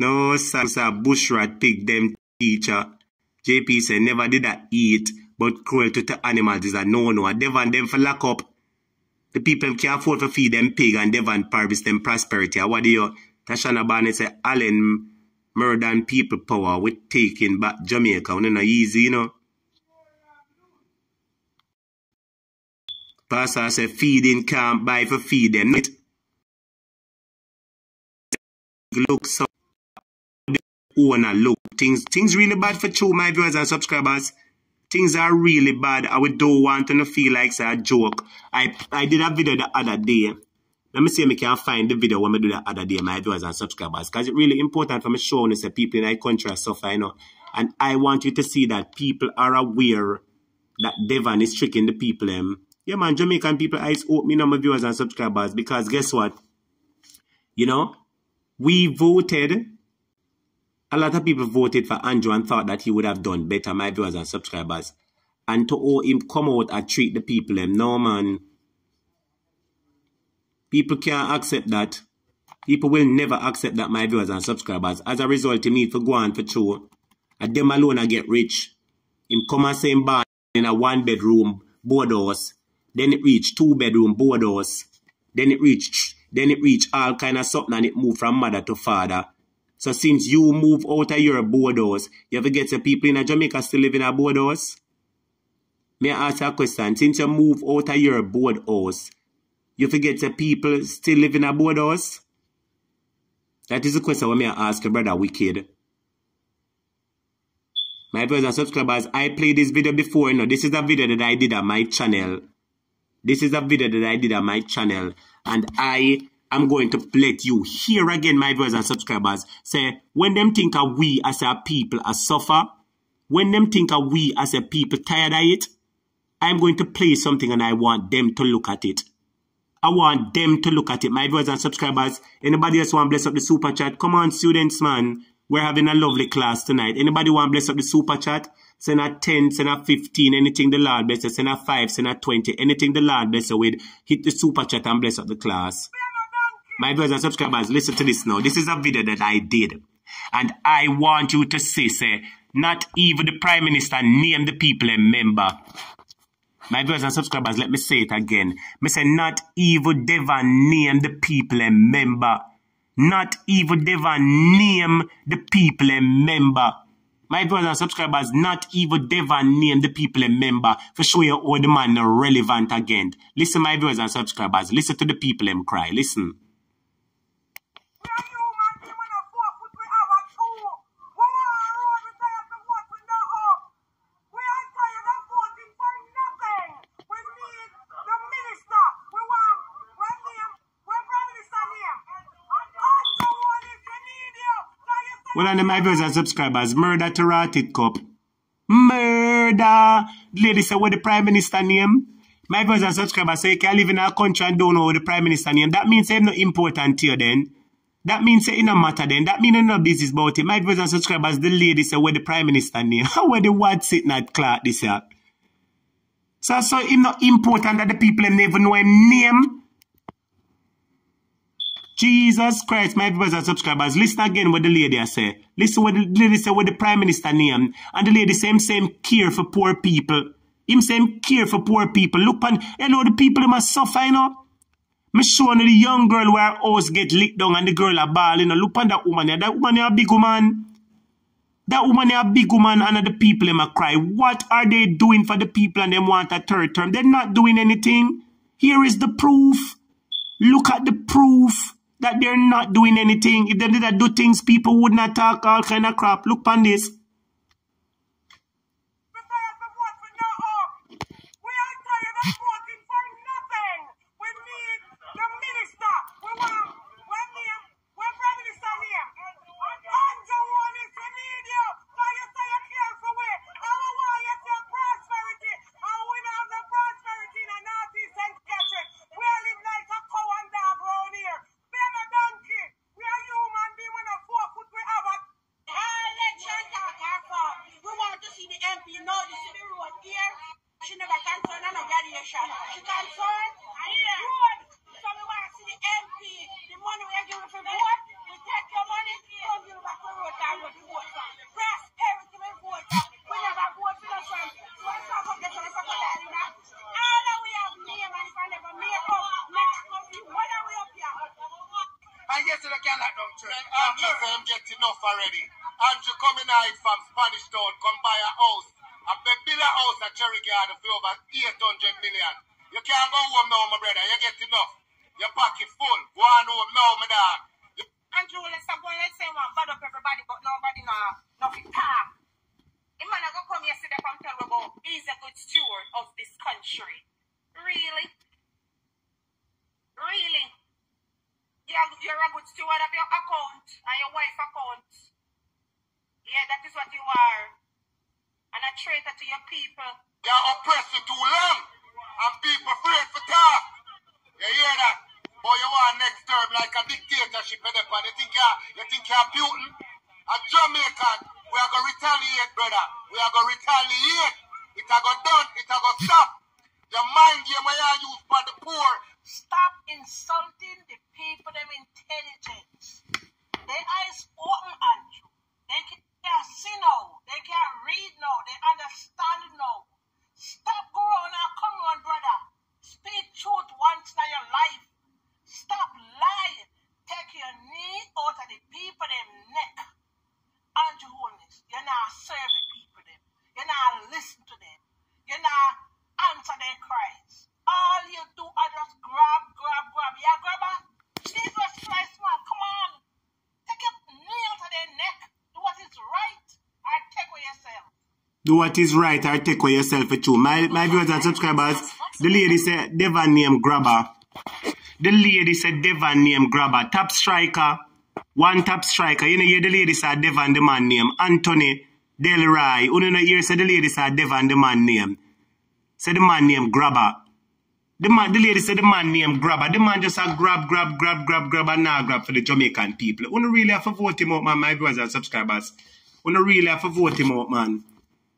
B: No, sir, sir, bushrat pig them teacher. JP said never did that eat, but cruelty to animals is a no-no. Devon them for lock up. The people can't afford to feed them pig and Devon harvest them prosperity. What do you? Tashana Barnett say Allen murder and people power with taking back Jamaica. You know, easy, you know. Pastor said feeding can't buy for feeding. It looks so owner look. Things things really bad for two my viewers and subscribers. Things are really bad. I would don't want to feel like it's a joke. I I did a video the other day. Let me see if I can find the video when I do the other day, my viewers and subscribers. Because it's really important for me showing that people in our country are suffering, you know. And I want you to see that people are aware that Devon is tricking the people. Um, yeah, man, Jamaican people eyes open on my viewers and subscribers because guess what? You know, we voted. A lot of people voted for Andrew and thought that he would have done better, my viewers and subscribers. And to owe him come out and treat the people, um, no man. People can't accept that. People will never accept that, my viewers and subscribers. As a result, you need to go on for true. And them alone I get rich. Him come and him born in a one bedroom board house. Then it reach two bedroom board house. Then it reach then it reach all kind of something and it move from mother to father. So since you move out of your board house, you ever get some people in Jamaica still live in a? May I ask a question? Since you move out of your board house, you forget the people still live in a board house? That is the question I may ask your brother Wicked. My brothers and subscribers, I played this video before. You know, this is a video that I did on my channel. This is a video that I did on my channel. And I am going to let you hear again, my viewers and subscribers, say, when them think of we as a people a suffer, when them think of we as a people tired of it, I'm going to play something and I want them to look at it. I want them to look at it. My viewers and subscribers, anybody else want to bless up the super chat? Come on, students, man. We're having a lovely class tonight. Anybody want to bless up the super chat? Send a 10, send a 15, anything the Lord bless you. Send a 5, send a 20, anything the Lord bless you with. Hit the super chat and bless up the class. My viewers and subscribers, listen to this now. This is a video that I did. And I want you to say, say, not even the Prime Minister name the people a member. My viewers and subscribers, let me say it again. Me say not evil Devon name the people a member. Not evil Devon name the people a member. My viewers and subscribers, not evil Devon name the people a member for show you how the man relevant again. Listen, my viewers and subscribers, listen to the people them cry. Listen.
I: We are human being when a four foot we have a two. We want a road we tired to vote for no up. We are tired of voting for nothing. We need the minister. We want when name when prime minister name. And also what is we need you. Say
B: Well, and my viewers and subscribers, murder to rotted cup. Murder! The lady said, what the prime minister name? My viewers and subscribers, so you can live in our country and don't know what the prime minister name. That means it's not important to you then. That means it no matter then. That means no business about it. My viewers and subscribers, the lady said, what the prime minister name? Where the word sitting at clock this year? So, so it's not important that the people never know him name. Jesus Christ, my viewers and subscribers, listen again what the lady say. Listen what the lady say what the prime minister name. And the lady him same care for poor people. Him same care for poor people. Look on, you know the people them must suffer, you know. Me show the young girl where her house get licked down and the girl a ball, you know. Look on that woman. That woman a big woman. That woman a big woman and the people them a cry. What are they doing for the people and them want a third term? They're not doing anything. Here is the proof. Look at the proof that they're not doing anything. If they did do things, people would not talk all kind of crap. Look on this.
I: we tired to vote for no up. We are tired of voting for nothing. We need the minister. We want when name when prime minister name. And the one is we need you. Now you say you care for we. And we want you to prosperity. And we don't have the prosperity in the northeast and Catherine. We are live like a cow and dog round here. We are no donkey. We are human being with a four foot we have a election talk our fault. We want to see the MP know the city road here. She never concerned on a radiation. She concerned road. So we want to see the MP. The money we are giving for vote. We take your money, come give it back to road and road we vote for. Prosperity we vote for. We never vote for the front. So let's not forget to the second line, you know. All that we have name and if I never make up, next country, when are we up here?
J: And yes, you can lock down church. Andrew say him get enough already. Andrew coming out from Spanish Town, come buy a house. A big build a house at Cherry Garden for over 800 million. You can't go home now, my brother. You get enough. Your pocket Go on my dog.
I: Andrew, let's going, let's say one bad up everybody, but nobody know, nothing talk. The man I go come yesterday from tell me about he's a good steward of this country. Really? Really? You're, you're a good steward of your account and your wife account. Yeah, that is what you are. And a traitor to your people.
J: You're oppressed too long. And people afraid for talk. You hear that? Boy, you want next term like a dictatorship in the pan. You think you're, you think you're Putin? A Jamaican, we are going to retaliate, brother. We are going to retaliate. It a go done. It a go stop. The mind game where you use for the poor
G: Stop insulting the people, them intelligence. Their eyes open, Andrew. They can see now. They can read now. They understand now. Stop going and come on, brother. Speak truth once in your life. Stop lying. Take your knee out of the people them neck. Andrew Holness, you're not serving people them. You're not listen to them. You're not answer their cries. All you do are just grab, grab, grab. Yeah, grabber. Jesus Christ, man, come on. Take your knee out of their neck. Do what is right. Or take away yourself.
B: Do what is right or take away yourself for true. My, my viewers and subscribers, the lady said Devon name grabber. The lady said Devon name grabber. Top striker. One top striker. You know, hear the lady said Devon the man name. Anthony Del Rai. You know, hear said the lady said Devon the man name. Said the man name grabber. The man, the lady said the man name grabber. The man just a grab, grab, grab, grab, grab, and now grab for the Jamaican people. Don't really have to vote him out, man, my viewers and subscribers. Don't really have to vote him out, man.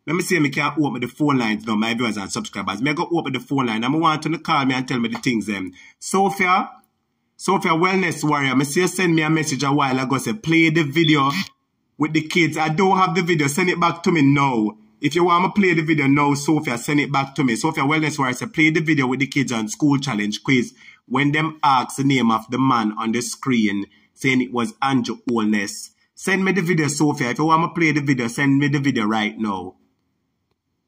B: Let me see if I can open the phone lines now, my viewers and subscribers. May I go open the phone line. I'm want to call me and tell me the things them. Sophia, Sophia Wellness Warrior, I see you send me a message a while ago, say play the video with the kids. I don't have the video, send it back to me now. If you want me to play the video now, Sophia, send it back to me. Sophia Wellness Warrior, say play the video with the kids on school challenge quiz. When them ask the name of the man on the screen, saying it was Andrew Wellness. Send me the video, Sophia. If you want me to play the video, send me the video right now.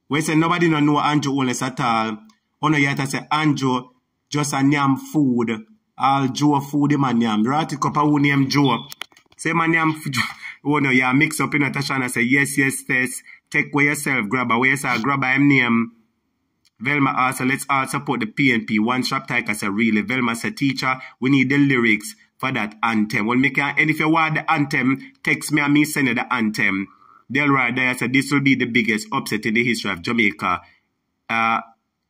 B: We say nobody no know Andrew Wellness at all. Ono I say Andrew just a nyam food. All Joe food him a nyam. It up who name Joe. Say my nyam oh no, yeah, mix up in a Tashana say yes, yes, yes. Take away yourself, grab away yourself, grab him name. Velma also let's all support the PNP. One shop tiger say really. Velma said teacher, we need the lyrics for that anthem. Well, can, and if you want the anthem, text me and me send you the anthem. Delroy Dyer said this will be the biggest upset in the history of Jamaica uh,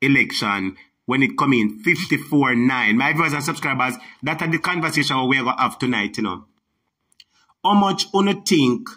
B: election when it come in 54-9. My viewers and subscribers, that are the conversation we're going to have tonight, you know. How much you think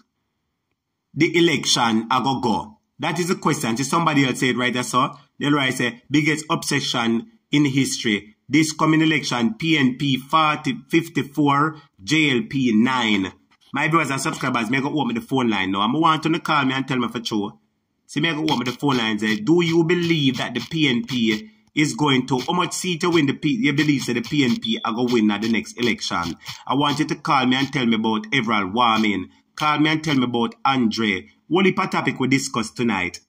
B: the election are going to go? That is the question. See, somebody else said right there, so. Delroy said, biggest obsession in history. This coming election, PNP 40, 54, JLP 9. My viewers and subscribers, I go open the phone line now. I'm want to call me and tell me for sure. See, may I go open the phone line do you believe that the PNP is going to, how much seat to win the P, you believe that the PNP are going to win at the next election? I want you to call me and tell me about Everald Warming. Call me and tell me about Andre. What heap topic we discuss tonight?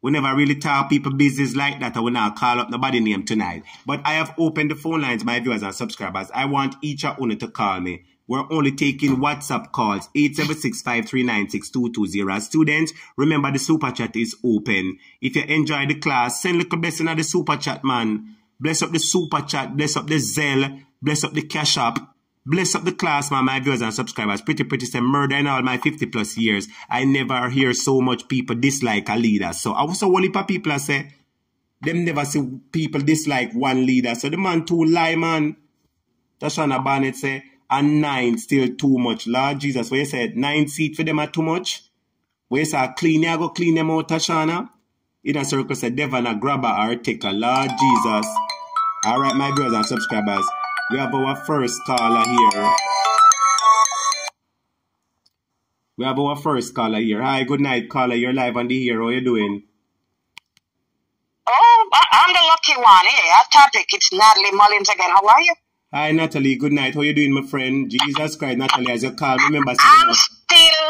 B: We never really talk people business like that. I will not call up nobody name tonight. But I have opened the phone lines, my viewers and subscribers. I want each of you to call me. We're only taking WhatsApp calls, 876-539-6220. Students, remember the super chat is open. If you enjoy the class, send little blessing of the super chat, man. Bless up the super chat, bless up the Zelle, bless up the cash app. Bless up the class, man, my viewers and subscribers. Pretty, pretty say murder in all my 50 plus years. I never hear so much people dislike a leader. So I was a of people I say, them never see people dislike one leader. So the man too lie, man. Tashana Barnett say, and nine still too much. Lord Jesus, where you said nine seat for them are too much? Where you say clean, you go clean them out, Tashana? In a circle say Devon a grabber or taker. Lord Jesus. All right, my brothers and subscribers. We have our first caller here. We have our first caller here. Hi, good night, caller. You're live on the air. How you doing?
K: Oh, I- I'm the lucky one. Hey, our topic, it's Natalie Mullins again. How are you?
B: Hi, Natalie. Good night. How you doing, my friend? Jesus Christ, Natalie, as you call, remember,
K: I'm still,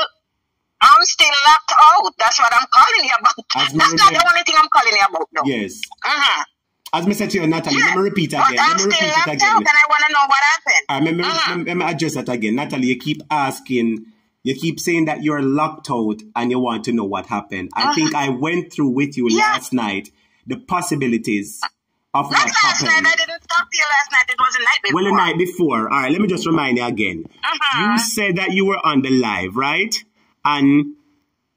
K: I'm still locked out. That's what I'm calling you about.
B: As
K: That's not the only thing I'm calling you about, though.
B: Yes.
K: Uh-huh.
B: As me said to you, Natalie, let me repeat
K: But
B: again.
K: I'm
B: Let me
K: still
B: repeat it
K: locked
B: again.
K: out and I want to know what happened.
B: I remember,
K: Uh-huh.
B: let me address that again. Natalie, you keep asking, you keep saying that you're locked out and you want to know what happened. I think I went through with you
K: Uh-huh. Yeah.
B: last night the possibilities of
K: Not last
B: happened.
K: night. I didn't talk to you last night. It was the night before.
B: Well, the night before. All right, let me just remind you again.
K: Uh-huh.
B: You said that you were on the live, right? And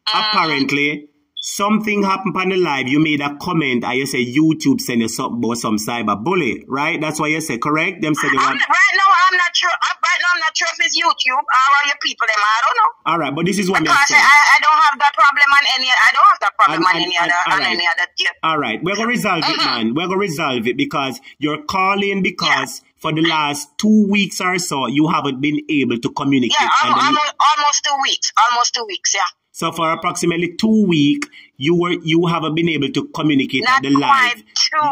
K: Uh-huh.
B: apparently, something happened on the live. You made a comment and you said YouTube sent you something about some cyber bully, right? That's what you said, correct? Them said they
K: I'm,
B: want.
K: right now, I'm not sure. uh, Right now, I'm not sure if it's YouTube or are your people them. I don't know.
B: All right, but this is what I'm
K: Because I,
B: saying.
K: I I don't have that problem on any. I don't have that problem
B: And-
K: on
B: and-
K: any
B: and-
K: other on
B: alright.
K: any other tip.
B: All right, we're gonna resolve it, man. We're gonna resolve it because you're calling because for the last two weeks or so you haven't been able to communicate.
K: Yeah, almost, almost, almost two weeks. Almost two weeks, yeah.
B: So for approximately two weeks, you were you haven't been able to communicate
K: Not
B: at the
K: quite
B: live.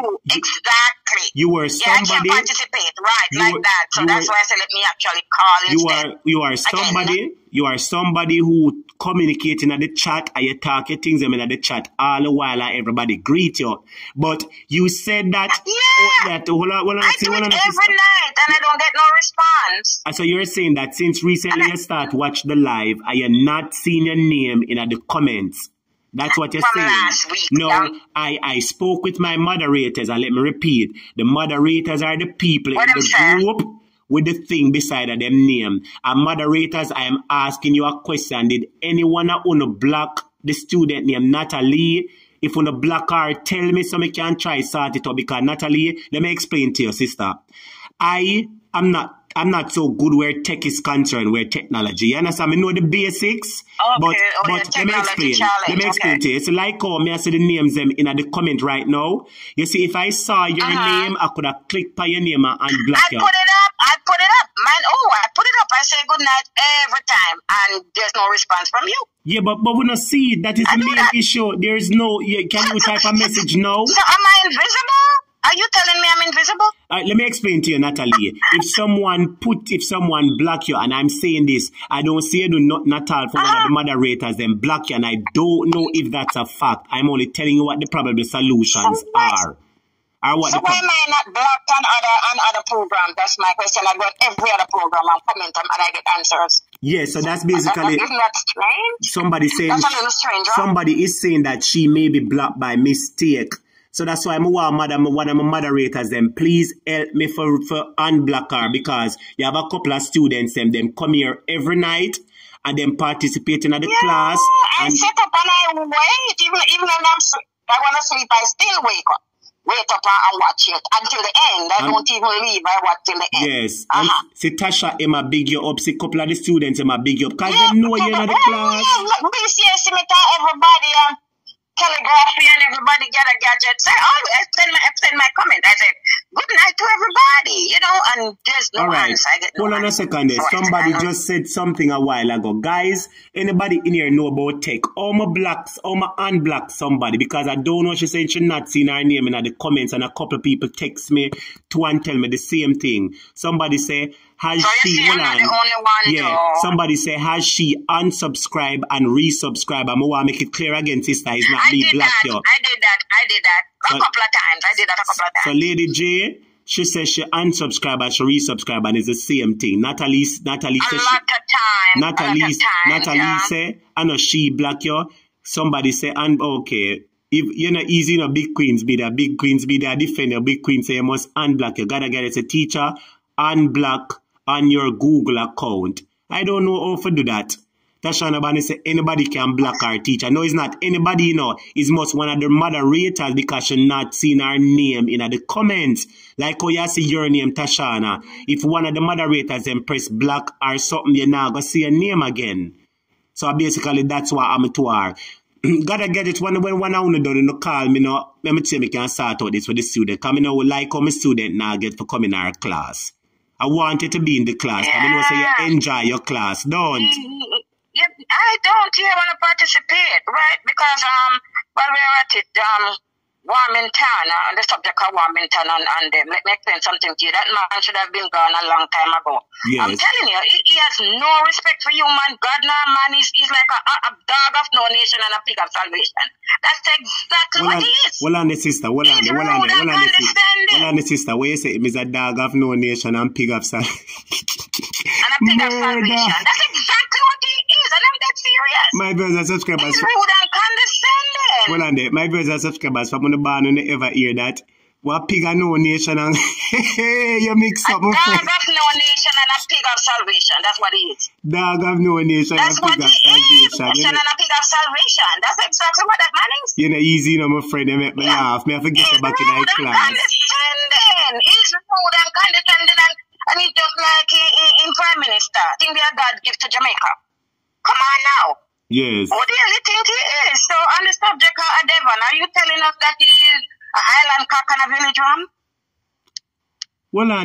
K: two, exactly.
B: You were
K: yeah, I can
B: somebody.
K: participate, right,
B: you
K: like
B: were-
K: that. So that's
B: were-
K: why I said let me actually call
B: you
K: instead.
B: are you are somebody you are somebody who communicating at the chat and you talk your things them in at the chat all the while and everybody greet you. But you said that
K: Yeah.
B: oh, that hold on, hold on,
K: I
B: see,
K: do
B: hold
K: it every night and I don't get no response.
B: And so you're saying that since recently you start watch the live and you're not seeing your name in the comments. That's what you're
K: From
B: saying.
K: week,
B: no,
K: yeah.
B: I, I spoke with my moderators and let me repeat. The moderators are the people
K: What
B: in the group with the thing beside of them name. And moderators, I am asking you a question. Did anyone want to block the student named Natalie? If you want to block her, tell me so I can try sort it out because Natalie, let me explain to you, sister. I am not I'm not so good where tech is concerned, where technology. You understand? I know the basics,
K: Okay,
B: but
K: oh,
B: but let me explain.
K: challenge,
B: Let me explain
K: okay.
B: to you. It's like how me I see the names them in the comment right now. You see, if I saw your
K: Uh-huh.
B: name, I could have clicked by your name and block
K: I put it up. I put it up. Man, oh, I put it up. I say good night every time, and there's no response from you.
B: Yeah, but but we not see it. That is
K: I
B: the main
K: that.
B: issue. There is no. Yeah, can you type a message now?
K: So am I invisible? Are you telling me I'm invisible?
B: Uh, let me explain to you, Natalie. If someone put, if someone block you, and I'm saying this, I don't say do not Natal for one of the moderators, then block you, and I don't know if that's a fact. I'm only telling you what the probable solutions
K: So
B: are. Or what
K: So
B: the
K: why am I not blocked on other on other programs? That's my question. I go on every other program and comment on and I get answers.
B: Yeah, so that's basically
K: Isn't that strange?
B: somebody saying
K: That's a little strange, right?
B: somebody is saying that she may be blocked by mistake. So that's why I'm want madam one of my moderators them please help me for for unblock her because you have a couple of students them them come here every night and then participate in the
K: Yeah,
B: class
K: I
B: and
K: sit up and I wait. Even even when I'm I want to sleep, I still wake up. Wait up and, watch it until the end. I
B: And-
K: don't even leave. I watch till the end.
B: yes and
K: Uh-huh.
B: see Tasha Emma big you up see couple of the students Emma big you up because they know you're in the class.
K: Yeah, BCS everybody um, calligraphy and everybody get a gadget. So I always send oh, my send my comment. I said, Good night to everybody, you know, and there's no
B: All right.
K: answer. I get no
B: Hold on a second there. Somebody just said something a while ago. Guys, anybody in here know about tech? How my blocks, how my unblock somebody? Because I don't know she said she not seen her name in the comments and a couple of people text me to and tell me the same thing. Somebody say, has
K: So
B: she,
K: see,
B: hold
K: I'm not
B: on.
K: the only one,
B: Yeah,
K: though.
B: somebody say, has she unsubscribe and resubscribed? I'm want to make it clear again, sister. It's not
K: I
B: me black
K: that.
B: you.
K: I did that. I did that a
B: So-
K: couple of times. I did that a couple of times. So.
B: Lady J, she says she unsubscribe and she resubscribe and it's the same thing. Natalie, Natalie
K: a
B: says
K: lot
B: she,
K: of time. a
B: Natalie,
K: lot of time.
B: Natalie
K: yeah.
B: say, I know she black you. Somebody say, and okay, if you know easy, you know, big queens be there, big queens be there, defend your big queens say you must unblock. You gotta get it. It's a teacher, unblock on your Google account. I don't know how to do that. Tashana Barnett say anybody can block our teacher. No, it's not anybody, you know. It's most one of the moderators because she not seen her name in the comments. Like how you see your name, Tashana. If one of the moderators then press block or something, you're not gonna see your name again. So basically that's why I'm to her. Gotta get it when when one I wanna do no call me no let me say me can start out this for the student. Me know like how my student now get for coming our class. I want you to be in the class. I mean, know say you enjoy your class. Don't.
K: I don't here want to participate, right? Because um, while we're at it, um, Warmington, uh, the subject of Warmington, and, and uh, let me explain something to you. That man should have been gone a long time ago. I'm telling you, he, he has no respect for human. God, no man, he's, he's like a, a, a dog of no nation and a pig of salvation. That's exactly
B: Well,
K: what he is.
B: well, on the sister, well, on
K: He's
B: the, well, on the, well, on the, sister, well, on the sister, where you say is a dog of no nation and pig of sal-
K: and a pig of salvation. That's exactly what he is, and I'm that serious.
B: My brothers and subscribers,
K: He's rude and condescending.
B: well, on my brothers and subscribers from the barn they ever hear that. What pig of no nation and you mix
K: A
B: up my
K: dog
B: friend.
K: of no nation and a pig of salvation. That's what he is.
B: Dog of no nation and
K: That's what he is.
B: You
K: Nation and a pig of salvation. That's exactly what that man is.
B: you know, easy, you know, my friend, they make me laugh. Me I forget
K: He's
B: you back in
K: and
B: class.
K: condescending. He's rude and condescending and, and he's just like in, in, in Prime Minister. I Think their God give to Jamaica. Come on now.
B: Yes.
K: What do you think he is? So on the subject of Devon, are you telling us that he is an island cock and a village
B: on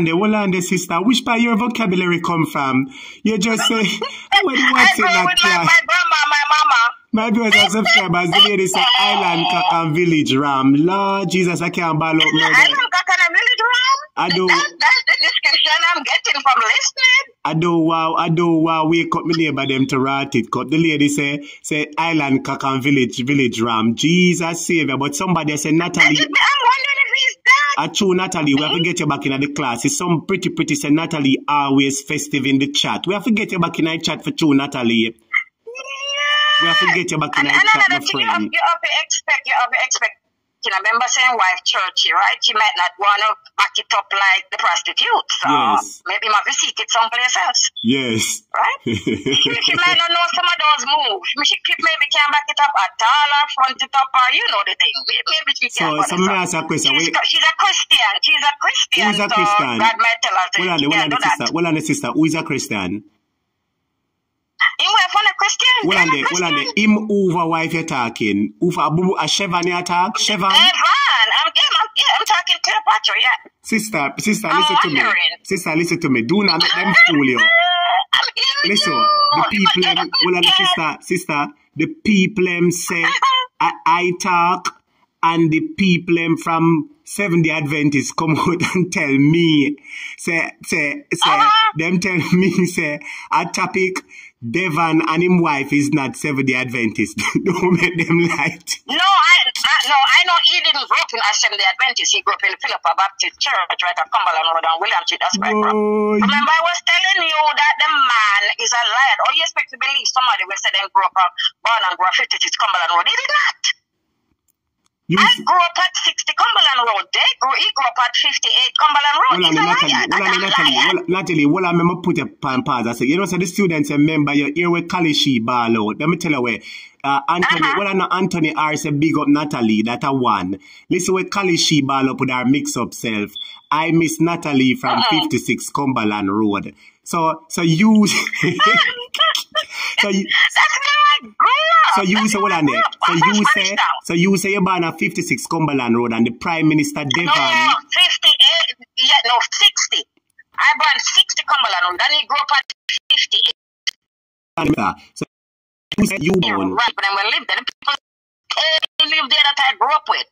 B: there, hold sister. Which part your vocabulary come from? You just say, what do you want
K: grew
B: that
K: with my,
B: class?
K: my grandma, my mama.
B: My viewers and subscribers, the lady say island and village ram. Lord Jesus, I can't ball up
K: The island cock village ram?
B: I do.
K: That, that's the description I'm getting from listening.
B: I do wow, I do wow, wake up my neighbor them to rat it. Cut the lady say, say island cock and village, village ram. Jesus savior. But somebody say Natalie.
K: I'm
B: Natalie,
K: wondering if he's that.
B: a true Natalie, we have to hmm? get you back in the class. It's some pretty, pretty say Natalie always festive in the chat. We have to get you back in the chat for true Natalie. We have to get you back
K: And
B: my
K: another thing, you have,
B: friend.
K: you have to expect, you have to expect, you know, remember saying wife churchy, right? She might not want to back it up like the prostitutes. So
B: Yes.
K: maybe might have seek it someplace else,
B: Yes.
K: right? she, might not know some of those moves. She she maybe can back it up at all or front it up or you know the thing. Maybe she
B: So,
K: can.
B: so me ask a question.
K: She's, she's a Christian. She's a Christian.
B: Who's a
K: so
B: Christian?
K: God might tell her to
B: hold on,
K: she
B: hold
K: can't
B: on,
K: do
B: the sister.
K: that.
B: Hold on, the sister. Who is a Christian? There.
K: Christian?
B: Him over wife you're talking. Over a boo, a Chevan you talk? Chevan?
K: Evan, I'm, yeah, I'm, yeah, I'm talking Cleopatra, yeah.
B: Sister, sister,
K: I'm
B: listen to me. Sister, listen to me. Do not make them fool you.
K: I'm
B: Listen,
K: you.
B: the people, them,
K: a
B: hold on, the
K: Christian.
B: sister, sister, the people them say, I, I talk, and the people them from Seventh Day Adventists come out and tell me, say, say, say,
K: Uh-huh.
B: them tell me, say, a topic, Devon and him wife is not Seventh Day Adventist. Don't make them light.
K: No, I, I no, I know he didn't grow up in Assembly Adventist. He grew up in Phillippo Baptist Church, right at Cumberland Road on William Street. That's right, bro. Remember, I was telling you that the man is a liar. Or you expect to believe somebody will say they grew up uh, born and grew up 56 Cumberland Road. He did not.
B: You,
K: I grew up at 60 Cumberland Road. They grew, he grew up at 58 Cumberland Road.
B: Well,
K: He's a
B: Natalie,
K: liar.
B: well, Natalie,
K: liar.
B: well, Natalie, well, I'm gonna put a pan pause. I say, you know, so the students remember you hear with Kalishi ball out. Let me tell you where. Uh, Anthony,
K: Uh-huh.
B: well, I know Anthony R say big up Natalie, that a one. Listen where Kalishi ball up with our mix up self. I miss Natalie from
K: Uh-uh.
B: 56 Cumberland Road. So, so you, so you,
K: That's where I grew up.
B: so you
K: That's
B: say, what
K: I
B: on
K: grew
B: there?
K: up.
B: So you say,
K: Spanish
B: so you say you're born at 56 Cumberland Road and the Prime Minister Devon.
K: No, 58. Yeah, no, 60. I born 60 Cumberland Road. Then he grew up at 58.
B: So you say you born.
K: Right, but then we lived there. The people lived there that I grew up with.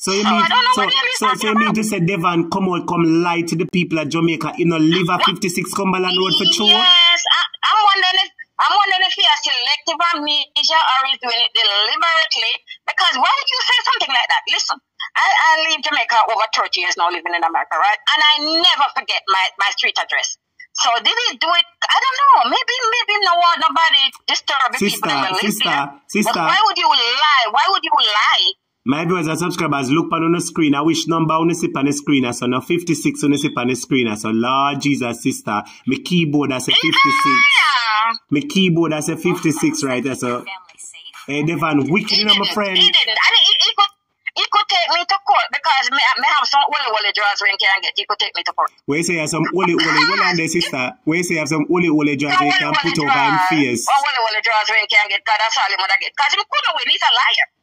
B: So you
K: So
B: mean so, so, so you mean to say Devon come out come lie to the people at Jamaica, you know, live at 56 Cumberland Road for sure?
K: Yes, I, I'm wondering if I'm wondering if he has selective amnesia or he's doing it deliberately. Because why would you say something like that? Listen, I, I leave Jamaica over 30 years now living in America, right? And I never forget my, my street address. So did he do it? I don't know. Maybe maybe no one nobody disturb the
B: Sister,
K: people that live
B: sister, sister.
K: But why would you lie? Why would you lie?
B: My viewers and subscribers, look on the screen. I wish number on the sip on the screen. So now 56 on the sip on the screen. So Lord Jesus, sister. My keyboard I say 56.
K: Yeah.
B: My keyboard I say 56 right
F: Family safe.
B: hey, Devon, wicked, you know, my
K: didn't.
B: friend.
K: He didn't. And he, he could he could take me to court because me, me have some woolly woolly drawers when can get. He could take me to court.
B: Where you say you have some holy, holy, hold on there, sister. Where you say you have some holy, holy jars you can put over him face.
K: Oh, woolly woolly drawers when can get. God, that's all he would get. Because he couldn't win. He's a liar.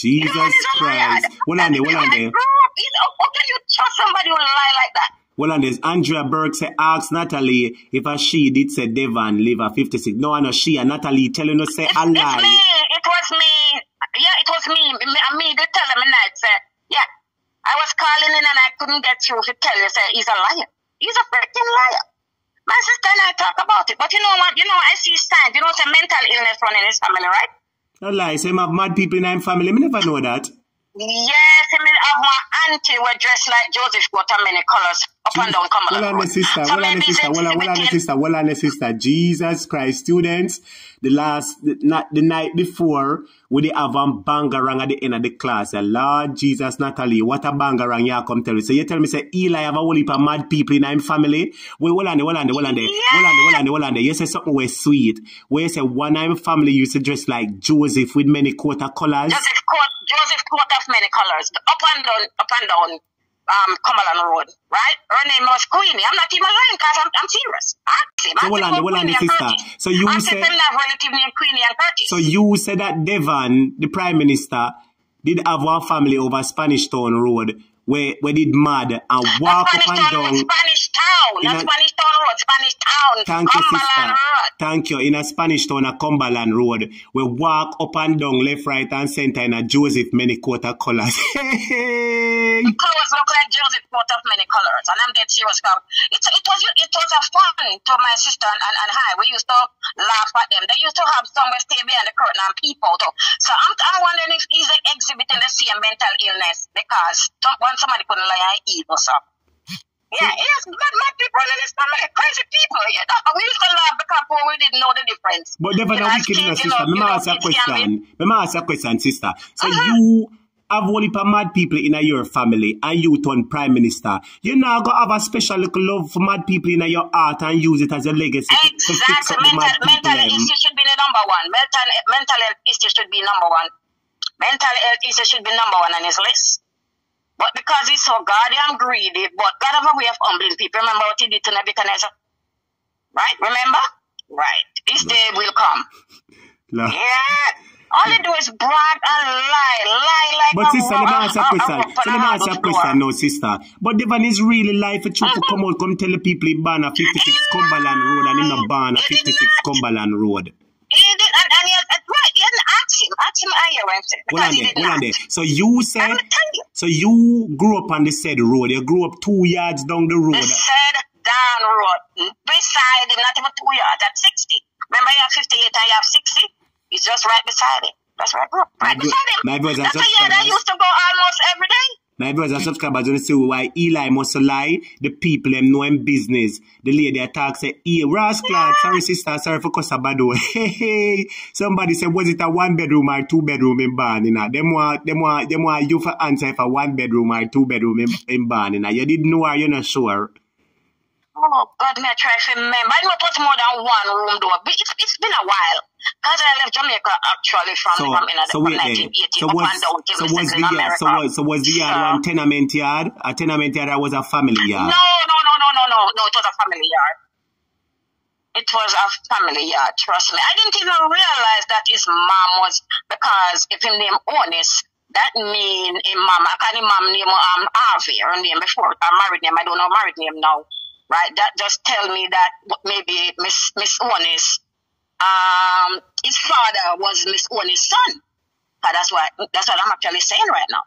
B: Jesus. Christ. Hold on there, hold on
K: I
B: there.
K: grew up. How can you trust somebody who lie like that?
B: Well, and there's Andrea Burke say, ask Natalie if a she did say Devon live at 56. No, I know she and Natalie telling us say a
K: it's me.
B: lie.
K: It was me. Yeah, it was me. Me, and me they tell him night, say, yeah. I was calling in and I couldn't get you to tell you, say, he's a liar. He's a freaking liar. My sister and I talk about it. But you know what? You know, I see signs. You know, it's a mental illness running in his family, right?
B: No lie, him have mad people in him family. Me never know that.
K: Yes, I mean, have my auntie were dressed like Joseph many colors up and down
B: Well
K: Cumberland Road.
B: sister,
K: So
B: well sister, well well sister, well sister. Jesus Christ, students, the last, the, not, the night before, we they have a bangarang at the end of the class. Lord Jesus, Natalie, what a bangarang you come tell me. So you tell me, say, Eli have a whole heap of mad people in him family. Well, well the, well the, well the, well the, well on the, well on the. You say something was sweet. Where you say one him family used to dress like Joseph with many of colors.
K: Joseph coat, Joseph coat of many colors, up and down, up and down, um, Cumberland Road, right? Her name was Queenie. I'm not even lying because I'm, I'm serious. Him.
B: So
K: Ask
B: hold
K: him
B: on,
K: about
B: hold
K: and
B: sister. So you
K: Ask
B: said-
K: have relative named Queenie and Curtis.
B: So you said that Devon, the Prime Minister, did have one family over Spanish Town Road where, where did mad and walk up and down.
K: Spanish Town,
B: In
K: not
B: a-
K: Spanish Town Road, Spanish Town,
B: Thank you, sister.
K: Road.
B: Thank you. In a Spanish town, a Cumberland Road, we walk up and down, left, right, and center in a Joseph many quarter colors. Hey!
K: clothes look like Joseph coat of many colors, and I'm dead serious. It, it was it was a fun to my sister and, and, and I. We used to laugh at them. They used to have somewhere stay behind the curtain and people too. So I'm, I'm wondering if he's exhibiting the same mental illness because some, somebody couldn't lie and eat or so. Yeah, yes, mad, mad people in this family, crazy people. You know, we used to laugh because we didn't know the difference.
B: But Devon,
K: You
B: a
K: know,
B: sister. Let me ask you a
K: kids can be-
B: question. Let me ask you a question, sister. So
K: Uh-huh.
B: you have only for mad people in your family and you turn prime minister. You now go have a special little love for mad people in your heart and use it as a legacy to, to fix
K: Exactly.
B: up
K: Mental,
B: mad people.
K: mental
B: them.
K: issue should be the number one. Mental, mental health issue should be number one. Mental health issue should be number one on his list. But because he's so goddamn greedy, but God have a way of humbling people. Remember what he did to Nebuchadnezzar? Right? Remember? Right. This day will come. Yeah. All they do is brag and lie, lie like
B: But
K: a
B: sister, let me ask you a
K: a- a
B: question. So let me ask you a question now, sister. But Devon is really life for truth to come out, come tell the people he born a 56 Cumberland Road and he not born a 56 Cumberland Road.
K: He did, and, and he, right, uh, he didn't ask him. Ask him earlier, Wednesday, because
B: on
K: he
B: there,
K: didn't
B: on there. So you said,
K: you.
B: so you grew up on the said road. You grew up two yards down the road.
K: The said down road, beside him, not even two yards, at 60. Remember, you have 58 and you have 60? It's just right beside it. That's right, bro. Right beside him.
B: my
K: That's a yard I used to go almost every day.
B: My brothers and subscribers to see why Eli must lie. The people them know him business. The lady attack say, hey, Clark, sorry sister, sorry for cuss about do. Hey, hey. Somebody said, was it a one bedroom or two bedroom in Barn? You know? Them want, them want, them want you for answer a one bedroom or two bedroom in, in Barn. You, didn't know or you're not sure.
K: Oh, God, me I try to remember. I know it more than one room, though. It's, it's been a while. Because I left Jamaica, actually, from,
B: So,
K: from, in the,
B: so
K: from
B: wait
K: 1980
B: So
K: up
B: was,
K: and down till
B: so was the
K: America.
B: so was, so was the yard
K: So-
B: one tenement yard? A tenement yard or was a family
K: No,
B: yard?
K: no, no, no, no, no, no. No, It was a family yard. It was a family yard. Trust me. I didn't even realize that his mom was because if him name Holness, that mean him mom. I can't him mom name um Harvey her name before a married name. I don't know married name now. Right? That just tell me that maybe Miss Miss Holness, um, his father was Miss Holness's son. But that's what that's what I'm actually saying right now.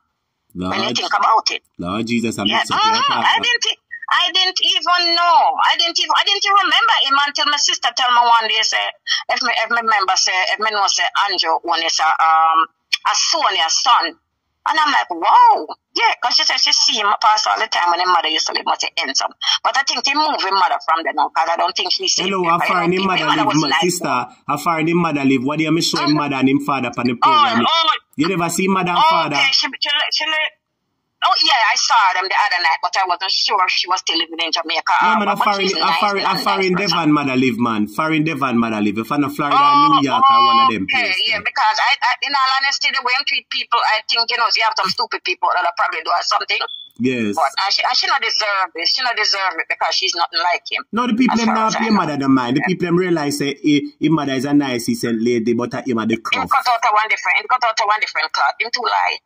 K: When you think about it.
B: Lord Jesus, I'm
K: Yeah,
B: mixed up here.
K: mhm. I didn't. e- I didn't even know. I didn't even. I didn't even remember him until my sister tell me one day say, if me if me remember say, if me know say Andrew one is a um a Sonia's son, and I'm like, wow, yeah, because she said she see him pass all the time when his mother used to live much handsome. But I think they move his mother from there now because I don't think she see.
B: Hello,
K: I don't
B: him mother live,
K: nice.
B: sister? How far him mother live? What do you mean show him mother and him father on the
K: Oh,
B: program?
K: oh,
B: You never see mother and
K: Oh,
B: father?
K: okay. She, she, she, oh, yeah, I saw them the other night, but I wasn't sure if she was still living in Jamaica.
B: No,
K: or
B: man, a foreign, a
K: nice,
B: foreign, a
K: nice
B: foreign
K: person.
B: Devon mother live, man. far Foreign Devon mother live. If I'm a Florida,
K: Oh,
B: New York, or one of them
K: okay, yeah, because I, I, in all honesty, the way you treat people, I think, you know, you have some stupid people that are probably doing something,
B: Yes.
K: but and she, and she not deserve it. She not deserve it because she's nothing like him.
B: No, the people them
K: far I
B: pay mother than mine. The people them realize say eh, his mother is a nice decent lady, but him are the
K: Him
B: cruff.
K: cut out a one different, him cut out a one different cloth. Him too lie.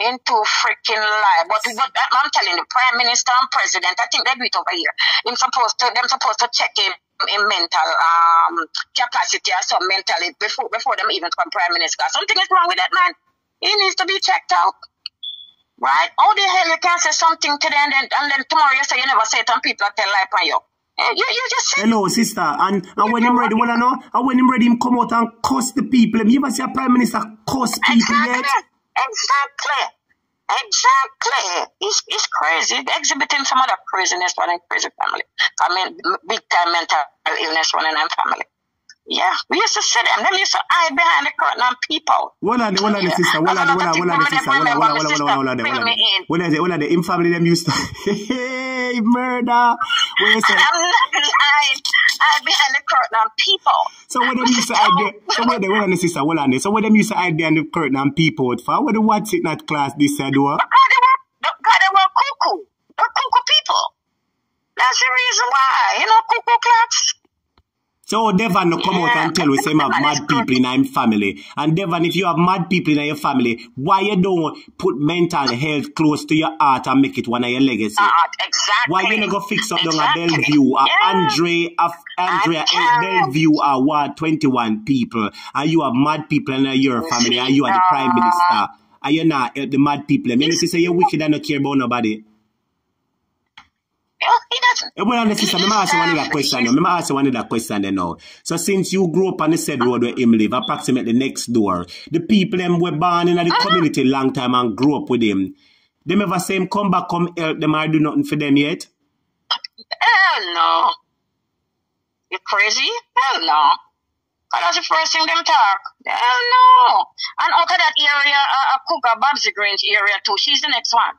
K: Him too freaking lie. But, but I'm telling you, Prime Minister and President, I think they do it over here. Him supposed to, them supposed to check him in mental um capacity or some mentally before before them even become Prime Minister. Something is wrong with that man. He needs to be checked out. Right? How the hell you can say something today and then and then tomorrow you say you never say it and people tell lie on you. Eh, You you just say
B: Hello, sister. And, and when him ready, well, I know, and when him ready, him come out and cuss the people. You ever see a prime minister cuss people
K: Exactly.
B: yet?
K: Exactly. Exactly. It's, it's crazy. They're exhibiting some other craziness running crazy family. I mean, big time mental illness running in family. Yeah, we used to see them. Them used to hide behind the curtain and people.
B: Well, on the, well, on the sister, well, on the, well, on, well, on the
K: That's
B: sister, well,
K: another
B: on,
K: thing
B: well, on,
K: my
B: well, on, well, on, well, on,
K: sister
B: well, on,
K: fill me in.
B: the, well, on the, family them used to, hey, murder. Where you say,
K: I'm not lying. Hide behind the curtain and people.
B: so when them used to hide there, so where they, well, on the sister, well, on the, so when them used to hide behind the curtain and people out for, what the what's it not class this side door?
K: God, they were, God, they were cuckoo. They cuckoo people. That's the reason why. You know, cuckoo clocks.
B: So Devon no come out and tell we say have mad people in our family. And Devon, if you have mad people in your family, why you don't put mental health close to your heart and make it one of your legacy?
K: Uh, exactly.
B: Why you not go fix up down
K: Exactly.
B: Bellevue? Uh,
K: Yeah.
B: Andre, of Andrea,
K: I
B: eh. Bellevue are what, 21 people. And you have mad people in your family and you are the prime minister. Are you not help the mad people. I mean, you say you're wicked and not care about nobody.
K: Yeah, he doesn't.
B: Well, sister,
K: He
B: let me ask you one
K: um,
B: question.
K: he
B: now.
K: is-
B: Let me ask you one other question then now. So since you grew up on the said road where him live, approximately next door, the people them were born in the
K: Uh-huh.
B: community long time and grew up with him. Them ever say him come back, come help them or do nothing for them yet?
K: Hell no. You crazy? Hell no. Cause that's the first thing them talk. Hell no. And out of that area, uh, Cougar, Babsy Grange area too, she's the next one.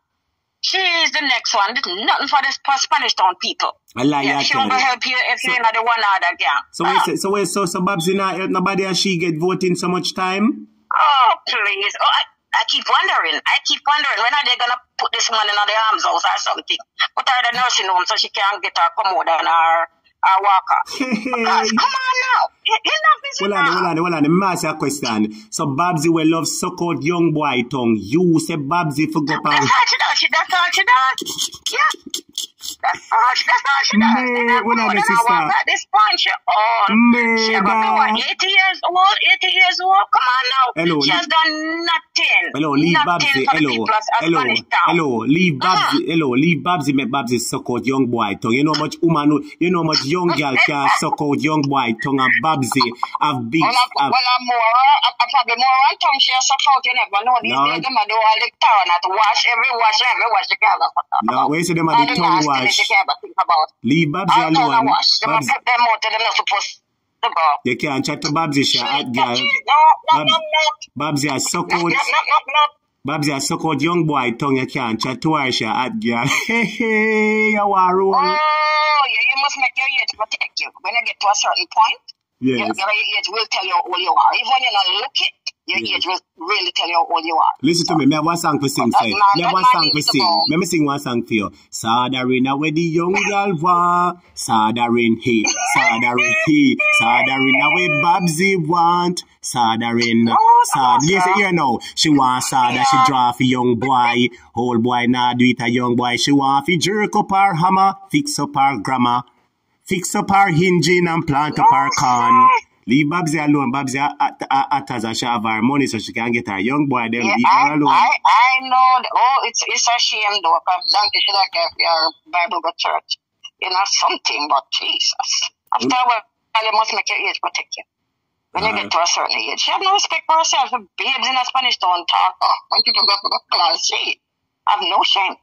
K: She's the next one. There's nothing for this for Spanish Town people.
B: I lie,
K: Yeah, she won't go help you if you're not the one other gang.
B: So wait, so, so wait, so, so Babsy not help nobody and she get voting so much time?
K: Oh, please. Oh, I, I keep wondering. I keep wondering when are they gonna put this one in the arms house or something? Put her in the nursing home so she can't get her commode and her, Because, come on now. You- You're not busy
B: Hold on,
K: now.
B: hold on, hold on. Let me ask you a question. So Babsy will love suck out young boy tongue. You say Babsy for go
K: That's all she does. That's all she does. Yeah. That's all she, that's all she does.
B: Man,
K: And I
B: what
K: know
B: are
K: I walk at this point, she oh, on. She
B: Man,
K: got to what, 80 years old? 80 years old? Come on now.
B: Hello,
K: She has done nothing.
B: Hello, leave
K: nothing
B: Babsy.
K: for the
B: Hello,
K: people of
B: hello, hello. Leave uh-huh. Babsy. Hello, leave Babsy. Make Babsy suck out young boy tongue. You know much woman, you know much young girl can suck out young boy tongue and Babsy have big.
K: Well, I'm,
B: Have,
K: well, I'm more, I'm probably more on tongue she has suck out, you never know. These
B: No.
K: days, them a do all the town at wash, every wash, every wash you can ever think
B: no,
K: about.
B: where you say them are the
K: the
B: tongue
K: nastiness
B: wash?
K: you can ever think about.
B: Leave Babsy
K: All
B: alone.
K: wash. Them a
B: Babsy,
K: put them out to them not supposed to go.
B: you can't chat to Babsy, she hot girl. Babs-
K: no, no.
B: Babsy a suck
K: No, no,
B: out. Babsy a suck out young boy tongue. You can't chat to her, she hot girl. Hey, hey, you are roll.
K: Oh, yeah, you must make your age protect you. When you get to a certain point,
B: Yes.
K: your, your age will tell you old you are. Even when you're not looking, your
B: Yes.
K: age will really tell you how old you are.
B: Listen to me, me have one song sing for you.
K: That man-
B: Me have one song to sing. Let me sing one song for you. Soldering where the young girl want. Soldering he. Soldering he. Soldering where Babsy want. Soldering. Sod. Listen here now. She want solder. She draw for young boy. Old boy nah do it a young boy. She want fi jerk up her hammer. Fix up her grammar. Fix up her hinging and plant up her corn. Leave Babsy alone. Babsy at, as a her money so she can get her young boy. Them
K: Yeah,
B: leave
K: I,
B: her alone.
K: I, I know. Oh, it's it's a shame though, because donkey should have kept your Bible go church. You know something, but Jesus. After a while, you must make your age protect you. When you
B: Uh-huh.
K: get to a certain age, she have no respect for herself. The babes in a Spanish town talk. Oh, when people go to the class, she have no shame.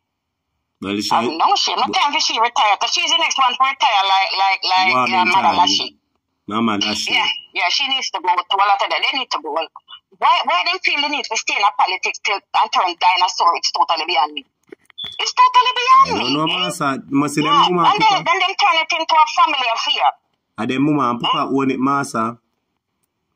B: Well,
K: Have no shame. No time for she retire, because she's the next one to retire, like like like uh, Madam.
B: No man, that's she.
K: Yeah, yeah, she needs to go to a lot of that. They need to go. Why, why them feel the need to stay in a politics till and turn dinosaur? It's totally beyond me. It's totally beyond me.
B: know,
K: eh?
B: massa. Must see them
K: Yeah,
B: woman
K: and then, then them turn it into a family affair.
B: And them woman papa own it, massa.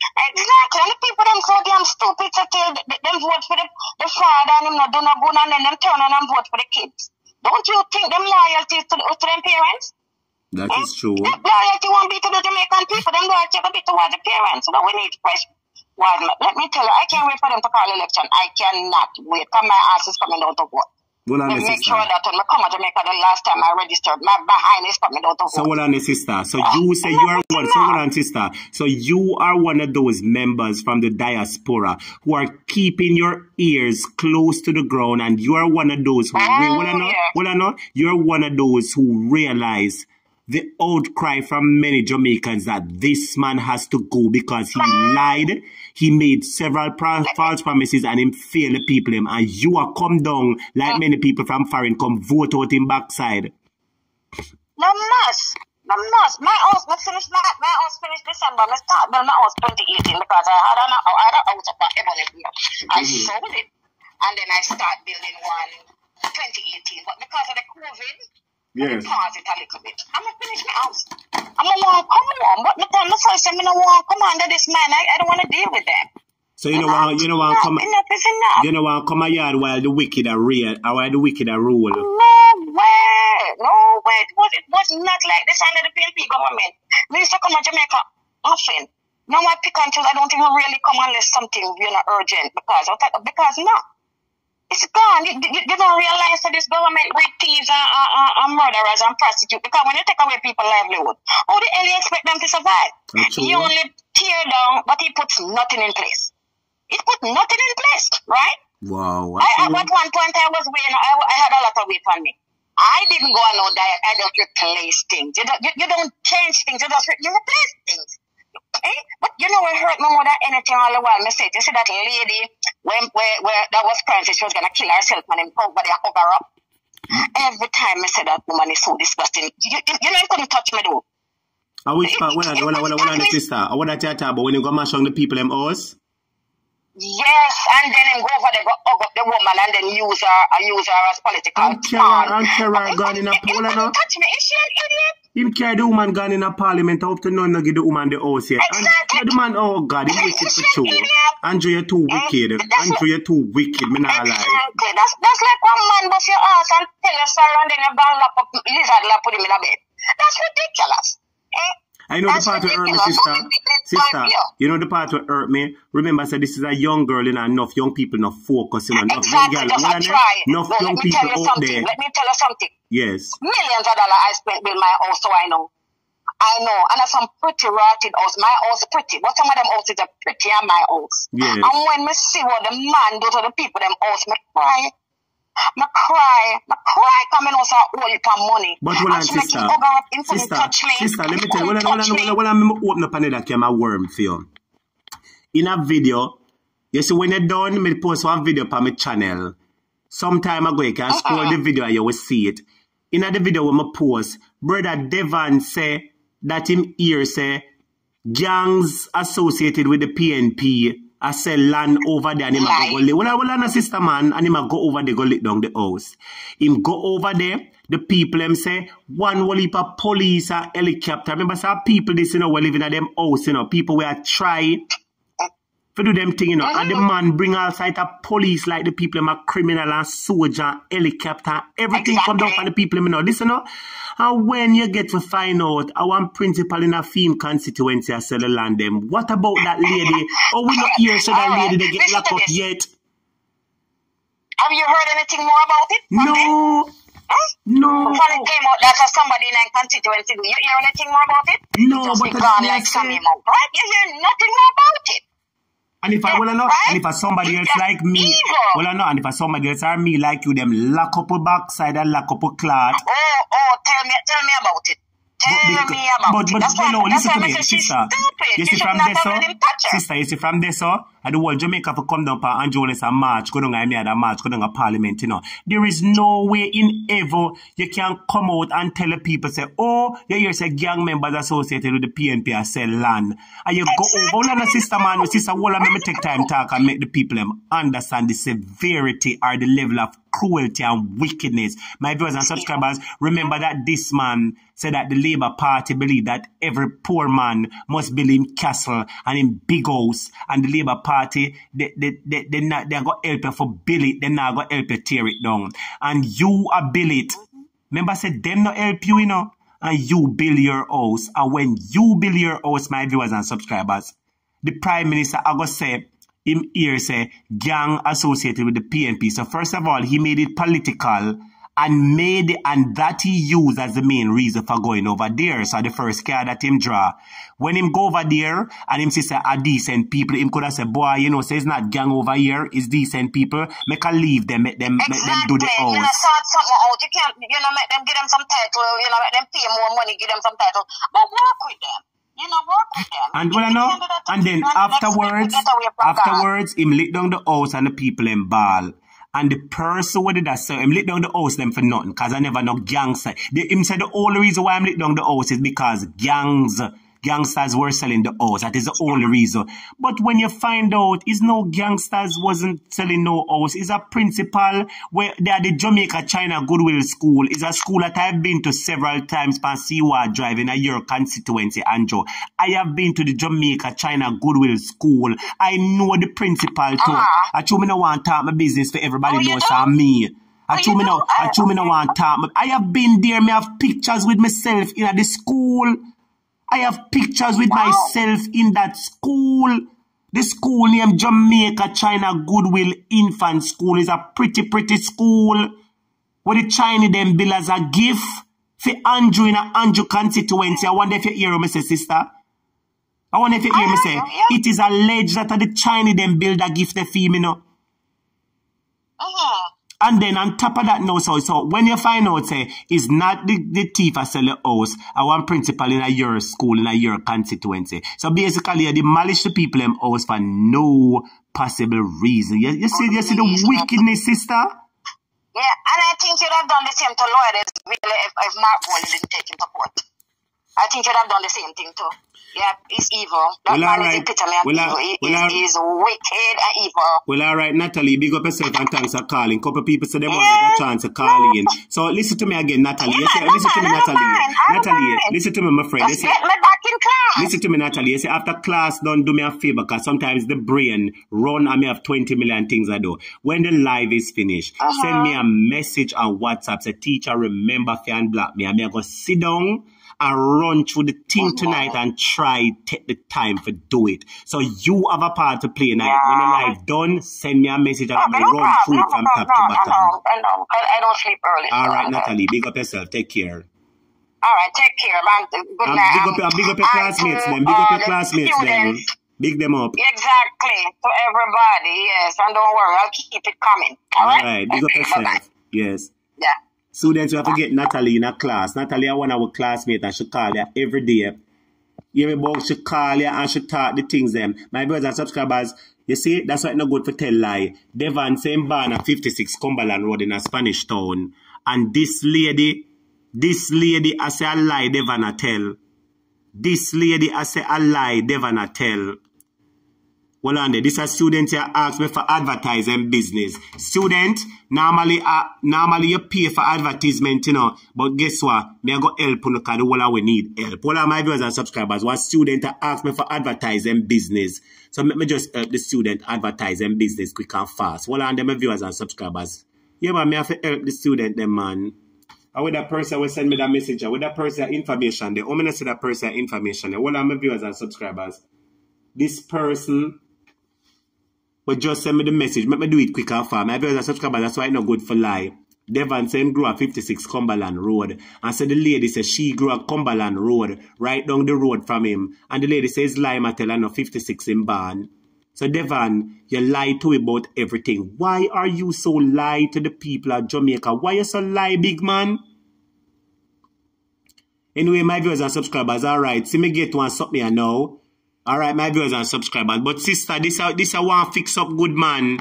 K: Exactly. And the people them so damn stupid to tell th- th- them vote for the, the father and them not do no good and then them turn on and vote for the kids. Don't you think them loyalty to, the, to them parents?
B: That is true.
K: That loyalty won't be to the Jamaican people. Them loyalty will be towards the parents. So we need fresh wild. Let me tell you, I can't wait for them to call election. I cannot wait. Come my ass is coming out
B: of on,
K: They
B: the
K: make
B: sister.
K: sure that when I come to Jamaica the last time I registered, my behind is coming down to
B: So hold on, sister. So you say you are one. So hold on, sister. So you are one of those members from the diaspora who are keeping your ears close to the ground, and you are one of those who.
K: Oh,
B: hold on, no,
K: yeah.
B: hold on. You're one of those who realize the outcry from many Jamaicans that this man has to go because he lied. He made several pro- false promises and him failed the people him. And you are come down like many people from foreign come vote out him backside.
K: No must. No must. My house, me finish my, my house finished December. Me start build my house 2018 because I had an, I had a house up at Ebony here. I
B: Mhm.
K: sold it and then I start building one 2018. But because of the COVID,
B: Yes.
K: pause it a little bit. I'm gonna finish my house. I'm gonna want come on. But tell me first, I'm gonna want come under this man. I, I don't want to deal with them.
B: So you know what? You know?
K: Enough,
B: Come.
K: enough is enough.
B: You know what? Come a yard while the wicked are real, while the wicked are rule.
K: No way. No way. It was, it was not like this under the PNP government. We used to come to Jamaica often. Now I pick choose. I don't even really come unless something, you know, urgent because, because no. It's gone. You, you, you don't realize that this government with thieves and, and, and murderers and prostitutes. Because when you take away people's livelihood, how the hell you expect them to survive?
B: Absolutely.
K: He only tear down, but he puts nothing in place. He put nothing in place, right?
B: Wow.
K: I, at one point I was weighing, I, I had a lot of weight on me. I didn't go on no diet. I just replace things. You don't, you, you don't change things. You just re- you replace things. Eh? But you know what hurt me more than anything all the while? Me say, you see that lady when where, where that was crying, she was gonna kill herself and him cover there, cover her up. Every time I say that woman is so disgusting. You, you, you know you couldn't touch me though.
B: I wish part when I when I when I when I the sister. I want to tell you about when you go mash on the people them house.
K: Yes, and then him go over there, go up the woman and then use her, uh, use her as political
B: And her- and her
K: But
B: gun in a
K: you- you
B: pole,
K: couldn't
B: no?
K: touch me. Is she an idiot?
B: Him carry the woman gone in a parliament. I hope to know no give the woman the house yet. And the man, oh God, he wicked for sure. Andrew, you're too wicked.
K: That's
B: Andrew, you're too wicked. Me not lie.
K: Exactly. That's that's like one man bust your ass and tell you sorry and go and lap up lizard lap put him in a bed. That's ridiculous. Eh?
B: I know the
K: That's
B: part that hurt me, sister.
K: Don't be- it's
B: Sister, you know the part that hurt me. Remember, I said this is a young girl, and enough young people not focusing on enough young
K: Exactly.
B: girl.
K: Just
B: Well,
K: a
B: I know
K: try.
B: Enough young
K: let me tell
B: people
K: you
B: out
K: something.
B: there.
K: Let me tell you something.
B: Yes.
K: Millions of dollars I spent build my house, so I know. I know. And that's some pretty rotted house. My house pretty. But some of them houses are pretty and my house.
B: Yes.
K: And when me see what the man do to the people them house, me cry. Me cry. Me cry coming out of all money.
B: But hold on, sister.
K: him up, him
B: Sister,
K: touch me.
B: sister, let me tell you. Hold on, hold on, hold on, hold on. Let me open up another camera worm for you. In a video, you see when you're done, me post one video on my channel. Some time ago, you can scroll the video and you will see it. In the video when I post, brother Devon say that him here say gangs associated with the PNP I sell land over there and him go live. Well, I will a sister man and him go over there go lick down the house. Him go over there, the people them say one will heap police a helicopter. Remember some people this you know we living at them house, you know, people we are try for do them thing, you know. And the man bring all side of police like the people them a criminal and soldier, helicopter, everything come down for the people you know. Listen, you know. And when you get to find out how one principal in a film constituency has sell the land them, what about that lady? Oh, we not hear so that
K: Alright,
B: lady they get locked up yet.
K: Have you heard anything more about it? from them?
B: No, no,
K: Before it came out that somebody in a constituency. You hear anything more about it?
B: no,
K: Just
B: but
K: be
B: that's
K: gone
B: what
K: like
B: say.
K: Right? You hear nothing more about it.
B: And if I well know, and if I somebody else like me,
K: evil.
B: well I know, and if I somebody else or me like you, them lock up a backside and lock up a clot.
K: Oh, oh, tell me, tell me about it.
B: But, but,
K: That's
B: you
K: why,
B: know, listen to me, sister. You see from there, so,
K: let him touch her.
B: sister, you see from there, so, and the whole Jamaica for come down for Angeles and march, go down and me at a march, go down a parliament, you know. There is no way in ever you can come out and tell the people, say, oh, you hear say gang members associated with the PNP are sell land. And you go over, hold on, sister man, sister, hold on, let me take time talk and make the people them understand the severity or the level of cruelty and wickedness. My viewers and subscribers, remember that this man said that the Labour Party believe that every poor man must build him castle and in big house. And the Labour Party, they, they, they, they, not, they go help you for build it, they not going to help you tear it down. And you are build it. Remember I said them not help you, you know, and you build your house. And when you build your house, my viewers and subscribers, the Prime Minister, I go say, him here say gang associated with the PNP. So first of all, he made it political and made and that he used as the main reason for going over there. So the first card that him draw. When him go over there and him say say are decent people, him could have said, boy, you know, say it's not gang over here, it's decent people. Make a leave them, make them, make them
K: Exactly.
B: do the
K: You know,
B: house.
K: sort something out. You can't, you know, make them give them some title. You know, make them pay more money, give them some title. But work with them. You know, work with them.
B: And well, I know,
K: can't do that to
B: and then
K: people and expect to
B: afterwards,
K: get away from God.
B: afterwards, him lit down the house and the people in ball. And the person with it that so him lit down the house them for nothing, cause I never know gangster. The, him said the only reason why I'm lit down the house is because gangs, gangsters were selling the house. That is the only reason. But when you find out, it's no gangsters wasn't selling no house. It's a principal where they are the Jamaica China Goodwill School. It's a school that I've been to several times pan Siwa Drive in a your constituency, Anjo. I have been to the Jamaica China Goodwill School. I know the principal too.
K: Ah.
B: I told me no want to talk my business for everybody
K: Oh,
B: knows? I'm me. I
K: you
B: true me now. I
K: I-
B: me now want talk. I have been there. Me have pictures with myself in the school. I have pictures with
K: Wow.
B: myself in that school. The school named Jamaica China Goodwill Infant School is a pretty, pretty school. Where the Chinese them bill as a gift for Andrew in a Andrew constituency. I wonder if you hear me say, sister. I wonder if you hear me say, it is alleged that the Chinese them build a gift the fee, me know.
K: Mhm.
B: And then on top of that, no, so, so when you find out, say, it's not the, the thief that sell the house, I want principal in a your school, in a your constituency. So basically, you demolish the people in house for no possible reason. You, you see, you see the wickedness, sister?
K: Yeah, and I think you'd have done the same to Lloyd really if, if Mark Boyle didn't take him to court. I think you'd have done the same thing too. Yeah, he's evil. That
B: Well,
K: man
B: alright.
K: is epitome of
B: Well,
K: evil.
B: uh,
K: He,
B: well,
K: he's,
B: uh,
K: he's wicked and evil.
B: Well, all right, Natalie, big up yourself and thanks for calling. Couple people said they want
K: Yeah.
B: a chance to call in. So listen to me again, Natalie.
K: Yeah,
B: say- listen to me,
K: I
B: Natalie.
K: mind,
B: Natalie, listen to me, my friend. You
K: Just get me back in class.
B: Listen to me, Natalie. You say after class don't do me a favor, because sometimes the brain run and me have 20 million things I do. When the live is finished, send me a message on WhatsApp. Say, teacher, remember to unblock me. I go sit down and run through the thing tonight and try take the time for do it. So you have a part to play now. When the live done, send me a message and I'm gonna run
K: problem,
B: through it from top to
K: no, I know, I know. I don't sleep early. so
B: All right, Natalie, big up yourself. Take care.
K: All right, take care, man. Good
B: And
K: night.
B: big up,
K: Um,
B: big up your
K: and
B: classmates, then. Big up your
K: the
B: classmates, then. Big them up.
K: Exactly. To everybody, yes. And don't worry, I'll keep it coming. All
B: All
K: right?
B: right, big up yourself. Yes. Students, you have to get Natalie in a class. Natalie is one of our classmates and she call you every day. You hear me about she call you and she talk the things them. My brothers and subscribers, you see, that's why it's not good for tell lie. Devon same born at 56 Cumberland Road in a Spanish town. And this lady, this lady I say a lie, Devon a tell. This lady I say a lie, Devon a tell. Well, on there, this a student here ask me for advertising business. Student, normally, uh, normally you pay for advertisement, you know, but guess what? Me I go help you because the we need help. All of my viewers and subscribers, one student ask me for advertising business. So let me just help the student advertising business quick and fast. All them my viewers and subscribers. Yeah, man, me have to help the student, them man. And with that person will send me that message, with that person information. How many see that person information? All of my viewers and subscribers. This person but just send me the message. Make me do it quicker and fast. My viewers and subscribers, that's why it's not good for lie. Devon said grew at 56 Cumberland Road. And so the lady says she grew at Cumberland Road, right down the road from him. And the lady says lie Mattel and no 56 in Barn. So Devon, you lie to about everything. Why are you so lie to the people of Jamaica? Why you so lie, big man? Anyway, my viewers and subscribers, alright. See me get one something I know. Alright, my viewers and subscribers. But sister, this a this a one fix up good man.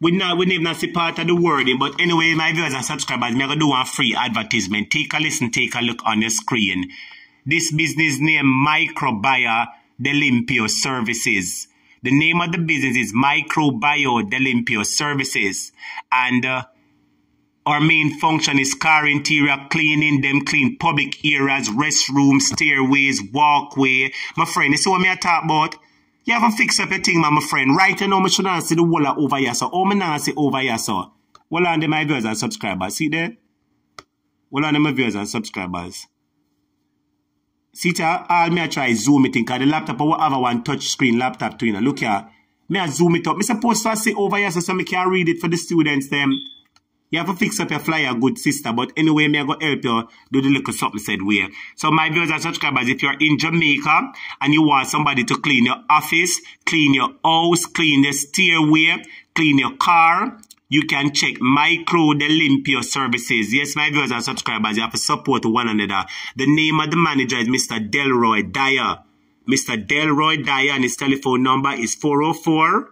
B: We not we never not see part of the wording. But anyway, my viewers and subscribers, me gonna do one free advertisement. Take a listen, take a look on the screen. This business name Microbio Delimpio Services. The name of the business is Microbio Delimpio Services. And uh, our main function is car interior cleaning, them clean public areas, restrooms, stairways, walkway. My friend, you see what me I talk about? You haven't fixed up your thing, my friend. Right now, I should not see the wall over here, so. Oh, not see over here, so. Well, on them, my viewers and subscribers. See there? Well, on them, my viewers and subscribers. See, there, all me I try zoom it in, because the laptop or whatever one touch screen laptop to, you know. Look here. Me I zoom it up. Me supposed to see over here, so, so me can read it for the students, them. You have to fix up your flyer, good sister. But anyway, me I go help you do the little something said way. So my viewers and subscribers, if you're in Jamaica and you want somebody to clean your office, clean your house, clean the stairway, clean your car, you can check Micro Delimpio Services. Yes, my viewers and subscribers, you have to support one another. The name of the manager is Mr. Delroy Dyer. Mr. Delroy Dyer and his telephone number is 404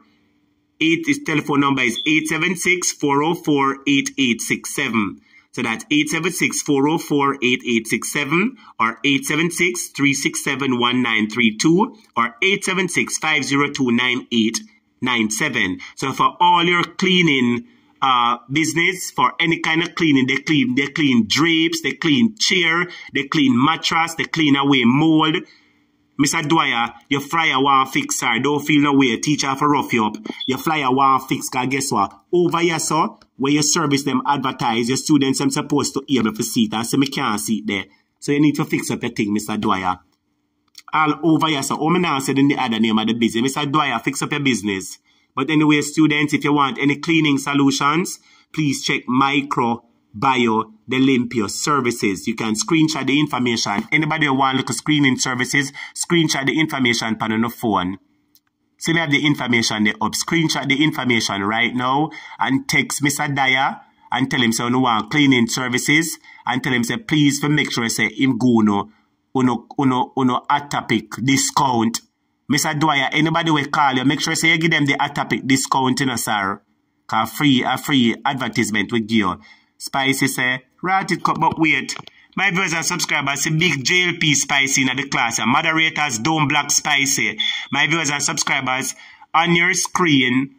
B: eight his telephone number is 876-404-8867. So that's 876-404-8867 or 876-367-1932 or 876-502-9897. So for all your cleaning uh, business, for any kind of cleaning, they clean, they clean drapes, they clean chair, they clean mattress, they clean away mold, Mr. Dwyer, your flyer want fix her. Don't feel no way. Teacher for rough you up. Your flyer want fix cause guess what? Over here, sir, where your service them advertise, your students them supposed to able to see it say me can't see there. So you need to fix up your thing, Mr. Dwyer. All over here, so oh, me now said in the other name of the business. Mr. Dwyer, fix up your business. But anyway, students, if you want any cleaning solutions, please check Micro Bio the Olympia services. You can screenshot the information. Anybody who want look at screening services, screenshot the information on the phone. So we have the information there up. Screenshot the information right now and text Mr. Dyer and tell him say you want cleaning services and tell him say please for make sure say him go no uno uno uno atopic discount. Mr. Dwyer, anybody will call you, make sure say you give them the atopic discount, you know, sir. Cause free a free advertisement with you. Spicy say, right it cut but wait. My viewers and subscribers see big JLP spicy in the class and moderators don't block spicy. My viewers and subscribers on your screen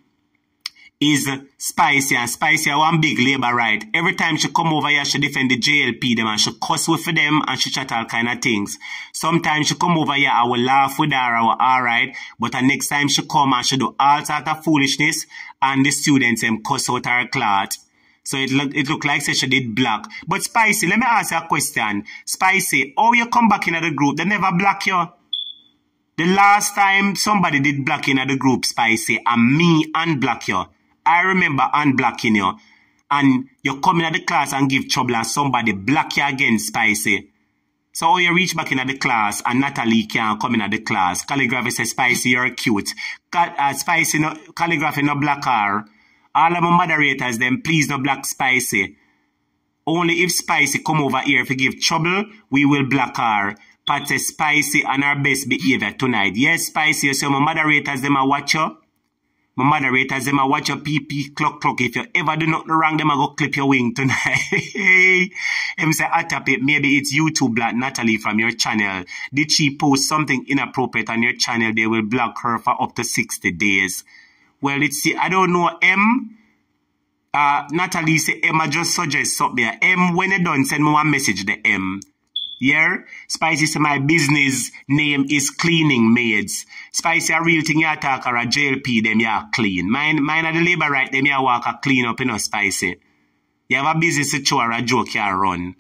B: is spicy and spicy one big labor right. Every time she come over here, she defend the JLP them and she cuss with them and she chat all kind of things. Sometimes she come over here, I will laugh with her, I will alright. But the next time she come and she do all sort of foolishness and the students them cuss out her cloth. So it look, it look like she did black. But Spicy, let me ask you a question. Spicy, how you come back into the group? They never block you. The last time somebody did block in the group, Spicy, and me unblock you. I remember unblocking you. And you come in at the class and give trouble and somebody block you again, Spicy. So how you reach back in the class and Natalie can come in the class. Calligraphy says, Spicy, you're cute. Uh, Spicy, no, calligraphy no block her. All of my moderators, then please no block Spicy. Only if Spicy come over here if you give trouble, we will block her. Pat Spicy and our best behavior tonight. Yes, Spicy, you see my moderators, them a watch you. My moderators, them a watch your PP clock clock. If you ever do nothing wrong, them I go clip your wing tonight. Him say, Atapit, maybe it's YouTube block Natalie from your channel. Did she post something inappropriate on your channel? They will block her for up to 60 days. Well, it's see, I don't know. M, uh, Natalie say Emma just suggest something there. M, when you done, send me one message the M. Yeah? Spicy say my business name is cleaning maids. Spicy a real thing you talk or a JLP them you clean. Mine, mine are the labor right them you walk a clean up, you know, Spicy. You have a business to show or a joke you run.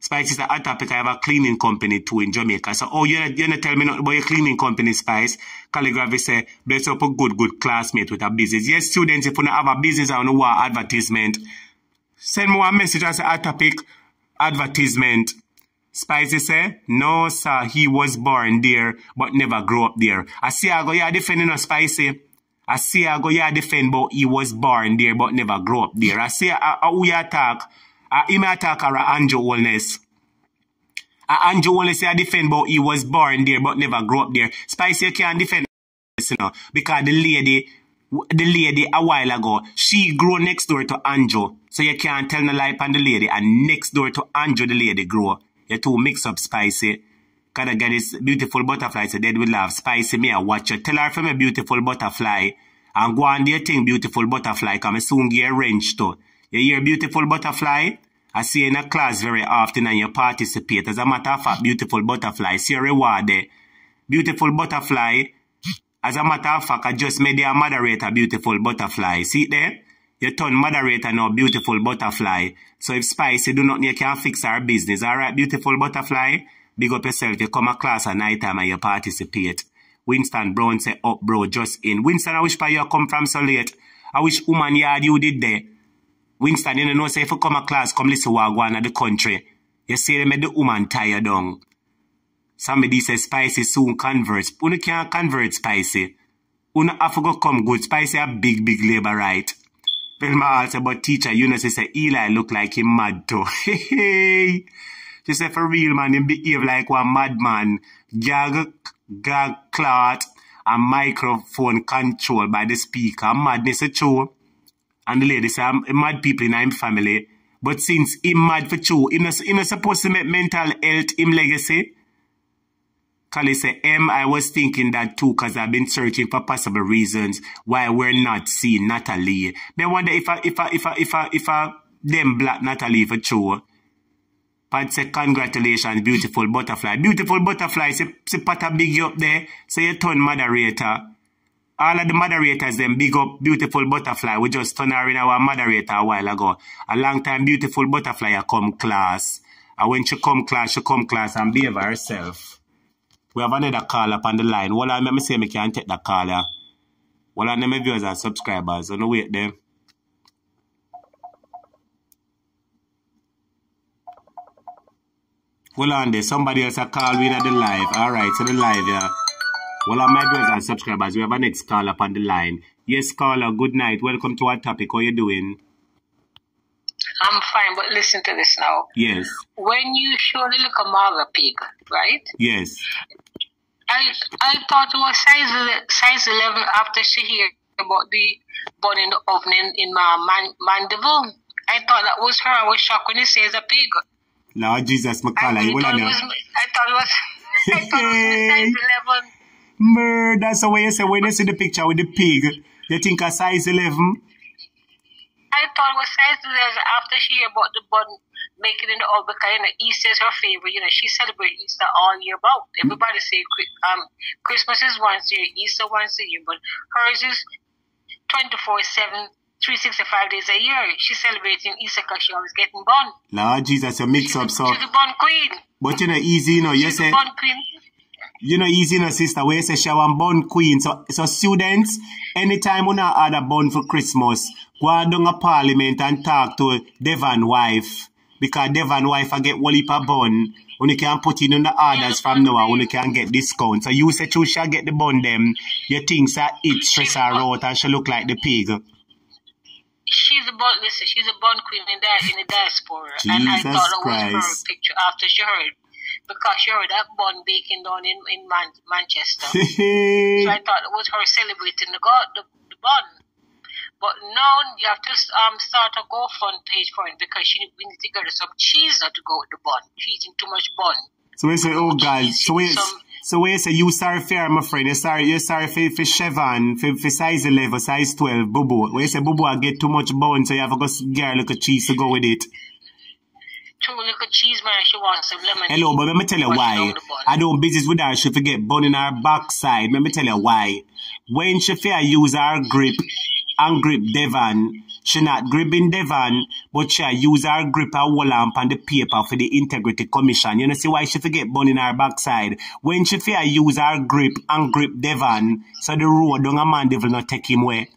B: Spice is a topic. I have a cleaning company too in Jamaica. So, oh, you're not, you're not telling me nothing about your cleaning company, Spice. Calligraphy say, bless up a good, good classmate with a business. Yes, students, if you don't have a business and you want advertisement, send me a message as a topic, advertisement. Spicy say, no, sir, he was born there, but never grew up there. I see I go, yeah, defending a Spicy. I see I go, yeah, defend, but he was born there, but never grew up there. I see uh, uh, how we attack uh, him attack her Andrew Holness. Uh, Andrew Holness I defend but he was born there but never grew up there. Spicy can't defend you know, because the lady the lady a while ago, she grew next door to Andrew. So you can't tell no lie on the lady. And next door to Andrew, the lady grew. You two mix up spicy. Gotta get this beautiful butterfly. So dead will love spicy me. I watch you. Tell her from a beautiful butterfly. And go on your thing, beautiful butterfly. Come soon get wrench too. You hear beautiful butterfly? I see in a class very often and you participate. As a matter of fact, beautiful butterfly, see your reward there. Beautiful butterfly, as a matter of fact, I just made a moderator, beautiful butterfly. See there? You turn moderator now, beautiful butterfly. So if Spicy do not, you can fix our business. Alright, beautiful butterfly? Big up yourself. You come a class at night time and you participate. Winston Brown say, up bro, just in. Winston, I wish for you come from so late. I wish woman yard you did there. Winston, you know, say if you come a class, come listen what go on at the country. You see them make the woman tired down. Somebody says Spicy soon converts. Una can't convert Spicy. Una have to go come good. Spicy a big, big labor right. Velma also, but teacher, you know, she say Eli look like him mad too. Hey, She say for real man, him behave like one madman. Gag, gag clot, and microphone control by the speaker. Madness a true. And the lady say, I'm mad people in my family. But since him mad for true, him not, him supposed to make mental health him legacy. Kali say, M, I was thinking that too because I've been searching for possible reasons why we're not seeing Natalie. They wonder if I, if I, if I, if I, if I, them black Natalie for true. Pat say congratulations, beautiful butterfly. Beautiful butterfly, see, see Pat a big up there. Say you turn moderator. All of the moderators them big up beautiful butterfly. We just turn her in our moderator a while ago. A long time beautiful butterfly I come class. And when she come class, she come class and behave herself. We have another call up on the line. Well, I me say me can't take that call. Yeah. Well, I know my viewers and subscribers. So no wait there. Hold on there. Somebody else a call we at the live. All right, so the live, yeah. Well, my viewers and subscribers, we have a next call up on the line. Yes, caller, good night. Welcome to our topic. How you doing?
L: I'm fine, but listen to this now.
B: Yes,
L: When you show the little mother pig, right?
B: yes.
L: I I thought it was size size eleven after she heard about the bun in the oven in, in my man, mandible. I thought that was her. I was shocked when he says a pig.
B: Lord Jesus, my
L: I,
B: caller, you
L: really
B: will
L: thought it was, I thought it was I thought it was size eleven.
B: Murder, so when you say when you see the picture with the pig, you think a size 11?
L: I thought it was size eleven after she heard about the bun making in the oven because you know Easter is her favorite. You know she celebrates Easter all year round. Everybody say um Christmas is once a year, Easter once a year, but hers is 24-7, 365 days a year. She's celebrating Easter because she always getting born.
B: Lord Jesus, a mix up so.
L: She's the born queen.
B: But you know, easy, you know, you say,
L: the born queen.
B: You know, easy, you know, sister, where you say she want bun queen. So, so students, anytime we not a bun for Christmas, go down a parliament and talk to Devon wife. Because Devon wife I get one heap of bun. When you can put in on the orders from now when you can get discount. So you say you shall get the bun them, you think that it stress her out and she look like the pig.
L: She's a born, listen, she's a born queen in the, in the diaspora. and I
B: Jesus
L: thought it was her
B: Christ.
L: picture after she heard. Because she heard that bun baking down in, in Man- Manchester. So I thought it was her celebrating the god, the, the bun. But now you have to um start a GoFund page for it because she we need to get her some cheese to go with the bun. She's eating too much bun.
B: So we say, oh God, so we,
L: Some-
B: so we say you sorry for my friend. You sorry, you sorry for, for Chevron, for, for size 11, size 12, Bubu. We say, Bubu, I get too much bone, so you have to go get a little cheese to go with it.
L: Two little cheese man, she wants some lemon.
B: Hello, but let me tell you why.
L: bun.
B: I don't business with her, she forget bone in her backside. Let me tell you why. When she fair use her grip and grip Devon, she not gripping Devon, but she use her grip and hold on on the paper for the Integrity Commission. You know see why she forget bone in her backside. When she fair use her grip and grip Devon, so the road down a man devil not take him away.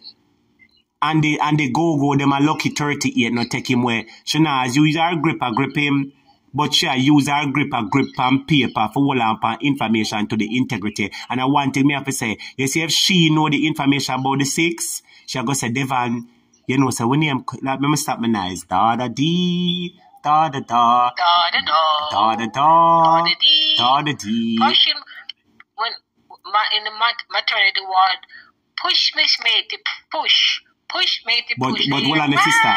B: And the and the go go them a lucky 38 not take him away. She now as use her grip a grip him, but she use her grip a grip on paper for on on information to the integrity. And I want thing me have to say, you see if she know the information about the six, she go say Devon, you know, so when him like let me stop my nice. Da da dee, da da da,
L: Da da da.
B: da da da,
L: Da da dee.
B: da da dee.
L: Push him when in the mat, maternity ward. Push Miss Matey, push, push
B: But
L: push.
B: but on,
L: hear,
B: sister,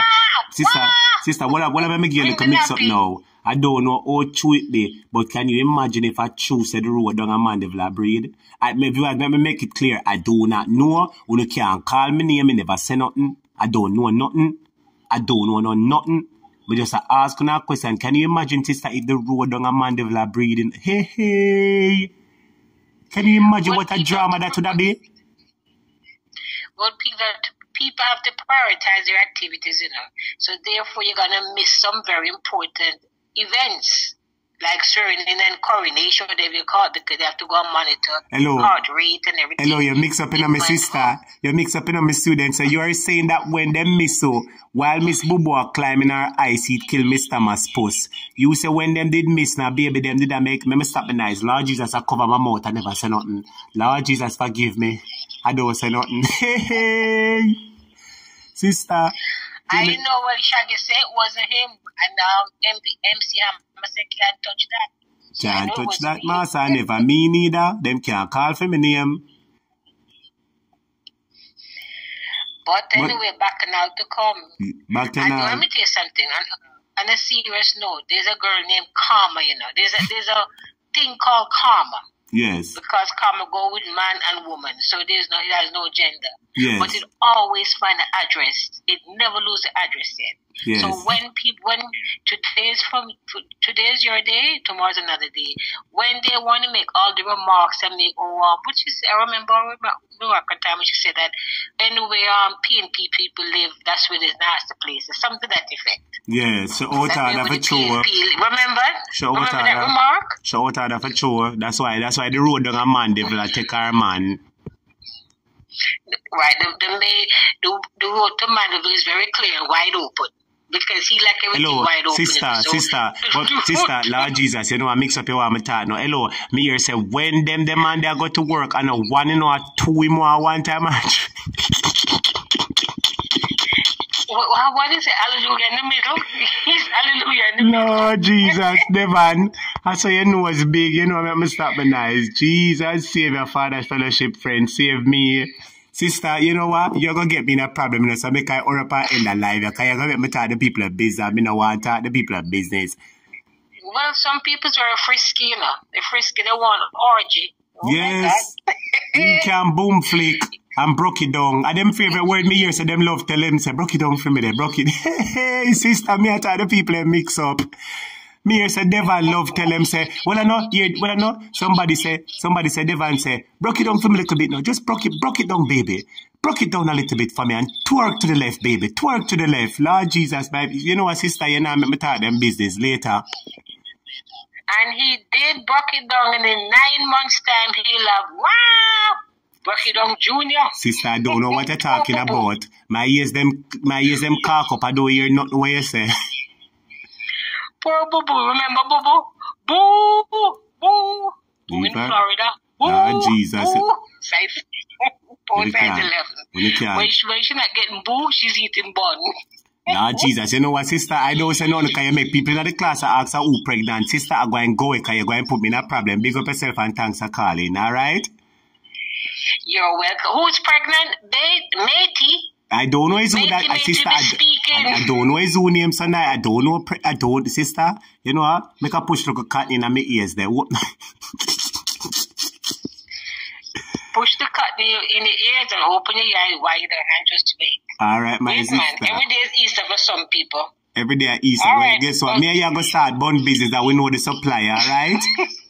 B: sister, sister. What I what I make you a
L: Bring
B: mix up now. I don't know how true it be, but can you imagine if I choose the road down a man devil breed? I maybe let me make it clear. I do not know. You can't call me name. I never say nothing. I don't know nothing. I don't know no nothing. But just ask a question. Can you imagine, sister, if the road down a man devil breeding? Hey hey. Can you imagine
L: Well,
B: what a drama that would have been?
L: Well, people, that people have to prioritize their activities, you know. So therefore, you're gonna miss some very important events like Suriname and coronation. They will call it because they have to go and monitor
B: Hello.
L: heart rate and everything.
B: Hello, you mix up in on my sister. You mix up in on my student. So you are saying that when them miss so, while Miss Bubu are climbing her ice, it kill Thomas post. You say when them did miss now, baby, them did I make me me stop my eyes. Lord Jesus, I cover my mouth. I never say nothing. Lord Jesus, forgive me. I don't say nothing. Hey, hey. Sister.
L: I
B: you
L: know what Shaggy said it wasn't him, and um, MP, MC Hammer said can't touch that.
B: Can't
L: it
B: touch that, master. I never me neither. Them can't call for me name.
L: But anyway, back now to come.
B: Back to now.
L: let me tell you something. On, on a serious note, there's a girl named Karma. You know, there's a there's a thing called karma.
B: Yes.
L: because comma go with man and woman, so there's no it has no gender.
B: Yes.
L: But it always find an address. It never lose the address yet.
B: Yes.
L: So when people when today's from today's your day, tomorrow's another day. When they want to make all the remarks and make oh um, but she said, I remember I remember a time when she said that anywhere um PNP people live, that's where there's nasty places. Something to that effect.
B: Yeah, so out
L: That
B: of
L: way
B: for sure.
L: Remember?
B: Shout
L: remember that
B: of-
L: remark?
B: Shout out for sure. That's why that's why the road down a man devil a take our man.
L: Right, the the may the the road to Mandeville is very clear, wide open. Like
B: Hello, sister, sister, but sister, Lord Jesus, you know I mix up your one talk now. Hello, me here say when them them man they go to work and a one you know a two him a one time match.
L: What, what- what is it? Hallelujah in the middle? He's hallelujah in the middle.
B: Lord Jesus, Devon. I saw your nose big, you know, I'm stop my eyes. Jesus, save your father's fellowship friend, save me. Sister, you know what? You're gonna get me in a problem, you know, so make I hurry up and end the live. Because you're gonna make me talk the people of business. I don't want to talk the people of business.
L: Well, some people's are frisky, you know. They're frisky, they want an orgy. Oh
B: Yes. He can boom flick and broke it down. And them favorite word me hear, so them love tell him, say, broke it down for me there, broke it. Hey, sister, me I tell the people mix up. Me hear say Devon love tell him say, well I know, yeah, well I know. Somebody say, somebody say Devon say, broke it down for me a little bit now. Just broke it, broke it down, baby. Broke it down a little bit for me and twerk to the left, baby. Twerk to the left. Lord Jesus, baby. You know what, sister, you know, make me talk them business later.
L: And he did broke it down, and in nine months' time, he'll have, wow, broke it down junior.
B: Sister, I don't know what you're talking about. My ears them my ears them cock up, I don't hear nothing what you say.
L: Poor Boo Boo, remember Boo Boo? Boo, boo, boo. Boo in. Florida. Boo,
B: Ah, Jesus.
L: Boo. Size, four
B: When
L: size 11.
B: When you.
L: When, she, when she not getting boo, she's eating bun.
B: Nah, Jesus, you know what, sister? I don't say nothing because you make people in the class ask her who pregnant. Sister, I go and go because you're going to put me in a problem. Big up yourself and thanks for calling, all right?
L: You're welcome. Who's pregnant? Matey.
B: I don't know his that,
L: matey
B: sister. I. I, I don't know his own name, son. I, I don't know, I don't, sister. You know what? Make a push like a cat in my ears there. What?
L: Push the cut in, in the ears and open your eye wider and just wait.
B: all right, my
L: Wait, man.
B: sister.
L: Every day is Easter for some people.
B: Every day at Easter.
L: All
B: Well,
L: right.
B: guess what? Me and you go start bun business that we know the supply, all right?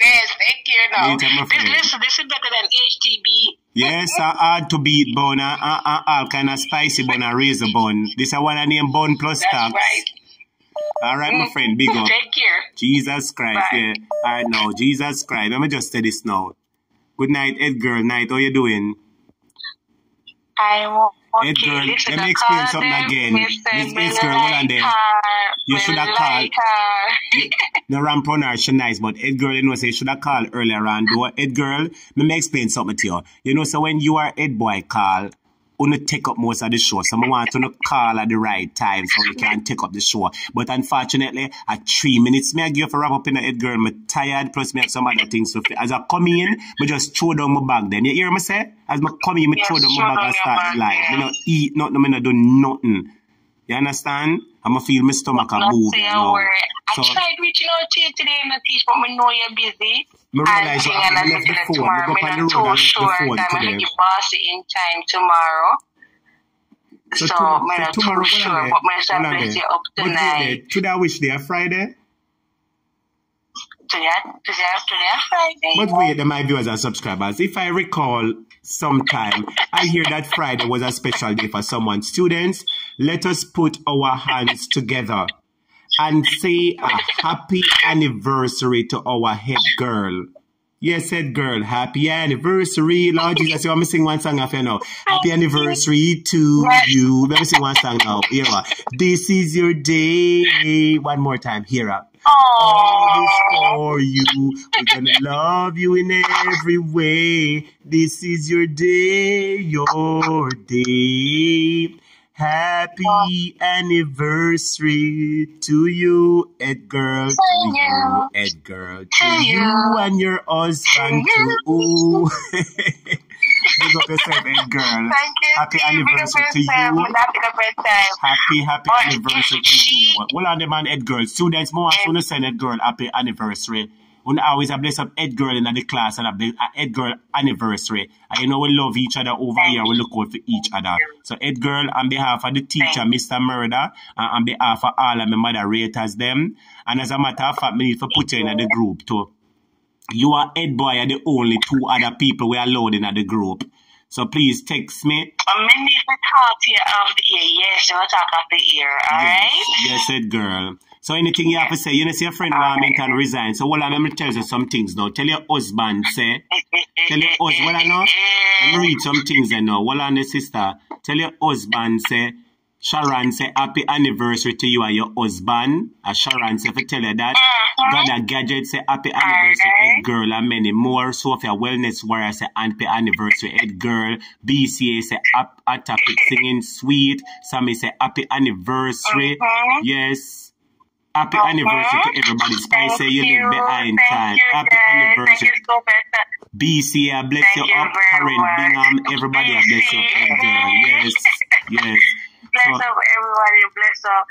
L: Yes, take care now. This, listen, this is better than HTB.
B: Yes, uh, hard to beat bun, uh, uh, uh, all kind of spicy bun and razor bun. This is one I name bun plus
L: That's
B: tax.
L: right.
B: All right, my friend, big up.
L: Take care.
B: Jesus Christ,
L: Bye.
B: yeah. All right, now, Jesus Christ. Let me just say this now. Good night, Ed girl. Night, how you doing?
L: I want To
B: girl, let me explain something again.
L: Them,
B: Miss girl,
L: like
B: there. You shoulda
L: like
B: called. No ramp on her, she nice, but Ed girl, you know, say, should have call earlier on, though? Ed girl, let me explain something to you. You know, so when you are Ed boy call, wanna take up most of the show. So I want to call at the right time so we can take up the show. But unfortunately, at three minutes, me I give for wrap up in the head, girl, I'm tired, plus me have some other things to fit. As I come in, me just throw down my bag then. You hear me say? As me come in, me
L: Yes,
B: throw down my bag and start live. Me not eat nothing, me not do nothing. You understand? I'ma feel my stomach a move
L: say a
B: now.
L: word.
B: So-
L: I tried reaching out to you today, teach, but I know you're busy. And
B: realize
L: thing, and
B: I left
L: looking
B: the
L: at
B: phone.
L: tomorrow.
B: I go up on
L: I'm not too sure that I'm going to bossy in time tomorrow.
B: So,
L: So,
B: to-
L: I'm not too sure, but. I'm going to
B: there.
L: you up tonight.
B: Today wish day, Friday?
L: Today, today, today, Friday.
B: But wait, my viewers and subscribers, if I recall sometime, I hear that Friday was a special day for someone. Students, let us put our hands together and say a happy anniversary to our head girl. Yes, head girl, happy anniversary. Lord Jesus, you want me to sing one song after now? Happy anniversary to you. Let me sing one song now. Here, uh, this is your day. One more time. Here, all is for you. We're gonna love you in every way. This is your day, your day. Happy anniversary to you, Ed girl, to you, Ed girl, to you and your husband too. Big up yourself, Ed girl.
L: Thank you.
B: Happy. Anniversary to you.
L: Happy.
B: Happy, anniversary to you. Well, on the man, Ed girl. Students, more want to send Ed girl happy anniversary. We always a bless up head girl in the class and a bless uh, a head girl anniversary. And you know we love each other over here. We look out for each other. So head girl, on behalf of the teacher, Mr. Murder, and on behalf of all of my moderators, them. And as a matter of fact, me need to put you in the group too. You are head boy are the only two other people we are allowed in the group. So please text me.
K: I mean, if we talk to you of the ear, yes, we'll talk of the ear, alright?
B: Yes, head girl. So anything you have to say, you know, see your friend Warmington resign. So well, I'm tell you some things now. Tell your husband, say. Tell your husband, well, I know. Let me read some things I know. Well, and the sister. Tell your husband, say. Sharon say happy anniversary to you and your husband. And Sharon say if I tell you that. Brother Gadget say happy anniversary, Ed Girl, and many more. Sophia Wellness Warrior say happy anniversary, Ed Girl. BCA say up a topic singing sweet. Sammy say happy anniversary.
K: Mhm.
B: Yes. Happy anniversary to everybody. Spice say you live behind
K: Thank
B: time.
K: you,
B: Happy
K: guys. Thank
B: anniversary.
K: you so much.
B: BCA, I bless
K: Thank
B: you
K: you
B: up. Karen. Bingham, everybody, I bless you up. Yes. Yes.
K: Bless
B: So,
K: up everybody, bless up.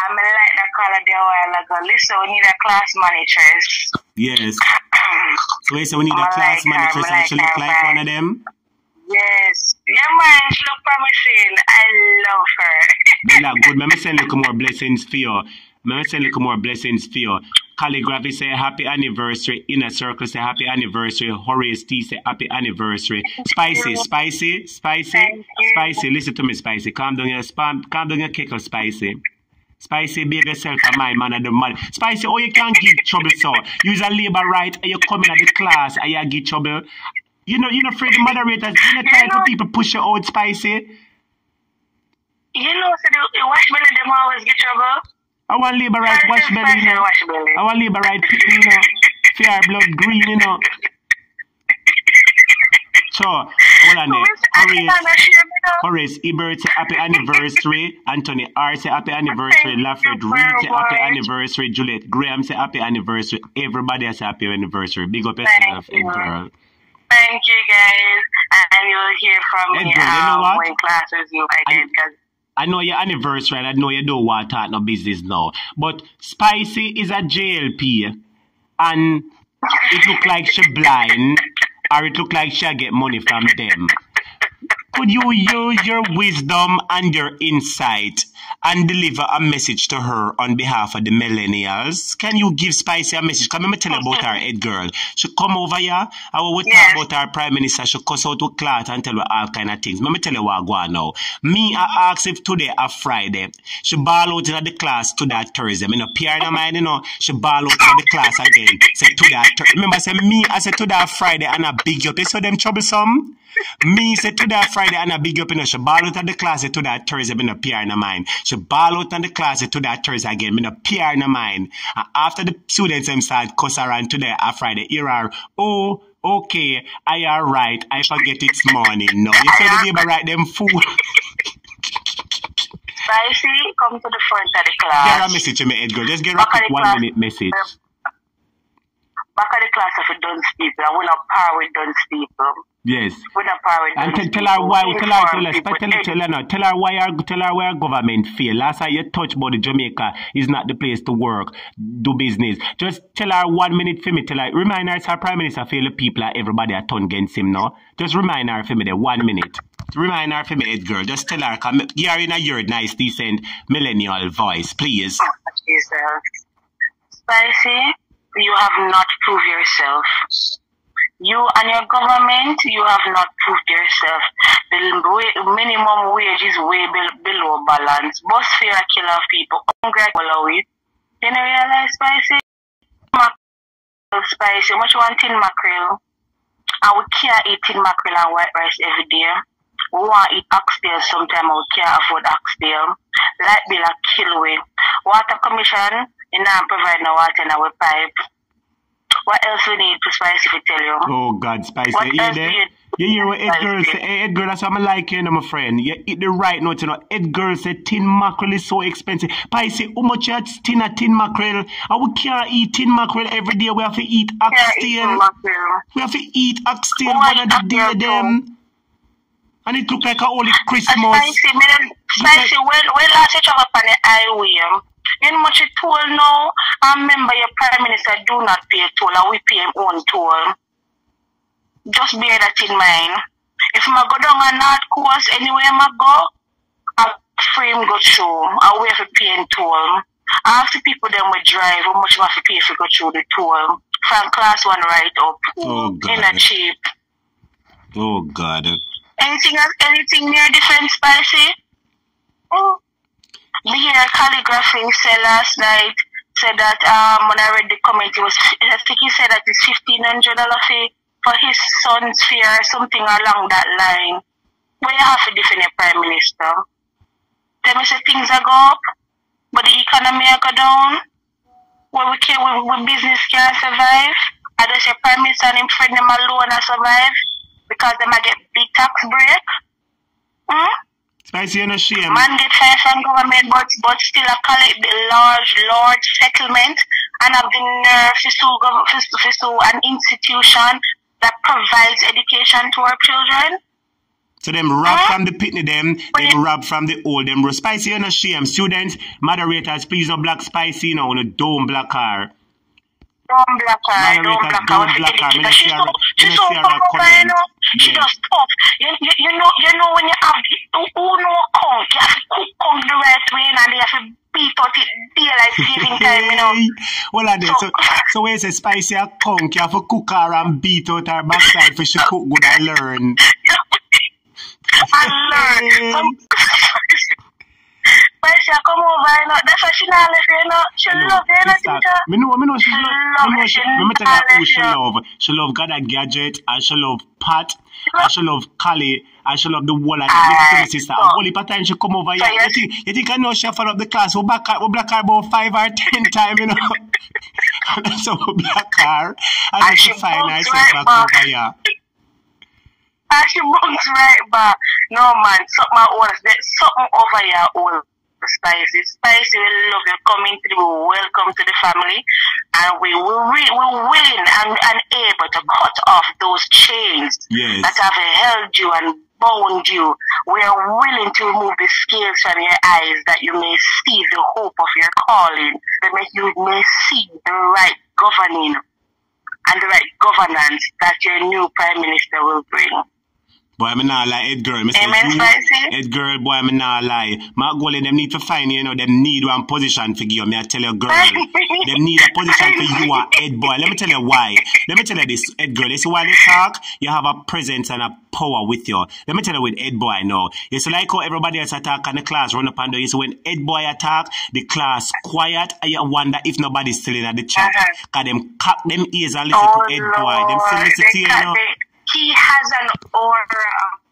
K: I'm gonna like that call there a while ago. Listen, we need a class monitors.
B: yes. So we say we need a class
K: like I like
B: she look like one of them.
K: yes. Yeah, man, she look promising. I love her.
B: Bella, good. Let me send little more blessings for you. Let me send more blessings for you. Calligraphy say happy anniversary. Inner Circle say happy anniversary. Horace T say happy anniversary. Spicy, spicy, spicy, spicy. Listen to me, spicy. Calm down your spam. Calm down your kickle, spicy. Spicy, be yourself a my man and the man. Spicy, oh, you can't give trouble, so. Use a labor right, and you come in at the class, and you give trouble. You know, you're not afraid the moderators, you're not tired for people push you out, Spicy.
K: You know, so the, the wash belly, them always get trouble.
B: I want labor right, wash belly, you know. want labor right, you know. Fair blood green, you know. So, hold on there. Horace, Horace Ebert say happy anniversary. Anthony R say happy anniversary. Lafred Reed say happy anniversary. Juliet Graham say happy anniversary. Everybody say happy anniversary. Big up yourself,
K: you.
B: Ed.
K: Thank you, guys. And you'll hear from
B: Hey,
K: me
B: girl, you know
K: um,
B: what?
K: when classes you again. Cause
B: I know your anniversary and I know you don't want to talk no business now. But Spicy is a JLP and it look like she blind or it look like she get money from them. Could you use your wisdom and your insight and deliver a message to her on behalf of the millennials? Can you give Spicy a message? Come me tell you about our head girl. She come over here and we talk
K: Yes.
B: about our prime minister. She cuss out with class and tell her all kind of things. Let me tell you what go on now. Me, I ask if today a Friday. She ball out in the class to that Thursday. Me no peer no mind, you know. She ball out in the class again. Say to that. Remember, say me, I say to that Friday and I big up. You saw them troublesome? Me say to that Friday and I big up, you know, she ball out of the class to that Thursday, me no peer in mind. She ball out of the class to that Thursday again, me no PR in mind. And after the students them start cuss around today a Friday, here are, oh, okay, I are right, I forget it's morning. No, you say the neighbor right them fool.
K: Spicy, come to the front of the
B: Get
K: class.
B: a message to me, Edgar. Just get a quick one
K: class.
B: minute message.
K: Back of the class of Duns people. I want to par with Duns people.
B: Yes.
K: We're not par with
B: And tell, tell her why, tell her, tell her, tell her, tell her, no, tell her why, our, tell her why our government fail. Last time you about the Jamaica is not the place to work, do business. Just tell her one minute for me, tell her, remind her, it's her prime minister fail the people and everybody are turned against him now. Just remind her for me there, one minute. Remind her for me, Edgar. Just tell her, come, give her in a your nice, decent millennial voice, please.
K: Jesus. Spicy, you have not proved yourself. You and your government, you have not proved yourself. The minimum wage is way below balance. Bus fare kill off people. Hungry follow it. You know, realize spicy? Mackerel spicy. Much one tin mackerel. And we can't eat tin mackerel and white rice every day. We want to eat oxtail sometime, we can't afford oxtail. Light bill a kill we. Water commission, you know, provide no water in our pipe. What else we need to spice if we tell you?
B: Oh God, Spicy,
K: What
B: you hear
K: else
B: that?
K: do you-
B: You hear what Edgar
K: Spicy?
B: say? Hey, Edgar, that's what I like you, know, my friend. You eat the right note, you know. Edgar said tin mackerel is so expensive. Spicy, how much you tin a tin mackerel? And we can't eat tin mackerel every day. We have to eat oxtail. We have to eat oxtail
K: Oh,
B: one of the day them. And it look like a holy Christmas.
K: Spicy, spicy, when, when last you travel on the highway, um, You know much a toll now? I remember your prime minister do not pay a toll and we pay him own toll. Just bear that in mind. If I go down a north coast anywhere I go, I frame go through. I will have to pay in toll. I ask the people them we drive how much I have to pay for go through the toll. From class one right up.
B: Oh,
K: In a
B: God.
K: cheap.
B: Oh God.
K: Anything else, anything near defense spicy? Oh. Hear calligraphy said last night said that um when I read the comment it was I think he said that it's fifteen hundred dollar for his son's fear something along that line. Where you have a different prime minister. Tell me say things are go up, but the economy are go down. Where we can we, we business can survive. I just say prime minister and him friend them alone and survive because they might get big tax break. Hmm?
B: Spicy, you no shame.
K: Man get fired from government, but but still a collect the large, large settlement and have the nerve to sue, to to sue an institution that provides education to our children.
B: So them rob
K: Huh?
B: from the pitney them, them rob from the old them. Spicy, you no shame. Students, moderators, please no black spicy, you know, no dome black car.
K: Don't block her, don't block her.
B: don't block her.
K: education.
B: Me no
K: She's so, she's so
B: no share her
K: come over, you know. She
B: Yeah.
K: just tough. You, you, you know, you know when you have who know count, you have to cook count the right way and you have to beat out it daylight saving time, you know.
B: Well, I did. So, so when you say spicy a conk, you have to cook her and beat out her backside for she cook good and learn.
K: and learn. but she come over, you know. That's why she not left you, know. She love you, you know, teacher.
B: me know, me know she
K: She
B: love,
K: love
B: me know
K: you,
B: she,
K: she
B: me me tell her who
K: love
B: she love. She love God a gadget, and she love Pat, and she love Kali, and she love the whole of to sister. And only per time she come over here,
K: So
B: you
K: yes.
B: think, you think I know she follow up the class, we back her, we black her about five or ten times, you know. and so we black her, and,
K: And
B: she
K: she
B: find
K: bumps
B: herself
K: right
B: back over here.
K: And she bunks right back. No man, something something over here all spicy. Spicy, we love you coming through. Welcome to the family. And we will re- we're willing and, and able to cut off those chains
B: Yes.
K: that have held you and bound you. We are willing to remove the scales from your eyes that you may see the hope of your calling, that you may see the right governing and the right governance that your new prime minister will bring.
B: Boy, I'm not lie, Ed girl. Say
K: Amen, Spicy.
B: Ed girl, boy, I'm not lie. My goal is them need to find you, you know, them need one position for you. Me I tell you, girl. them need a position for you, a Ed boy. Let me tell you why. Let me tell you this, Ed girl. You see, while you talk, you have a presence and a power with you. Let me tell you with Ed boy now. See, like how everybody else attack and the class run up and down. You see, when Ed boy attack, the class quiet, and you wonder if nobody's still in at the chat.
K: Uh-huh.
B: Cause them cock them ears and listen
K: Oh,
B: to Ed boy. Them still
K: Lord.
B: listen to you,
K: They
B: you
K: ca-
B: know.
K: they- he has an aura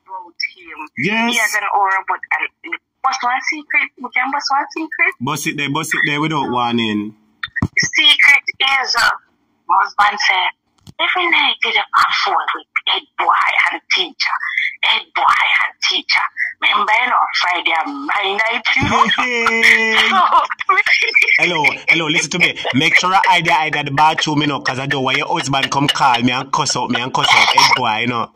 K: about him.
B: Yes.
K: He has an aura, but uh, what's one secret? We can what's one secret?
B: Bust it there, bust it there without warning.
K: Secret is, uh, husband said, every night have a phone with head boy and teacher. Head boy and teacher. Remember, you know, Friday and my night, you know? So,
B: Hello, hello, listen to me. Make sure I hide the hide at the bathroom, you know, cause I don't want your husband come call me and cuss out me and cuss out head boy, you know.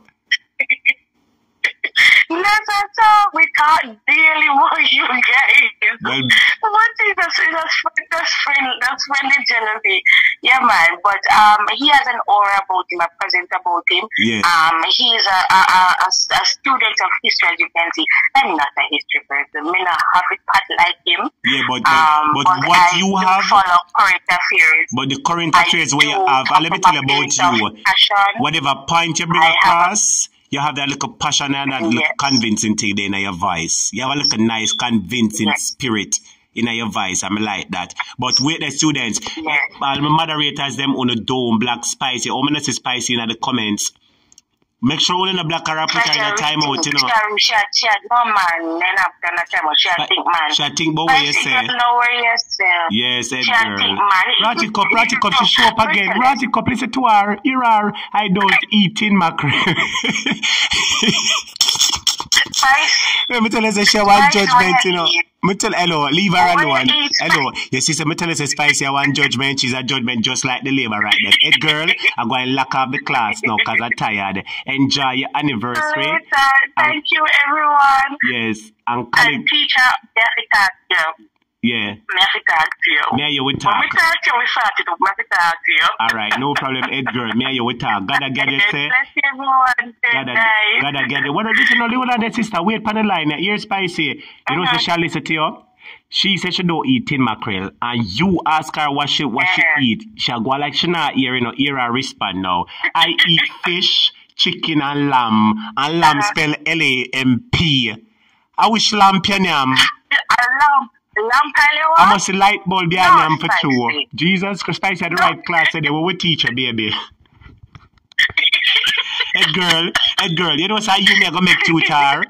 K: Not at all. We talk daily about you guys.
B: Well,
K: What is that's that's that's friend that's friendly jealousy. Yeah man. But um he has an aura about him, a presence about him.
B: Yes.
K: Um he's a a, a, a, a student of history as you can see. I'm not a history person. Me not have it part like him.
B: yeah, but but,
K: Um
B: but
K: but
B: what
K: I
B: you have,
K: follow current affairs.
B: but the current
K: I
B: affairs where you have, and let me tell you about you.
K: passion.
B: Whatever point you bring
K: I have
B: across, you have that little passion and that little convincing thing there in your voice. You have a little nice convincing
K: Yes.
B: spirit in your voice. I'm like that. But wait the students,
K: Yes.
B: all my moderators them on the dome, black spicy, or me say spicy in the comments. Make sure all in the black put her in the time out, you know.
K: She, she, she, no man, then after that time, she
B: But-
K: think man.
B: she think about what you say.
K: know what you say.
B: Yes, eh,
K: She
B: girl. Ratty cup, ratty cup, she show up again. Ratty cup, listen to her. Here are, I don't eat in mackerel.
K: Spice.
B: Let me tell you, say she want judgment, you know. tell, hello, leave her alone. Hello, your sister, me tell you, say Spicy, I want judgment. She's a judgment just like the labor right there. Ed girl, I'm going to lock off the class now because I'm tired. Enjoy your anniversary.
K: Thank you, everyone.
B: Yes, and
K: And teacher, Jessica, yeah.
B: Yeah.
K: Have to talk to you.
B: And you
K: When
B: talk.
K: we talk to you, we start it up. Have to talk to you.
B: All right, no problem, Ed girl. Me you will talk. Gotta get it, say.
K: Bless everyone. Good
B: gotta get it. What additional one of that sister? Wait on the line. Here, spicy. You know,
K: Uh-huh.
B: so shall listen to you. She said she don't eat tin mackerel, and you ask her what she what she
K: Uh-huh.
B: eat. She'll go like she not hear, you know, hear her respond now. I eat fish, chicken, and lamb, and lamb
K: Uh-huh.
B: spell L A M P. I wish lamb pianyam.
K: A lamp. Lamp pile
B: I must light bulb behind yam for two. Jesus Christ, spicy had the right class today. We will teach her, baby. Head girl, head girl, you know so you may go make tutor.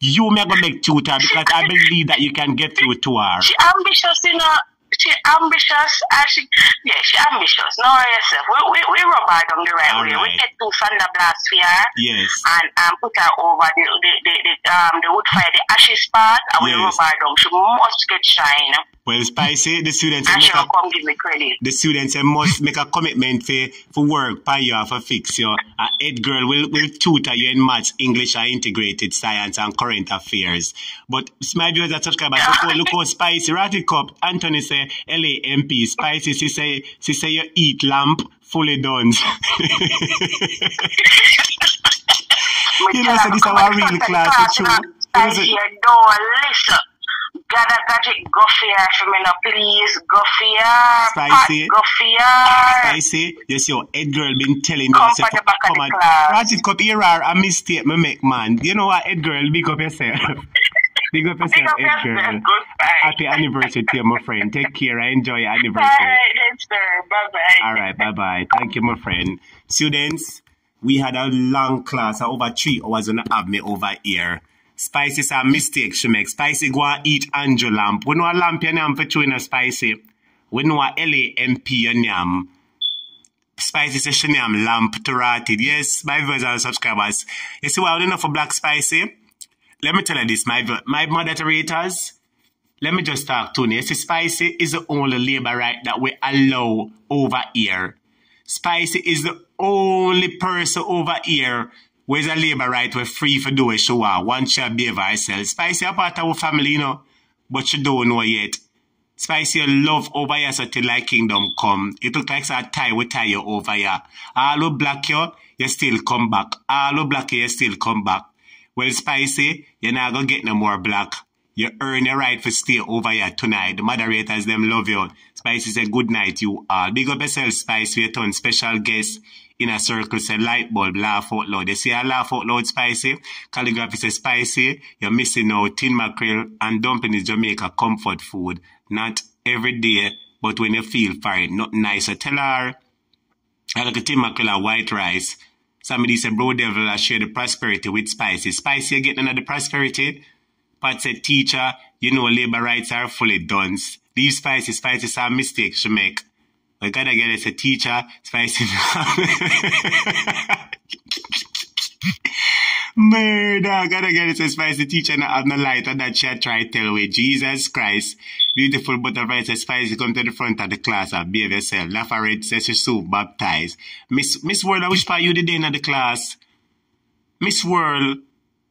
B: You may go make tutor because I believe that you can get through to her.
K: She ambitious, know. She ambitious. And she, yeah, she ambitious. No, yourself. We, we, we rub her down the right
B: All
K: way. We get two thunder blast for her.
B: Yes.
K: And, and put her over the, the, the, the, um, the wood fire, the ashes part, and we rub her down. She must get shine.
B: Well, Spicy, eh? the students make a,
K: come give me credit.
B: the students eh, must make a commitment for, for work, pay you for fix you. A head girl will, will tutor you in maths, English, and integrated science and current affairs. But my viewers and subscribers, look look how spicy. Ratty Cup, Anthony say LAMP, spicy. She say, she say you eat lamp fully done. You know, so this is our real class, it's true. You know,
K: I
B: so-
K: don't listen. Gotta gadget, go for her for me now, please. Go for her.
B: Spicy.
K: Pat, Go for.
B: Spicy, yes, your head girl been telling
K: Come
B: you. say,
K: for the back of
B: come
K: the
B: on,
K: class.
B: Ratchet Cup, here are a mistake me make, man. You know what, head girl, big up yourself. big up yourself,
K: Big up
B: head girl.
K: yourself.
B: Happy anniversary to you, my friend. Take care. I enjoy your anniversary.
K: Then, sir. Bye-bye.
B: All right, bye bye. Thank you, my friend. Students, we had a long class, over three hours and have me over here. Spicy is a mistake she make. Spicy go and eat Angel lamp. We lamp your name for chewing a spicy. We know a L-A-M-P your name. Spicy says she name lamp to rotted. Yes, my viewers and subscribers. You see what I know for black spicy? Let me tell you this, my my moderators. Let me just talk to you. You see, Spicy is the only labor right that we allow over here. Spicy is the only person over here where's a labor right we're free for do a uh, show her once she behave herself. Spicy a part of our family, you know, but she don't know yet. Spicy love over here so till like kingdom come. It look like a tie we tie you over here. All who block you, you still come back. All who block you, you still come back. Well, Spicy, you're not gonna get no more black. You earn your right for stay over here tonight. The moderators, them love you. Spicy say good night, you all. Big up yourself. You turn special guest in a circle, say light bulb, laugh out loud. You see a laugh out loud, Spicy? Calligraphy say Spicy. You're missing out tin mackerel and dumpling is Jamaica comfort food. Not every day, but when you feel fine, not nice. So tell her, I like a tin mackerel and white rice. Somebody said, bro devil, I share the prosperity with Spicy. Spicy, you getting another prosperity? Pat said, teacher, you know labor rights are fully done. Leave Spicy, Spicy is mistakes mistake she make. We gotta get it, a teacher, Spicy. Murder, gotta get it, a Spicy teacher not have no light and that a try tell way. Jesus Christ. Beautiful butterfly says, Spicy, come to the front of the class and behave yourself. Lafayette says, she so baptized. Miss, Miss World, I wish for you the day in the class. Miss World,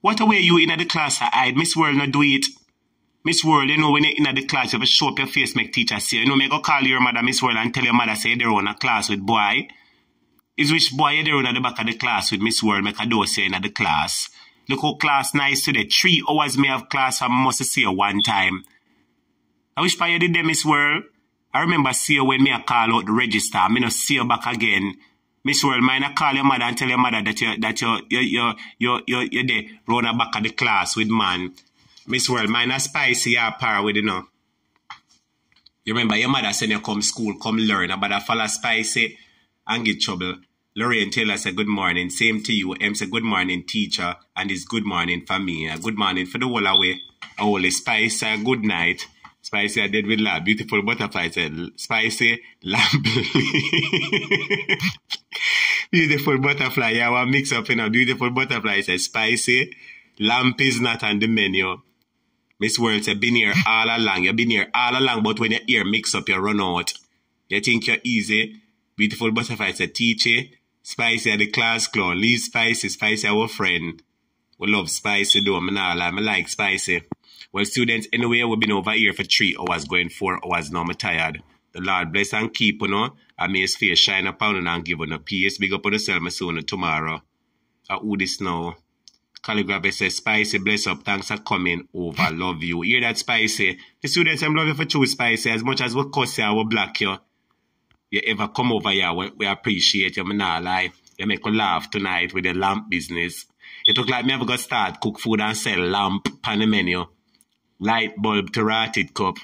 B: what a way you in the class I hide. Miss World, not do it. Miss World, you know, when you're in the class, you have to show up your face, make teacher see you. Know, me go call your mother, Miss World, and tell your mother, say they're on a class with boy. Is which boy you're there at the back of the class with Miss World, make a door say in the class. Look how class nice today. Three hours may have class, I must see you one time. I wish you did them, Miss World. I remember see you when me a call out the register. I me not see you back again. Miss World, mind I call your mother and tell your mother that you that you you you you you you there the back of the class with man. Miss World, mind a spicy your par with you know. You remember your mother said you come school, come learn about a follow spicy and get trouble. Lorraine Taylor said good morning. Same to you. Em said good morning, teacher. And it's good morning for me. Good morning for the whole away. Holy Spice, uh, good night. Spicy, I did with love. Beautiful butterfly said, Spicy, lamp. beautiful butterfly. Yeah, I mix up, you know. Beautiful butterfly said, Spicy, lamp is not on the menu. Miss World said, been here all along. You've been here all along, but when your ear mix up, you run out. You think you're easy. Beautiful butterfly said, teacher, Spicy at the class clown. Leave Spicy, Spicy our friend. We love Spicy though. I, I like Spicy. Well, students, anyway, we've been over here for three hours, going four hours now. I'm tired. The Lord bless and keep, you know. And may his face shine upon you and give you a peace. Big up on yourself, my son, tomorrow. I who this now? Calligraphy says, Spicy, bless up. Thanks for coming over. Love you. Hear that, Spicy? The students, I'm loving for choose Spicy. As much as we cuss you, we black you. You ever come over here, we, we appreciate you. Me nah lie. You make me laugh tonight with the lamp business. It look like me ever got start cook food and sell lamp on the menu. Light bulb to rotted cup.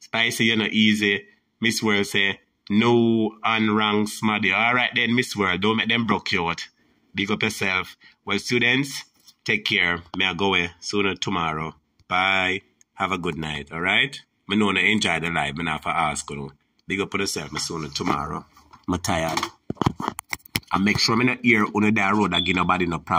B: Spicy, you know, easy. Miss World say, no unrang smaddy. All right then, Miss World, don't make them broke you out. Big up yourself. Well, students, take care. May I go away sooner tomorrow. Bye. Have a good night, all right? Me know enjoy the life. Me not for ask you. Big up on yourself. Me sooner tomorrow. I'm tired. And make sure me not hear on the road I again nobody no problem.